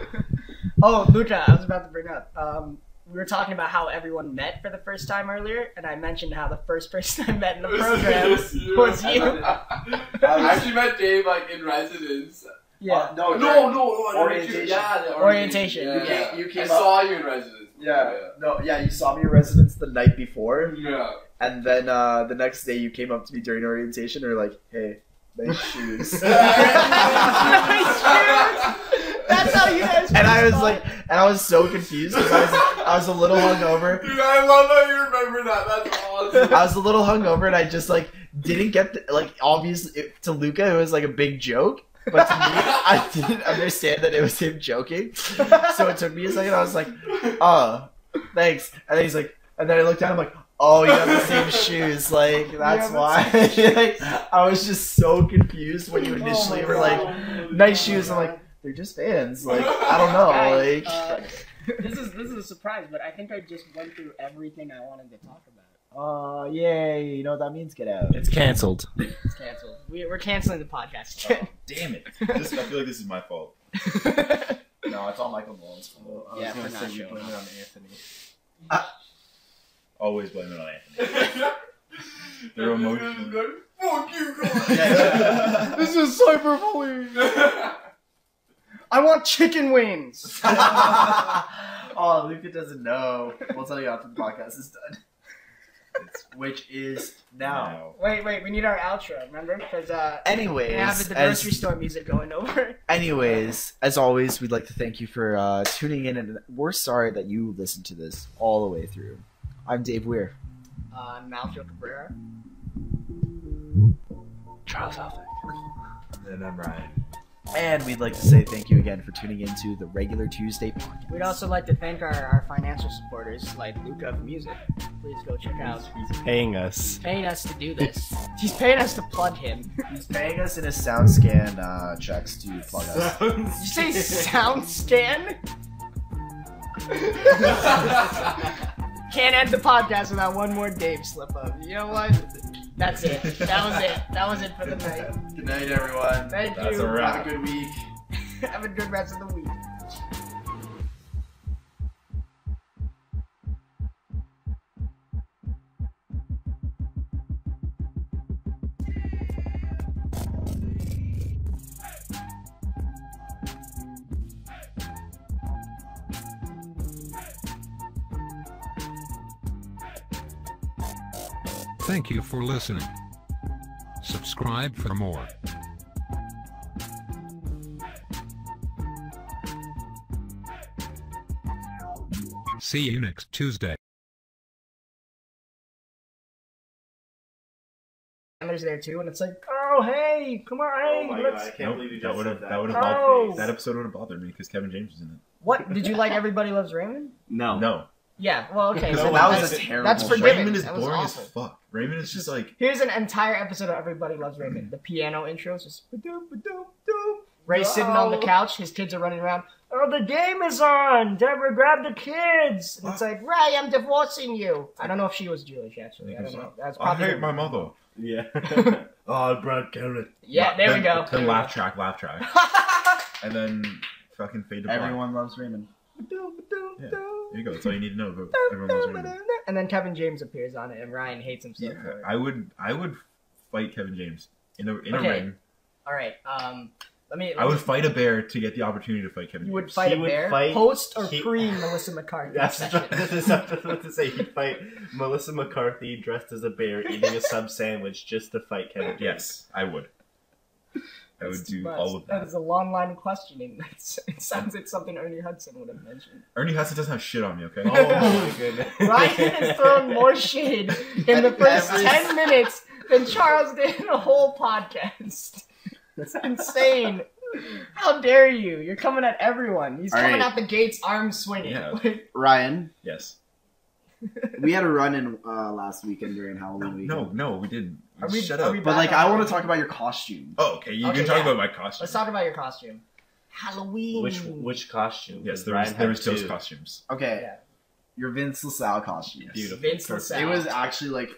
oh, Luka, I was about to bring up. Um, we were talking about how everyone met for the first time earlier, and I mentioned how the first person I met in the program was you. I actually met Dave like in residence. Yeah. Uh, no, No, no, no. I you- Orientation. Yeah, the Orientation, Yeah, you yeah. came- you I came saw you in residence. Yeah, no, yeah. You saw me in residence the night before, Yeah. And then uh the next day you came up to me during orientation, and were like, "Hey, nice shoes." *laughs* That's how you guys. and I was first like, and I was so confused because I was, I was a little hungover. *laughs* Dude, I love how you remember that. That's awesome. I was a little hungover, and I just like didn't get the, like obviously it, to Luka it was like a big joke, but to me *laughs* I didn't understand that it was him joking. So it took me a second. I was like, "Oh, thanks," and then he's like, and then I looked at him like. Oh, you have the same shoes, like that's why. *laughs* like, I was just so confused when you initially were like, "Nice shoes." I'm like, they're just fans. Like, I don't know. *laughs* Guys, Like, uh, *laughs* this is this is a surprise, but I think I just went through everything I wanted to talk about. oh yay! You know what that means? Get out. It's canceled. It's canceled. We, we're canceling the podcast again. Damn it! This, I feel like this is my fault. No, it's all Michael Nolan's fault. I was Yeah, gonna say not you showing blame it on Anthony. Always blame it on Anthony. *laughs* They're emotional. Fuck you, guys. *laughs* This is cyberbullying. *laughs* I want chicken wings. oh, Luka doesn't know. We'll tell you after the podcast is done. Which is now. Now. Wait, wait, we need our outro. Remember? Because uh, Anyways, we have the as- grocery store music going over. anyways, as always, we'd like to thank you for uh, tuning in, and we're sorry that you listened to this all the way through. I'm Dave Weir. Uh, Malfio Cabrera. Charles Alford. And I'm Ryan. And we'd like to say thank you again for tuning into the regular Tuesday podcast. We'd also like to thank our, our financial supporters like Luka of Music. Please go check out. He's paying us. Paying us to do this. He's paying us to plug him. He's paying us in his sound scan uh, checks to plug us. Did you say sound scan? *laughs* *laughs* Can't end the podcast without one more Dave slip up. You know what? That's it. That was it. That was it for the night. Good night, everyone. Thank That's you. a wrap. Have a good week. *laughs* Have a good rest of the week. Thank you for listening. Subscribe for more. See you next Tuesday. Cameron's there too, and it's like, oh hey, come on, hey, Oh my let's. God, I can't believe you that just would have said that that. would have Oh. that episode would have bothered me because Kevin James was in it. What did you like? Everybody loves Raymond. No. No, Yeah, well, okay, No, so that was that's, a terrible that's show. forgiven. Raymond is That was boring as awful. fuck. Raymond is just like Here's an entire episode of Everybody Loves Raymond. The piano intro is just ba-doom, ba-doom. Ray's sitting on the couch. His kids are running around. Oh, the game is on. Deborah, grab the kids. And it's like, Ray, I'm divorcing you. I don't know if she was Jewish actually. I don't know. That's I hate my mother. Yeah. *laughs* *laughs* oh, Brad Garrett. Yeah, there we go. The laugh track, laugh track, *laughs* and then fucking fade to black. Everyone loves Raymond. Ba-doom, ba-doom, Yeah. There you go. That's all you need to know about everyone loves And then Kevin James appears on it, and Ryan hates himself Yeah, for it. I would I would fight Kevin James in a in Okay. a ring. All right. Um, let me. Let I me- would fight a bear to get the opportunity to fight Kevin You James. would fight He a would bear, fight- post or he- pre Melissa McCarthy. *laughs* That's session. this is what I was about to say. He'd fight Melissa McCarthy dressed as a bear eating a sub sandwich just to fight Kevin. James. Yes, I would. I would do much. all of That that. is a long line of questioning. *laughs* That's, it sounds like something Ernie Hudson would have mentioned. Ernie Hudson doesn't have shit on me, okay? *laughs* Oh my goodness. *laughs* Ryan has thrown more shade in the first Every- 10 minutes than Charles did in a whole podcast. It's insane. How dare you? You're coming at everyone. He's All coming right. out the gates, arms swinging. Yeah. Ryan, Yes. we had a run in uh, last weekend during Halloween weekend. No, no, we didn't. Are we- Shut are up. we But like, I want to talk about your costume. Oh, okay. You Okay, can talk yeah. about my costume. Let's talk about your costume. Halloween. Which which costume? Yes, there was there had was those two. costumes. Okay, Yeah. your Vince LaSalle costume. Yes. Beautiful. Vince Perfect. LaSalle. It was actually like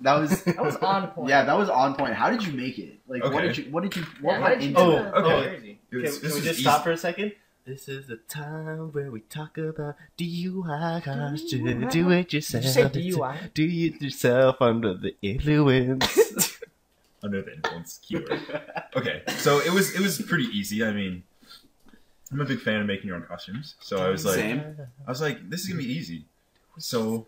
that was *laughs* That was on point. yeah that was on point. How did you make it? Like what did you what did you what Yeah, went did you into do Oh, it? that? okay. Crazy. It was, Can, can we just easy. stop for a second? This is the time where we talk about DUI costume. Do it yourself. Did you say DUI? Do it yourself under the influence. *laughs* under the influence keyword. Okay, so it was it was pretty easy. I mean, I'm a big fan of making your own costumes, so I was like, Same. I was like, this is gonna be easy. So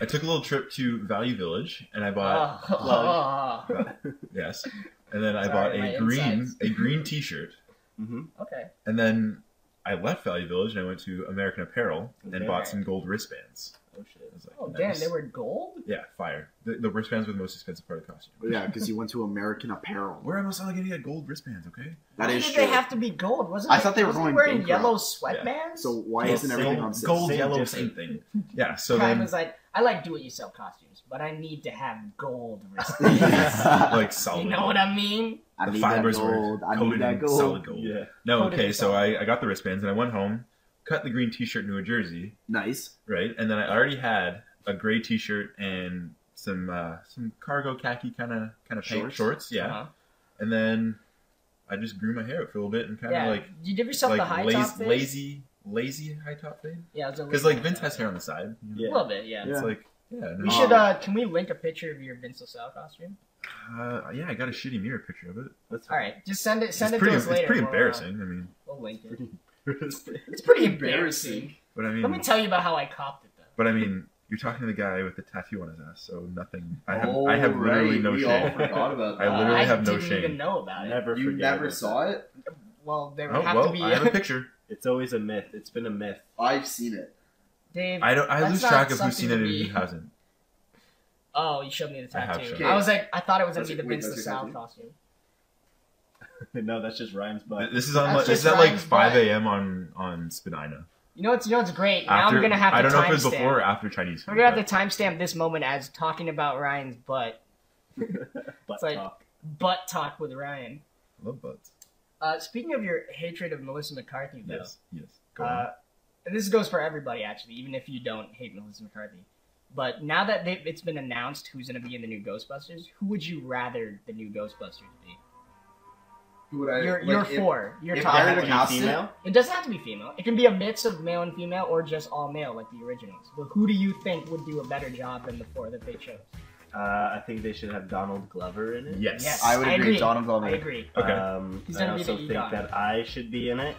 I took a little trip to Value Village, and I bought Oh. *laughs* yes, and then I Sorry, bought a green insides. a green T-shirt, hmm okay. and then I left Value Village and I went to American Apparel and Okay. bought some gold wristbands. Oh shit. Like, Oh, nice. damn, they were gold? yeah, fire. The, the wristbands were the most expensive part of the costume. Yeah, *laughs* because you went to American Apparel. Where am I gonna get gold wristbands? Okay. That Why is did true. they have to be gold? Wasn't I it- thought they were going wearing bankrupt. yellow sweatbands? So why Gold, isn't everything gold, on sale? Gold, Same yellow, difference. same thing. Yeah. So Prime then, was like, I like do-it-yourself costumes, but I need to have gold *laughs* wristbands. like solid. you know what I mean? I the need fibers that were gold. I coated need in gold. solid gold. Yeah. No, Coated okay, so. I, I got the wristbands and I went home, cut the green T-shirt into a jersey, Nice. right? And then I already had a gray T-shirt and some uh, some cargo khaki kind of kind of Shorts? shorts, yeah. Uh-huh. And then I just grew my hair out for a little bit and kind of Yeah. like Did you give yourself like the high lazy, top fade? lazy lazy high top fade Yeah, it because like Vince has hair on the side. you know? A Yeah. little bit, yeah. Yeah. It's like yeah. We should. uh Can we link a picture of your Vince LaSalle costume? Uh, yeah, I got a shitty mirror picture of it. That's All right, just send it. Send it's it pretty. to us later. It's pretty uh, embarrassing. I mean, We'll link it. It's It's pretty embarrassing. but I mean, Let me tell you about how I copped it though. But I mean, you're talking to the guy with the tattoo on his ass, so nothing. I have, Oh, I have literally right, no we all shame. forgot about *laughs* I literally I have no didn't shame. even know about it. never You never about saw it? Well, there would Oh have well, to be. I have a picture. *laughs* It's always a myth. It's been a myth. I've seen it. Dave. I don't. I lose track of who's seen it and who hasn't. Oh, you showed me the I have tattoo. shown I, you. was like, I thought it was gonna That's be the your- wait, Vince that's your LaSalle tattoo? costume. *laughs* no, that's just Ryan's butt. Th- This is on. That's Like, this is just at like Ryan's 5 butt. a.m. on on Spadina. You know what's you know what's great? Now After, I'm gonna have to I don't know if it was timestamp- before or after Chinese. We're gonna have but- to timestamp this moment as talking about Ryan's butt. *laughs* butt like- talk. Butt talk with Ryan. I love butts. Uh, speaking of your hatred of Melissa McCarthy, though, Yes. Yes. Go on. uh, and this goes for everybody actually, even if you don't hate Melissa McCarthy. But now that they've, it's been announced who's going to be in the new Ghostbusters, who would you rather the new Ghostbusters be? Who would I? You're, like, you're if- for. You're if top. I to to be cast it- female? It doesn't have to be female. It can be a mix of male and female, or just all male, like the originals. But who do you think would do a better job than the four that they chose? Uh, I think they should have Donald Glover in it. yes. Yes, I would agree, agree. Donald Glover. I agree. Okay. Um, He's I gonna be also the think that I should be in it.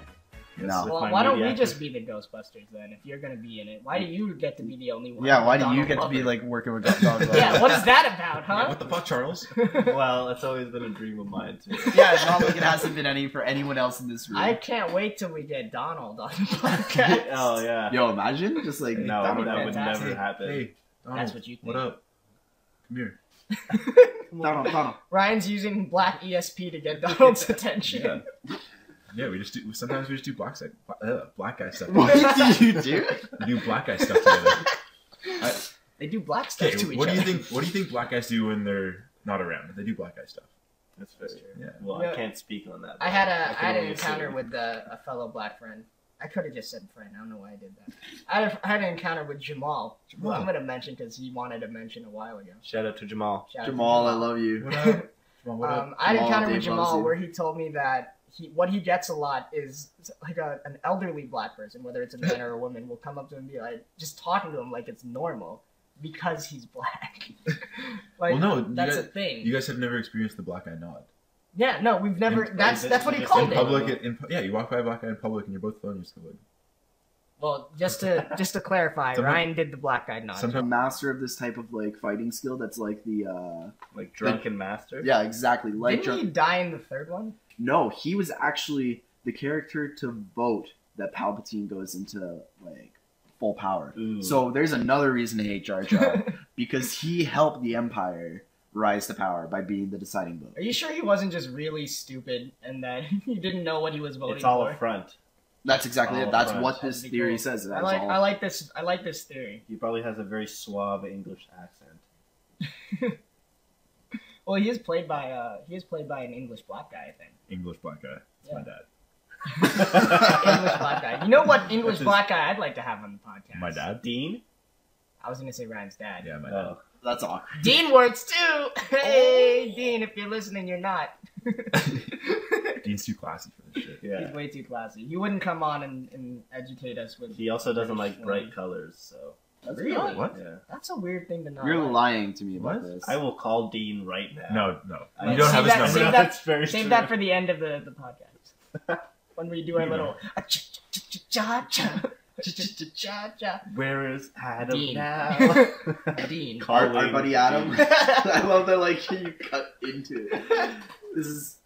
No. Well, why don't we actor. just be the Ghostbusters then? If you're gonna be in it, why do you get to be the only one? Yeah, why do you Donald get to be like working with Donald Glover? Yeah, what is that about, Yeah, huh? what the fuck, Charles? *laughs* Well, it's always been a dream of mine too. *laughs* yeah, it's not like it hasn't been any for anyone else in this room. I can't wait till we get Donald on the podcast. *laughs* oh yeah. Yo, imagine just like no, that that would would, fantastic. never happen. Hey, Donald. That's what you think. What up? Come here. Donald, Donald. Ryan's using Black ESP to get Donald's attention. Yeah. Yeah, we just do. Sometimes we just do black sec, uh, black guy stuff. What do you do? *laughs* We do black guy stuff together. They do black stuff Okay, to each what do you think? What do you think black guys do when they're not around? They do black guy stuff. That's very true. Yeah. Well, Yeah. I can't speak on that. I had but a I, had an encounter assume. with uh, a fellow black friend. I could have just said friend. I don't know why I did that. I had, a, I had an encounter with Jamal. Jamal, I'm gonna mention because he wanted to mention a while ago. Shout out to Jamal. Shout out to Jamal, I love you. What up? Jamal, what up? Um, I had an Jamal, encounter with Dave loves Jamal you. where he told me that he what he gets a lot is like a, an elderly black person, whether it's a man or a woman, will come up to him and be like, just talking to him like it's normal because he's black. *laughs* like Well, no, that's guys- a thing. You guys have never experienced the black eye nod. yeah, no, we've never. In- that's in- that's what he called in it. public, in, pu- yeah, you walk by a black guy in public and you're both phone. You're like, Well, just to *laughs* just to clarify, Sometimes- Ryan did the black guy nod. sometimes- A master of this type of like fighting skill. That's like the uh Like drunken master. yeah, exactly. Like Didn't he die in the third one? No, he was actually the character to vote that Palpatine goes into like full power. Ooh. So there's another reason to hate Jar Jar *laughs* because he helped the Empire rise to power by being the deciding vote. Are you sure he wasn't just really stupid and that *laughs* he didn't know what he was voting for? it's all for? a front. That's exactly Oh, it. That's right. what this That'd theory cool. says. I like all. I like this I like this theory. He probably has a very suave English accent. *laughs* Well, he is played by uh he is played by an English black guy, I think. English black guy. That's my dad. *laughs* English black guy. You know what English That's his- black guy I'd like to have on the podcast? My dad. Dean? I was gonna say Ryan's dad. Yeah, my dad. Oh. That's awkward. Dean works too. Oh. Hey, Dean, if you're listening, you're not. *laughs* Dean's too classy for this shit. Yeah. He's way too classy. He wouldn't come on and, and educate us with. He also doesn't like bright colors, so That's Really? good. What? yeah. That's a weird thing to know. You're like. lying to me about What? this. I will call Dean right now. No, no. I- You don't have Save his that- number. save *laughs* that- That's very Save true. that for the end of the, the podcast. *laughs* when we do our You little cha cha cha cha cha. Where is Adam Dean. now? *laughs* Dean. our, our buddy Adam. I love that like you cut into it. This is.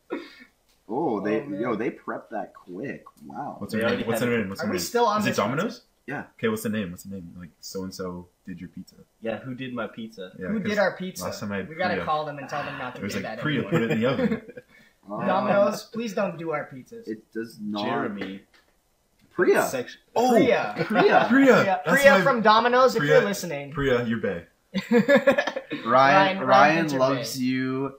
Oh, they Oh, man. yo they prep that quick. Wow. What's They her already name? What's had her it. name? What's Are we still on Is it Domino's? Yeah. Okay, what's the name? What's the name? Like so and so did your pizza. yeah, who did my pizza? Yeah, Who 'cause did our pizza? last time I had we gotta Priya. call them and tell them not to It was do like that Priya, anymore. put it in the oven. *laughs* Um, Domino's, please don't do our pizzas. It does not. Jeremy. Priya. Section- Oh, Priya. Priya. *laughs* Priya. Priya, That's Priya my- from Domino's, if you're listening. Priya, you're bae. *laughs* Ryan Ryan Ryan, loves Bay. you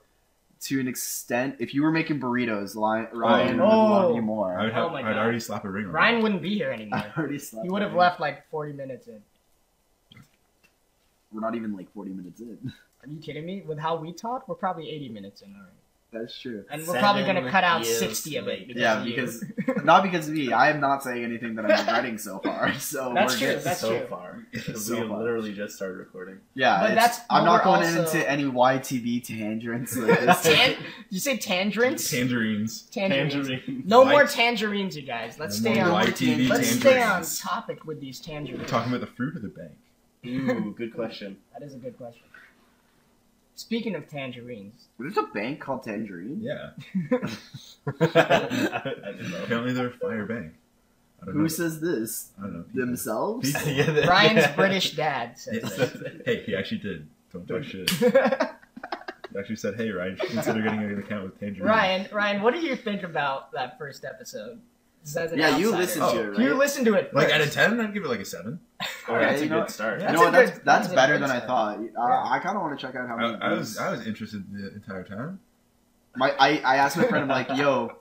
to an extent. If you were making burritos, Li- Ryan Oh. would love Oh. you more. I would Oh have, my I'd God. already slap a ring on. Ryan that. wouldn't be here *laughs* I anymore. already slept. He would have left like 40 minutes in. We're not even like 40 minutes in. Are you kidding me? With how we talk, we're probably 80 minutes in already. That's true. And we're probably gonna cut out years 60 of it. Because Yeah, of because *laughs* not because of me. I am not saying anything that I'm *laughs* regretting so far. So That's we're true, good. that's so true. far. *laughs* So we far. literally just started recording. Yeah, But that's- I'm not going also- into any YTV tangents like this. Tan- you say tangerines? Tangerines. tangerines. No White- more tangerines, you guys. Let's No stay on. YTV Let's stay on topic with these We're tangerines. talking about the fruit of the bank. Ooh, good question. That is a good question. Speaking of tangerines, There's a bank called Tangerine. Yeah. I don't know. Apparently they're a fire bank. I don't Who know. says this? I don't know. people. Themselves? People. Yeah, that- Ryan's yeah. *laughs* British dad says Yes. *laughs* this. hey, he actually did. Don't talk shit. *laughs* actually said, "Hey, Ryan, you should consider getting an account with Tangerine." Ryan, Ryan, what do you think about that first episode? Just as an Yeah, you outsider. listened Oh, to it, right? You listen to it. Like first. out of ten, I'd give it like a seven. Oh, that's a good start. You That's know what? That's good- that's that's better than I thought. Uh, Yeah. I kind of want to check out how I, many. I was I was interested the entire time. My I, I asked my friend, I'm like, yo,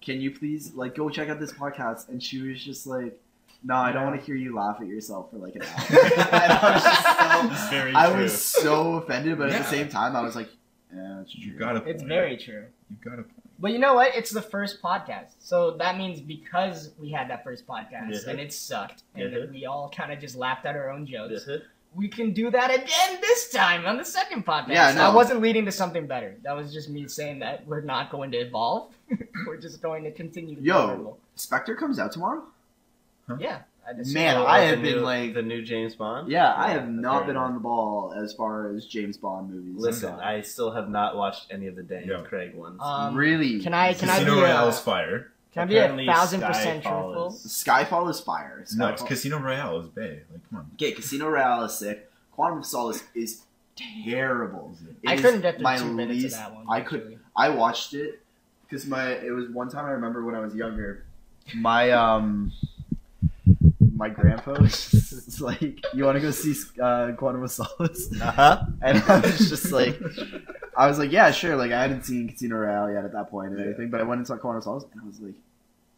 can you please like go check out this podcast? And she was just like, No, I don't want to hear you laugh at yourself for like an hour. *laughs* and I was just so very I true. was so offended, but at the same time I was like, Yeah, it's You got a It's very true. You got a point. But you know what? It's the first podcast. So that means because we had that first podcast Yeah. and it sucked and Yeah. we all kind of just laughed at our own jokes, Yeah. we can do that again this time on the second podcast. Yeah, I. That wasn't leading to something better. That was just me saying that we're not going to evolve. *laughs* we're just going to continue to Yo. Spectre comes out tomorrow? Yeah. I just Man, I have been new- like the new James Bond. Yeah, I have not been on the ball as far as James Bond movies. Listen, I still have not watched any of the Daniel Yo. Craig ones. Um, really Can I can I be Casino Royale a, is fire. can I be a Apparently thousand percent Skyfall truthful? is- Skyfall is fire. No, it's Casino Royale is Bay. Like, come on. Okay, Casino Royale is sick. Quantum of Solace is terrible. It I is couldn't get through my two minutes least- of that one. I could. I watched it because my it was one time I remember when I was younger. My um my grandpa was *laughs* like, "You want to go see uh, Quantum of Solace?" Uh-huh. *laughs* And I was just like, I was like, "Yeah, sure." Like I hadn't seen Casino Royale yet at that point and Yeah. everything, but I went and saw Quantum of Solace, and I was like,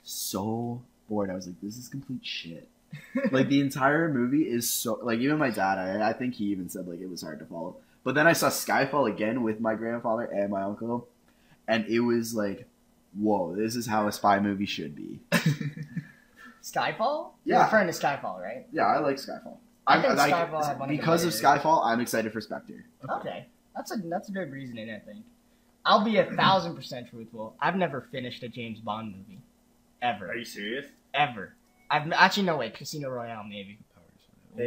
so bored. I was like, "This is complete shit." *laughs* like the entire movie is so like even my dad I, I think he even said like it was hard to follow but then i saw skyfall again with my grandfather and my uncle and it was like whoa this is how a spy movie should be Skyfall? Yeah. You're referring to Skyfall, right? yeah i like skyfall I I'm- think like, Skyfall had one of the because of skyfall i'm excited for spectre Okay, that's a that's a good reasoning. I think. I'll be a thousand percent truthful. I've never finished a James Bond movie, ever, Are you serious? ever. I've actually no way. Casino Royale, maybe. Hey.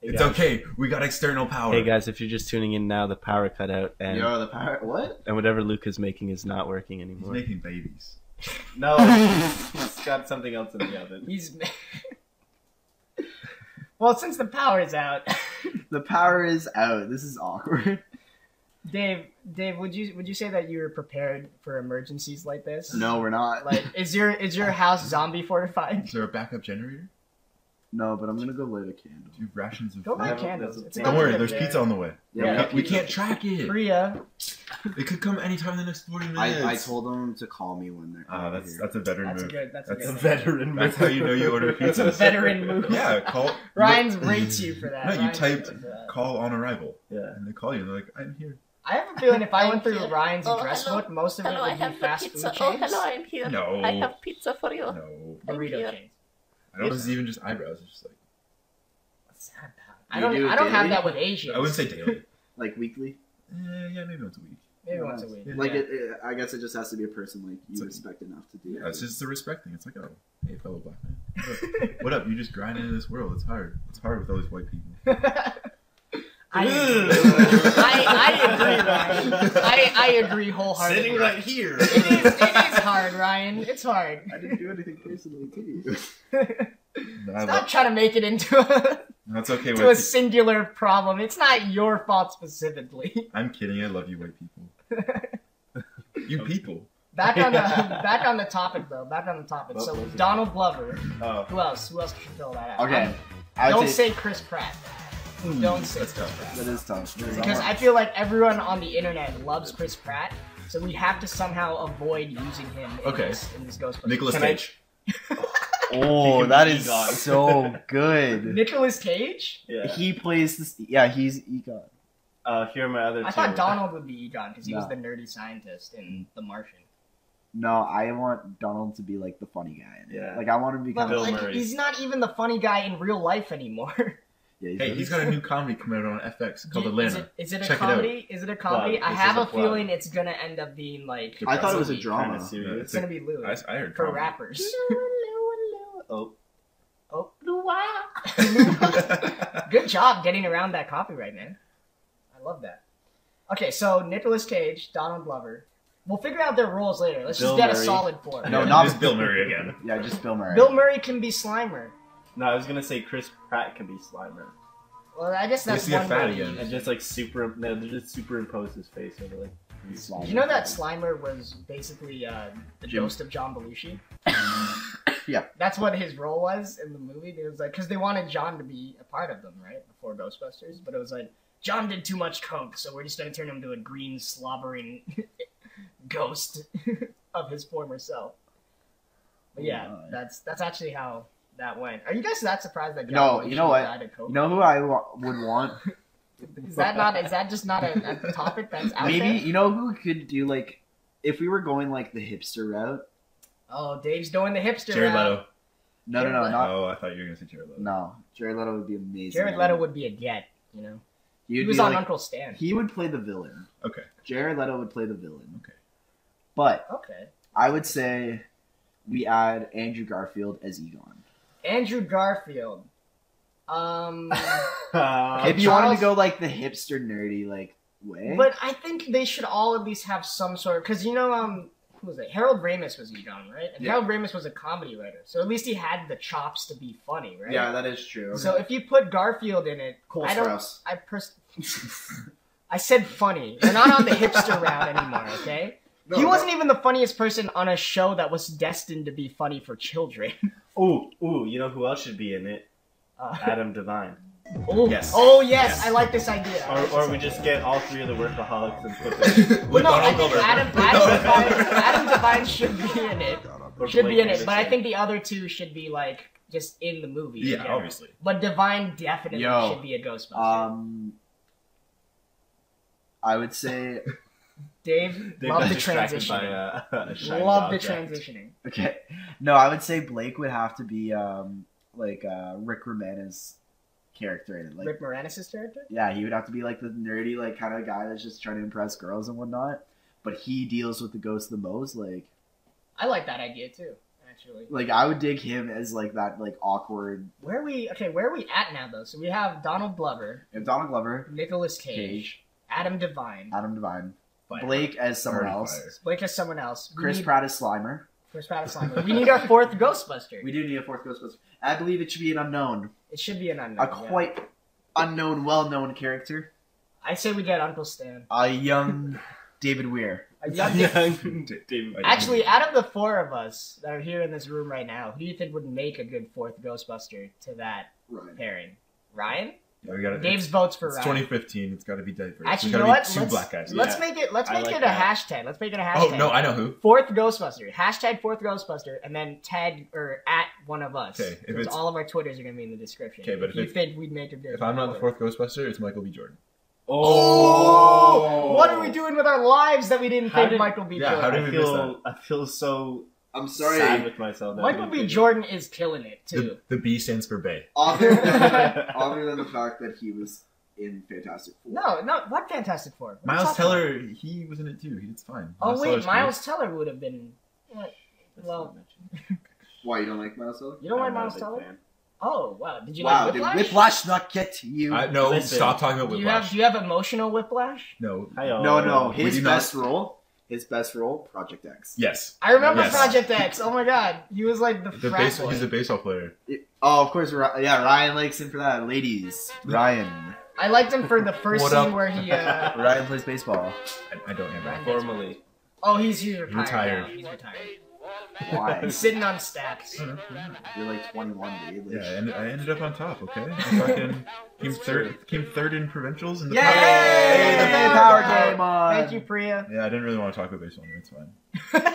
hey It's guys. okay. We got external power. Hey guys, if you're just tuning in now, the power cut out and yo the power what and whatever Luke is making is not working He's anymore. making babies. No, he's *laughs* got something else in the oven. *laughs* He's. *laughs* well, since the power is out, *laughs* the power is out this is awkward Dave. Dave, would you would you say that you were prepared for emergencies like this? no we're not Like, is your is your house zombie fortified? Is there a backup generator? No but i'm gonna go light a candle Do you have rations of Go food? buy candles. It's Don't Don't worry, there's get pizza on the way. Yeah, we, we can't track it. Priya. It could come anytime in the next 40 minutes. I, I told them to call me when they're Ah, that's here. that's a veteran That's a move. good. That's a good. A veteran. That's how you know you order pizza. That's a pizza. *laughs* veteran move. Yeah, call. *laughs* Ryan's rates you for that. No, you Ryan's typed rates you for that. call on arrival, Yeah. and they call you. and They're like, "I'm here." I have a feeling if I went Thank through you. Ryan's Oh, address hello. book, most of it Hello, I would have be the fast pizza. food Oh, chains. hello, I'm here. No. I have pizza for you. No, Burrito you. chains. I don't. know. It's even just eyebrows. It's just like What's that about? I don't. do it I don't have daily? that with Asians. I wouldn't say daily. *laughs* like weekly eh, yeah, maybe once a week. maybe once a week. Yeah. Like it, it, I guess it just has to be a person like you So- respect enough to do Yeah, that. it's just the respect thing. It's like, oh, hey, fellow black man, what up? *laughs* what up? You just grind in this world. It's hard. It's hard with all these white people. *laughs* I, *laughs* agree. I, I agree, Ryan. I, I agree wholeheartedly. Sitting right here. It is, it is hard, Ryan. It's hard. I didn't do anything personally to you. *laughs* Stop love- trying to make it into a, That's okay. to a singular problem. It's not your fault specifically. *laughs* I'm kidding. I love you, white people. you people. Back on the back on the topic though. Back on the topic. What So oh, was it? Donald Glover. Oh. Who else? Who else can fill that out? Okay, I don't would say Chris Pratt. Don't say That's tough. Pratt. that is tough Because I feel like everyone on the internet loves Chris Pratt, so we have to somehow avoid using him in Okay. this in this Ghostbusters. Nicolas Cage. *laughs* oh, can that be is Egon. so good. *laughs* Nicolas Cage? Yeah. He plays this. Yeah, he's Egon. Uh, here are my other I two. thought Donald would be Egon because he was the nerdy scientist in The Martian. No, I want Donald to be like the funny guy. Yeah. like I want him to be But kind Bill of. like, Murray. he's not even the funny guy in real life anymore. *laughs* Yeah, he's Hey, really- he's got a new *laughs* comedy coming out on FX called Is Atlanta. it, is it a Check comedy? Is it a comedy? Plug. I This have a, a feeling it's gonna end up being like. I thought it was a drama. Kinda serious. Yeah, It's gonna be Louie I, I heard for comedy. rappers. *laughs* Oh. Oh, *laughs* Good job getting around that copyright, man. I love that. Okay, so Nicolas Cage, Donald Glover. We'll figure out their roles later. Let's Bill just get a solid four. No, not- just Bill Murray again. Yeah, just Bill Murray. Bill Murray can be Slimer. No, I was gonna say Chris Pratt can be Slimer. Well, I guess that's Yes, you one get fat way to again. use And just like super, no, they just superimpose his face over like. Slimer. Did you know that Slimer was basically uh, the Jim. ghost of John Belushi? *laughs* Yeah. That's what his role was in the movie. It was like because they wanted John to be a part of them, right? Before Ghostbusters, but it was like John did too much coke, so we're just gonna turn him into a green slobbering *laughs* ghost *laughs* of his former self. But yeah, Oh that's that's actually how that went. Are you guys that surprised that John No, you know what? coke? You know who I wa- would want? *laughs* is that not is that just not a, a topic that's out Maybe there? you know who could do like if we were going like the hipster route. Oh, Dave's doing the hipster Jared route. Leto. No, no, Jared no, Leto. not Oh, I thought you were gonna say Jared Leto. no. Jared Leto would be amazing. Jared Leto would be a get, you know. He, He, was on like- Uncle Stan. He would play the villain. Okay. Jared Leto would play the villain. Okay. But Okay. I would say we add Andrew Garfield as Egon. Andrew Garfield. Um, *laughs* Uh, if you wanted Charles- to go like the hipster nerdy like way, but I think they should all at least have some sort of because you know um who was it? Harold Ramis was Egon, right? And Yeah. Harold Ramis was a comedy writer, so at least he had the chops to be funny, right? Yeah that is true. So if you put Garfield in it, Cole I don't. Sprouse. I pers- *laughs* I said funny. We're not on the hipster route anymore, *laughs* okay? No, he no. wasn't even the funniest person on a show that was destined to be funny for children. *laughs* ooh, ooh, you know who else should be in it? Uh, Adam Devine. oh, Yes. oh yes, Yes. I like this idea. Or, or we just get all three of the workaholics and put them. *laughs* Well, no, I think Adam, With Adam, *laughs* Devine, Adam Devine should be in it. Should be in it, but I think the other two should be like just in the movie. Yeah, general. obviously. But Devine definitely Yo, should be a Ghostbuster. um, I would say Dave, They've love the transition. Uh, *laughs* Love the transitioning. okay. No, I would say Blake would have to be um like uh Rick Moranis character in it. Like Rick Moranis' character? yeah, he would have to be like the nerdy like kind of guy that's just trying to impress girls and whatnot. But he deals with the ghost the most. Like I like that idea too, actually. like I would dig him as like that like awkward. Where are we? Okay, where are we at now though? So we have Donald Glover, If Donald Glover, Nicolas Cage, Cage, Adam Devine, Adam Devine, Fire. Blake as someone Already else, fire. Blake as someone else. We Chris need, Pratt as Slimer. Chris Pratt as Slimer. We need our fourth Ghostbuster. We do need a fourth Ghostbuster. I believe it should be an unknown, It should be an unknown. a yeah. quite unknown, well-known character, I say we get Uncle Stan. a young David Weir. A young- *laughs* Young David. Actually, out of the four of us that are here in this room right now, who do you think would make a good fourth Ghostbuster to that Right. pairing? Ryan? Yeah, we got Dave's votes for It's Ryan. 2015. It's got to be diverse. Actually, There's you know gotta what? two let's, black guys. Let's Yeah. make it. Let's I make like it a that. hashtag. Let's make it a oh, hashtag. Oh no, I know who. Fourth Ghostbuster. Hashtag fourth Ghostbuster, and then tag or at one of us. Okay, if 'Cause it's- all of our Twitters are gonna be in the description. Okay, but if you it's- think we'd make a good. If I'm not the fourth Ghostbuster, it's Michael B. Jordan. Oh, what are we oh! doing with our lives that we didn't How think did- Michael B. yeah, Jordan? how did I we miss feel, I feel so I'm sorry. Sad with myself. that Michael we B. Jordan is killing it too. The, the B stands for Bay. Other than, *laughs* other than the fact that he was in Fantastic Four. No, no, what Fantastic Four? What Miles talking about? Teller, he was in it too. He did fine. Oh wait, Teller's Miles Teller would have been. Uh, what? Well, Why you don't like Miles Teller? you don't like I'm not Miles Teller? fan. Oh wow, did you Wow, like did Whiplash? Whiplash not get to you? good. I, no, Listen. stop talking about Do you have Whiplash. do you have emotional whiplash? No. Hi-yo. no, no, We his do not- best role, his best role, Project X. Yes. I remember Yes. Project X. Oh my god, he was like the, The base, he's a baseball player. Oh, of course, yeah, Ryan likes him for that. Ladies, Ryan. I liked him for the first What scene up? where he. Uh, Ryan plays baseball. I, I don't have that. Formally. oh, he's he's retired. Retired. now. He's retired. Why? He's sitting on stats. *laughs* Mm-hmm. You're like 21, dude. Yeah, and I ended up on top. Okay, I fucking *laughs* came third. Came third in provincials in the. Yay! Hey, the Power power game. game on. Thank you, Priya. Yeah, I didn't really want to talk about baseball. It's fine. *laughs*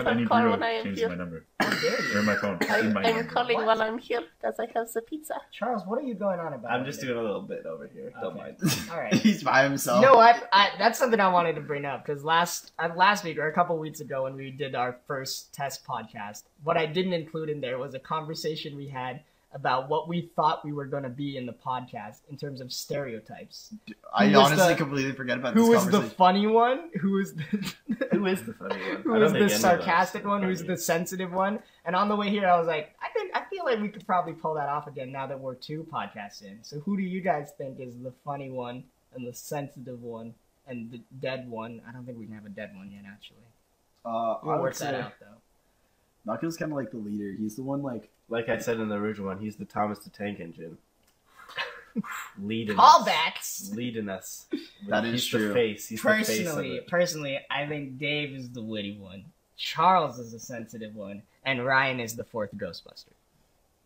I don't have any Call bureau when I am changes here. my number How dare you? or my phone. I, in my I'm number. calling What? while I'm here because I have the pizza. Charles, what are you going on about? I'm just doing a little bit over here. Don't Okay. mind. *laughs* All right. He's by himself. No, know what? I, that's something I wanted to bring up because last uh, last week or a couple weeks ago when we did our first test podcast, what I didn't include in there was a conversation we had about what we thought we were going to be in the podcast in terms of stereotypes. I Who honestly the- completely forget about Who this was the funny one? Who was the *laughs* Who is the funny one? who I don't was think the any of us sarcastic one? Who's the sensitive one? And on the way here, I was like, I think I feel like we could probably pull that off again now that we're two podcasts in. So who do you guys think is the funny one and the sensitive one and the dead one? I don't think we can have a dead one yet, actually. Uh, We'll I would work that say out though. Knuckles kind of like the leader. He's the one like Like I said in the original one, he's the Thomas the Tank Engine. *laughs* leading Callbacks. us, leading us. *laughs* That is He's true. The face. He's the face Personally, personally, I think Dave is the witty one. Charles is the sensitive one, and Ryan is the fourth Ghostbuster.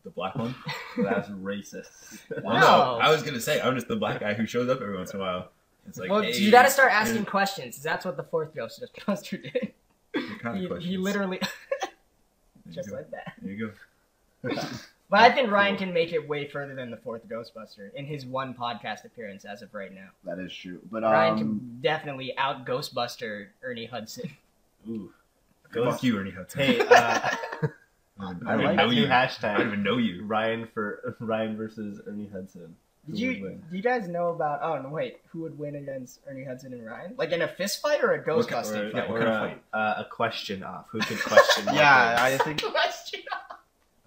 The black one. *laughs* That's racist. Well, No. no, I was gonna say I'm just the black guy who shows up every once in a while. It's like, well, hey, you got to start asking questions. That's what the fourth Ghostbuster did. what kind of He, questions? he literally There you just go. like that. There you go. *laughs* But I think *laughs* Ryan can make it way further than the fourth Ghostbuster in his one podcast appearance as of right now. That is true. But Ryan um, can definitely out Ghostbuster Ernie Hudson. Ooh. Fuck you, Ernie Hudson. Hey, *laughs* uh, I don't I even like know new you. I don't even know you. Ryan for Ryan versus Ernie Hudson. Who Did you do you guys know about? Oh no, wait, who would win against Ernie Hudson and Ryan? Like in a fist fight or a What ghost kind- busting Or, Yeah, fight? what or a, fight? uh, a question off. Who could *laughs* question? yeah, I think *laughs* Question.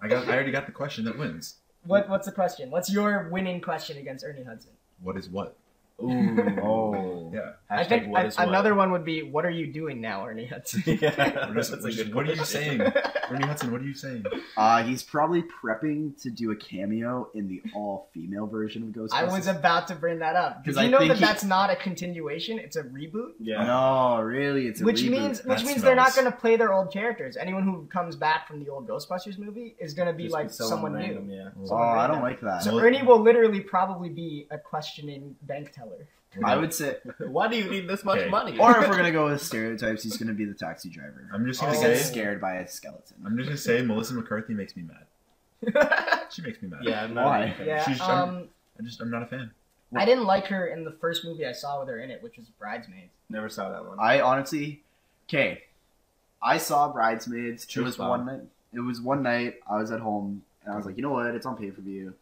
I got. I already got the question that wins. What what's the question? What's your winning question against Ernie Hudson? What is what? Ooh. Oh. Yeah. I Hashtag think what a- is what. another one would be, "What are you doing now, Ernie Hudson?" *laughs* yeah, *laughs* We're just- that's we're a just- good what are you saying? *laughs* Ernie Hudson, what are you saying? uh, he's probably prepping to do a cameo in the all-female version of Ghostbusters. I was about to bring that up. Did 'Cause you I know think that he- that's not a continuation? It's a reboot. Yeah. No, really, it's a which reboot. means which That means they're not smells. going to play their old characters. Anyone who comes back from the old Ghostbusters movie is going to be Just like someone, random, new. Yeah. Oh, someone I don't like that. So Well- Ernie will literally probably be a questioning bank teller. I would say, Why do you need this much Okay. money? or if we're *laughs* gonna go with stereotypes, he's gonna be the taxi driver. I'm just Oh. gonna He gets scared by a skeleton. I'm just gonna say Melissa McCarthy makes me mad. *laughs* She makes me mad. yeah, I'm not Why? a big fan. yeah, She's- um, I just I'm not a fan. I didn't like her in the first movie I saw with her in it, which was Bridesmaids. Never saw that one. I honestly, okay, I saw Bridesmaids. True it was style. one night. It was one night. I was at home and I was like, you know what? It's on pay per view.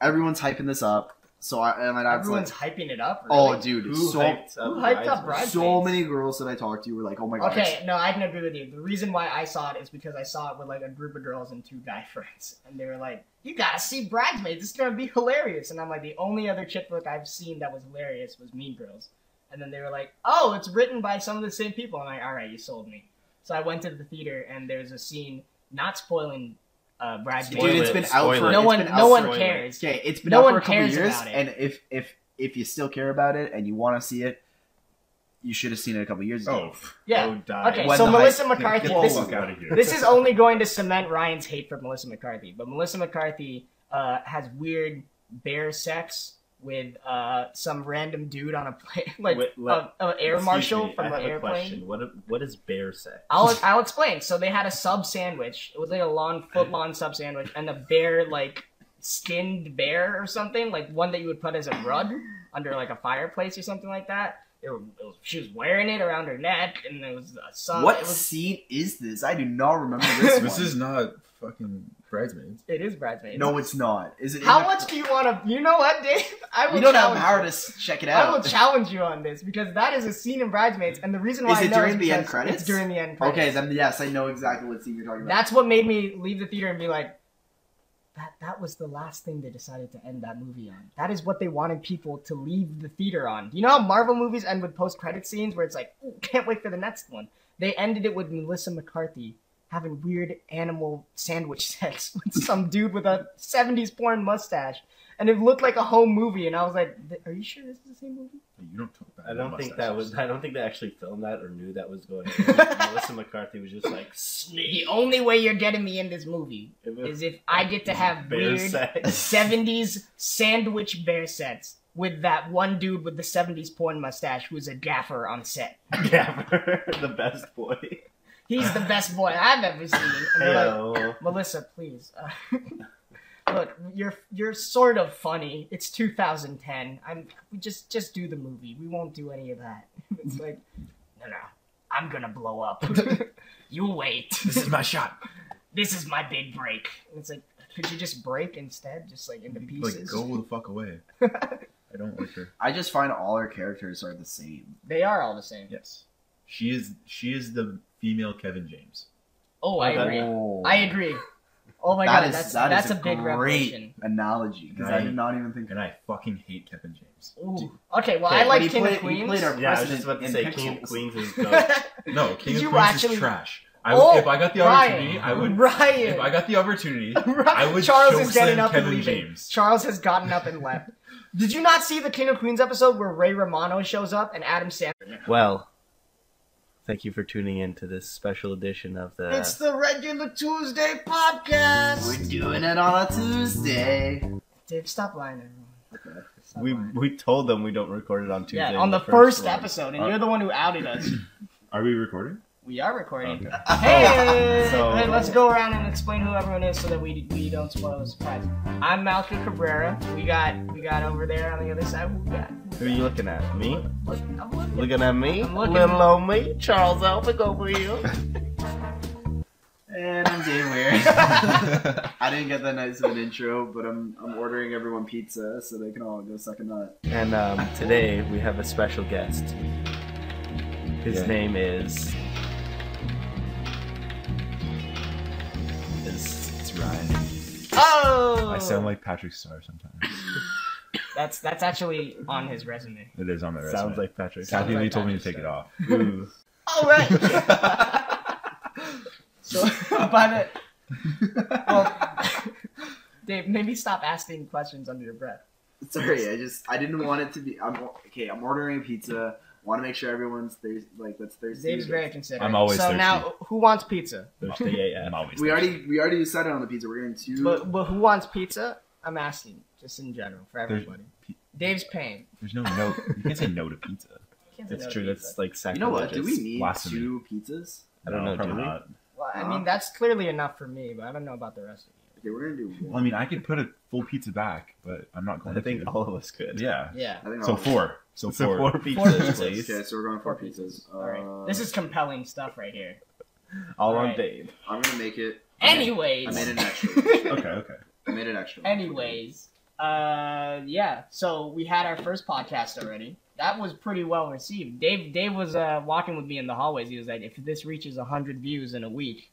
Everyone's hyping this up. So I and my dad's Everyone's like, hyping it up. oh, dude, Who so hyped who hyped up Bridesmaids? so Bridesmaids? many girls that I talked to were like, oh my god. Okay, no, I can agree with you. The reason why I saw it is because I saw it with like a group of girls and two guy *laughs* friends, and they were like, "You gotta see Bridesmaids. It's gonna be hilarious." And I'm like, the only other chick flick I've seen that was hilarious was Mean Girls, and then they were like, "Oh, it's written by some of the same people." I'm like, "All right, you sold me." So I went to the theater, and there's a scene, not spoiling uh, Bridesmaids. Dude, it's Spoil been out spoil for it. no one, no one for- for- cares. Okay, it's been No out one for a couple cares years, about it. and if if if you still care about it and you want to see it, you should have seen it a couple years ago. Oh, Yeah. Go. Okay, When so Melissa hype- McCarthy. get This is out of here. this is only going to cement Ryan's hate for Melissa McCarthy. But Melissa McCarthy uh, has weird bear sex with uh, some random dude on a plane, *laughs* like Wait, a, let- a air marshal me, from I an airplane. question. What does bear say? I'll *laughs* I'll explain. So they had a sub sandwich. It was like a long foot long sub sandwich, and the bear like skinned bear or something, like one that you would put as a rug under like a fireplace or something like that. It was, it was, she was wearing it around her neck, and there was a sub. what was scene is this? I do not remember this. *laughs* This one. is not fucking bridesmaids. it is bridesmaids. No, it's not. Is it? How much do you want to? You know what, Dave? *laughs* I will We don't have power you. to check it out. I will challenge you on this because that is a scene in Bridesmaids, and the reason why Is I it know during is the end credits? It's during the end credits. Okay, then yes, I know exactly what scene you're talking about. That's what made me leave the theater and be like, that that was the last thing they decided to end that movie on. That is what they wanted people to leave the theater on. You know how Marvel movies end with post credit scenes where it's like, Ooh, can't wait for the next one. They ended it with Melissa McCarthy having weird animal sandwich *laughs* sex with some dude with a 70s porn mustache. And it looked like a home movie, and I was like, "Are you sure this is the same movie?" You don't talk about I don't think that was. I don't think they actually filmed that or knew that was going. on. *laughs* Melissa McCarthy was just like The only way you're getting me in this movie is if I get to have weird sex. *laughs* 70s sandwich bear sets with that one dude with the 70s porn mustache who's a gaffer on set. Gaffer, the best boy. He's the best boy I've ever seen. And like, Melissa, please. Uh, *laughs* look, you're you're sort of funny. It's 2010. I'm we just just do the movie. We won't do any of that. *laughs* It's like, no, no, I'm gonna blow up. *laughs* you wait. This is my shot. This is my big break. And it's like, could you just break instead, just like into Like, pieces? Like go the fuck away. I don't like her. I just find all her characters are the same. They are all the same. Yes, she is. She is the female Kevin James. Oh, I Oh, agree. Oh. I agree. Oh my That god, is- that's that that's is a big great revelation. analogy because I Right. did not even think. And I fucking hate Kevin James. Ooh. Okay, well Okay, I like he King played- of Queens. our- Yeah, I was just about to in say King Pixels. Queens is *laughs* dope. No, King of Queens actually- is trash. I would, Oh, if I got the oh, Ryan. opportunity, I would. *laughs* Ryan. If I got the opportunity, *laughs* Ryan. I would Charles is getting slam up and Kevin leaving. James. Charles has gotten up and left. Did you not see the King of Queens episode where Ray Romano shows up and Adam Sandler? Well, thank you for tuning in to this special edition of the. It's the regular Tuesday podcast. We're doing it on a Tuesday. Dave, stop lying, everyone. Okay. Stop we lying. we told them we don't record it on Tuesday. yeah, on the, first, one. episode, and Uh, you're the one who outed us. *clears throat* Are we recording? We are recording. Okay. *laughs* Hey, So- hey, let's go around and explain who everyone is so that we we don't spoil the surprise. I'm Malkiel Cabrera. We got we got over there on the other side. Who we got? Who are you looking at? Me? Look, I'm looking. Looking at me? I'm looking. Little old me, Charles Elphick over here. *laughs* And I'm Dave Weir. *laughs* I didn't get that nice of an intro, but I'm I'm ordering everyone pizza so they can all go suck a nut. and um, today we have a special guest. His Yeah. name is. Ryan. Oh, I sound like Patrick Star sometimes. *laughs* that's that's actually on his resume. It is on the resume. sounds like Patrick. Sounds Kathy like Lee told me to Patrick take it off. All right. *laughs* so *laughs* by the well, Dave, maybe stop asking questions under your breath. Sorry, I just I didn't want it to be. I'm okay. I'm ordering pizza. Want to make sure everyone's thirsty. Like that's thirsty. Dave's very considerate. I'm always so thirsty. now who wants pizza? Thursday AF. *laughs* I'm always We thirsty. already we already decided on the pizza. We're getting two. But, but who wants pizza? I'm asking, just in general, for There's- everybody. Dave's paying. There's no no. You can't say no to pizza. *laughs* Can't It's no true. pizza. That's like you know what? Do we need blasphemy. two pizzas? I don't know, probably do we? not. Well, I mean, that's clearly enough for me, but I don't know about the rest of you. Okay, you. we're gonna do Well, I mean, I could put a full pizza back, but I'm not going to I think to. all of us could. Yeah. Yeah. I think So I'll- four. So So four. four Four pizzas, pizzas. please. Okay, so we're going Four four pizzas. All right. Uh, This is compelling stuff right here. All on Alright. Dave. I'm gonna make it. Anyways. I made an extra. *laughs* Okay. Okay. I made an extra. Anyways, uh, yeah. So we had our first podcast already. That was pretty well received. Dave, Dave was uh, walking with me in the hallways. He was like, "If this reaches hundred views in a week,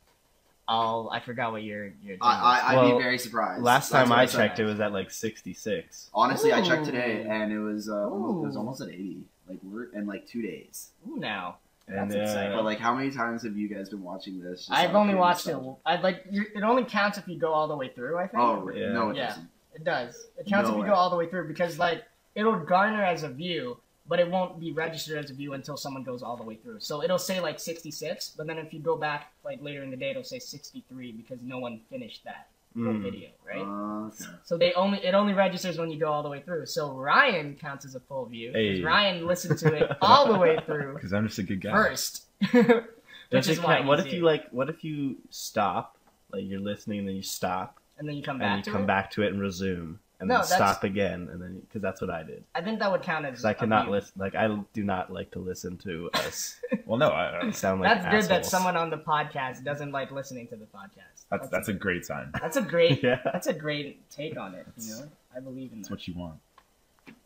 I'll." I forgot what your your. I, I I'd Well, be very surprised. Last time what I checked, it was at like 66. Honestly, I checked today and it was uh, almost, it was almost at eighty. Like we're in like two days. Ooh, now And That's exciting. uh, But like, how many times have you guys been watching this? I've only watched it. I'd like it only counts if you go all the way through. I think. Oh Yeah. no, it Yeah. doesn't. It does. It counts No if you way. go all the way through because like it'll garner as a view, but it won't be registered as a view until someone goes all the way through. So it'll say like 66, but then if you go back like later in the day, it'll say 63 because no one finished that whole mm, video, right? Uh, okay. so they only it only registers when you go all the way through. So Ryan counts as a full view. 'cause Hey. Ryan listened to it *laughs* all the way through Because I'm just a good guy. first. *laughs* Which it is why what if here. you like? What if you stop? Like you're listening, and then you stop, and then you come back. and you to come it? back to it and resume, and No, then stop again, and then because that's what I did. I think that would count as I cannot listen. Like I do not like to listen to us *laughs* Well, no. I, I, sound like That's good that someone on the podcast doesn't like listening to the podcast. that's that's a great sign. That's a great. *laughs* Yeah. That's a great take on it. You know, I believe in That's that. what you want.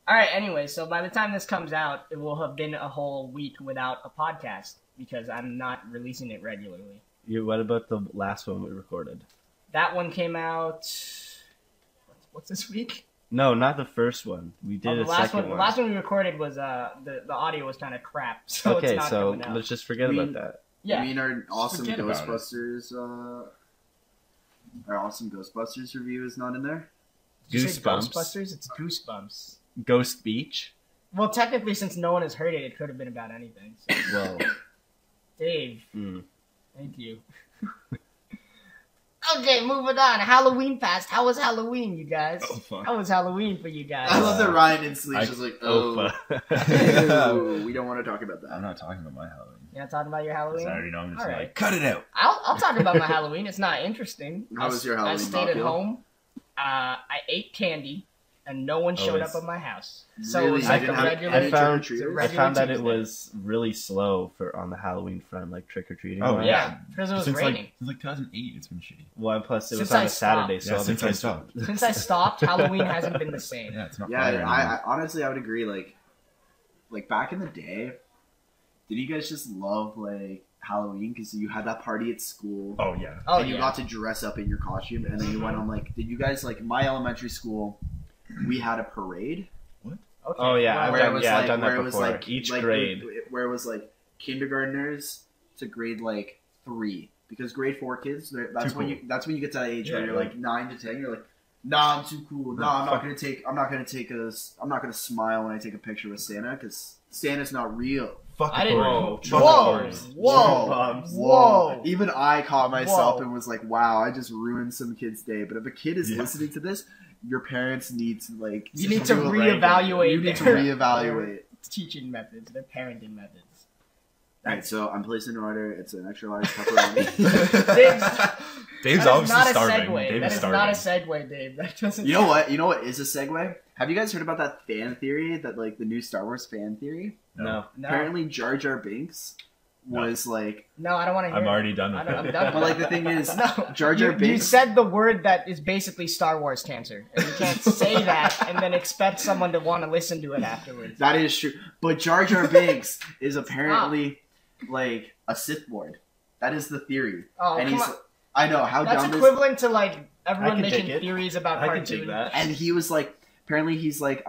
All right. Anyway, so by the time this comes out, it will have been a whole week without a podcast because I'm not releasing it regularly. You, what about the last one we recorded? That one came out. What's- What's this week? No, not the first one. We did Oh, the a last second one. The last one we recorded was uh the the audio was kind of crap, *laughs* so okay, it's not so let's just forget We- about that. yeah. You mean our awesome forget. Ghostbusters? Uh, our awesome Ghostbusters review is not in there. Did you say Goosebumps. Ghostbusters. It's Goosebumps. Ghost Beach. Well, technically, since no one has heard it, it could have been about anything. So. Well, Dave, mm. thank you. *laughs* Okay, moving on. Halloween passed. How was Halloween, you guys? Oh fuck. How was Halloween for you guys? I love that Ryan instantly I- is like, oh, Opa. *laughs* Ew, we don't want to talk about that. I'm not talking about my Halloween. You're not talking about your Halloween? I already know I'm just All like cut it out. I'll, I'll talk about my *laughs* Halloween. It's not interesting. How I, was your Halloween? I Halloween, stayed at home. Uh, I ate candy, and no one showed Always. up at my house. So Really? it was like didn't a regular. any I found trick-or-treaters? it's a I found that it was really slow for on the Halloween front, like trick or treating. Oh, yeah, because it was since raining. like since like 2008, it's been shitty. Well, and plus it was Since on I a Saturday, stopped. so Yeah, all since I stopped. *laughs* Since I stopped, Halloween hasn't been the same. Yeah, it's not. Yeah, fire I. I honestly I would agree. Like, like back in the day, did you guys just love like Halloween because you had that party at school? Oh yeah. Oh and you yeah. got to dress up in your costume, and then you went on like, did you guys like my elementary school? We had a parade Okay. Oh, yeah, I've done- it was yeah, I've done that where it was before. like Each like, grade. where it was like kindergartners to grade like three because grade four kids, that's Too when cool. you that's when you get to that age where you're yeah. like nine to ten. You're like, nah, I'm too cool. Nah, I'm not gonna take. I'm not gonna take a. s- I'm not gonna smile when I take a picture with Santa because Santa's not real. Fuck I didn't- authority. Whoa. Whoa, whoa, whoa. Even I caught myself Whoa. and was like, wow, I just ruined some kid's day. But if a kid is Yeah. listening to this, your parents need to like. You need to do a- reevaluate. You need to reevaluate. teaching methods, their parenting methods. All right, so I'm placing an order. It's an extra large pepperoni. *laughs* Dave's- Dave's That is obviously not a starving. segue. Dave that is is starving. not a segue, Dave. That doesn't. you know what? You know what is a segue? Have you guys heard about that fan theory? That like the new Star Wars fan theory? No. No, Apparently, Jar Jar Binks was like. no, I don't want to hear. I'm it. already done I with don't- I'm it. done. *laughs* But like the thing is, No, Jar Jar you, you said the word that is basically Star Wars cancer, and you can't *laughs* say that and then expect someone to want to listen to it afterwards. That is true. But Jar Jar Binks is apparently like a Sith Lord. That is the theory. Oh, and come he's on. I know how That's dumb this equivalent to like everyone making theories about I can cartoons. take that. and he was like apparently he's like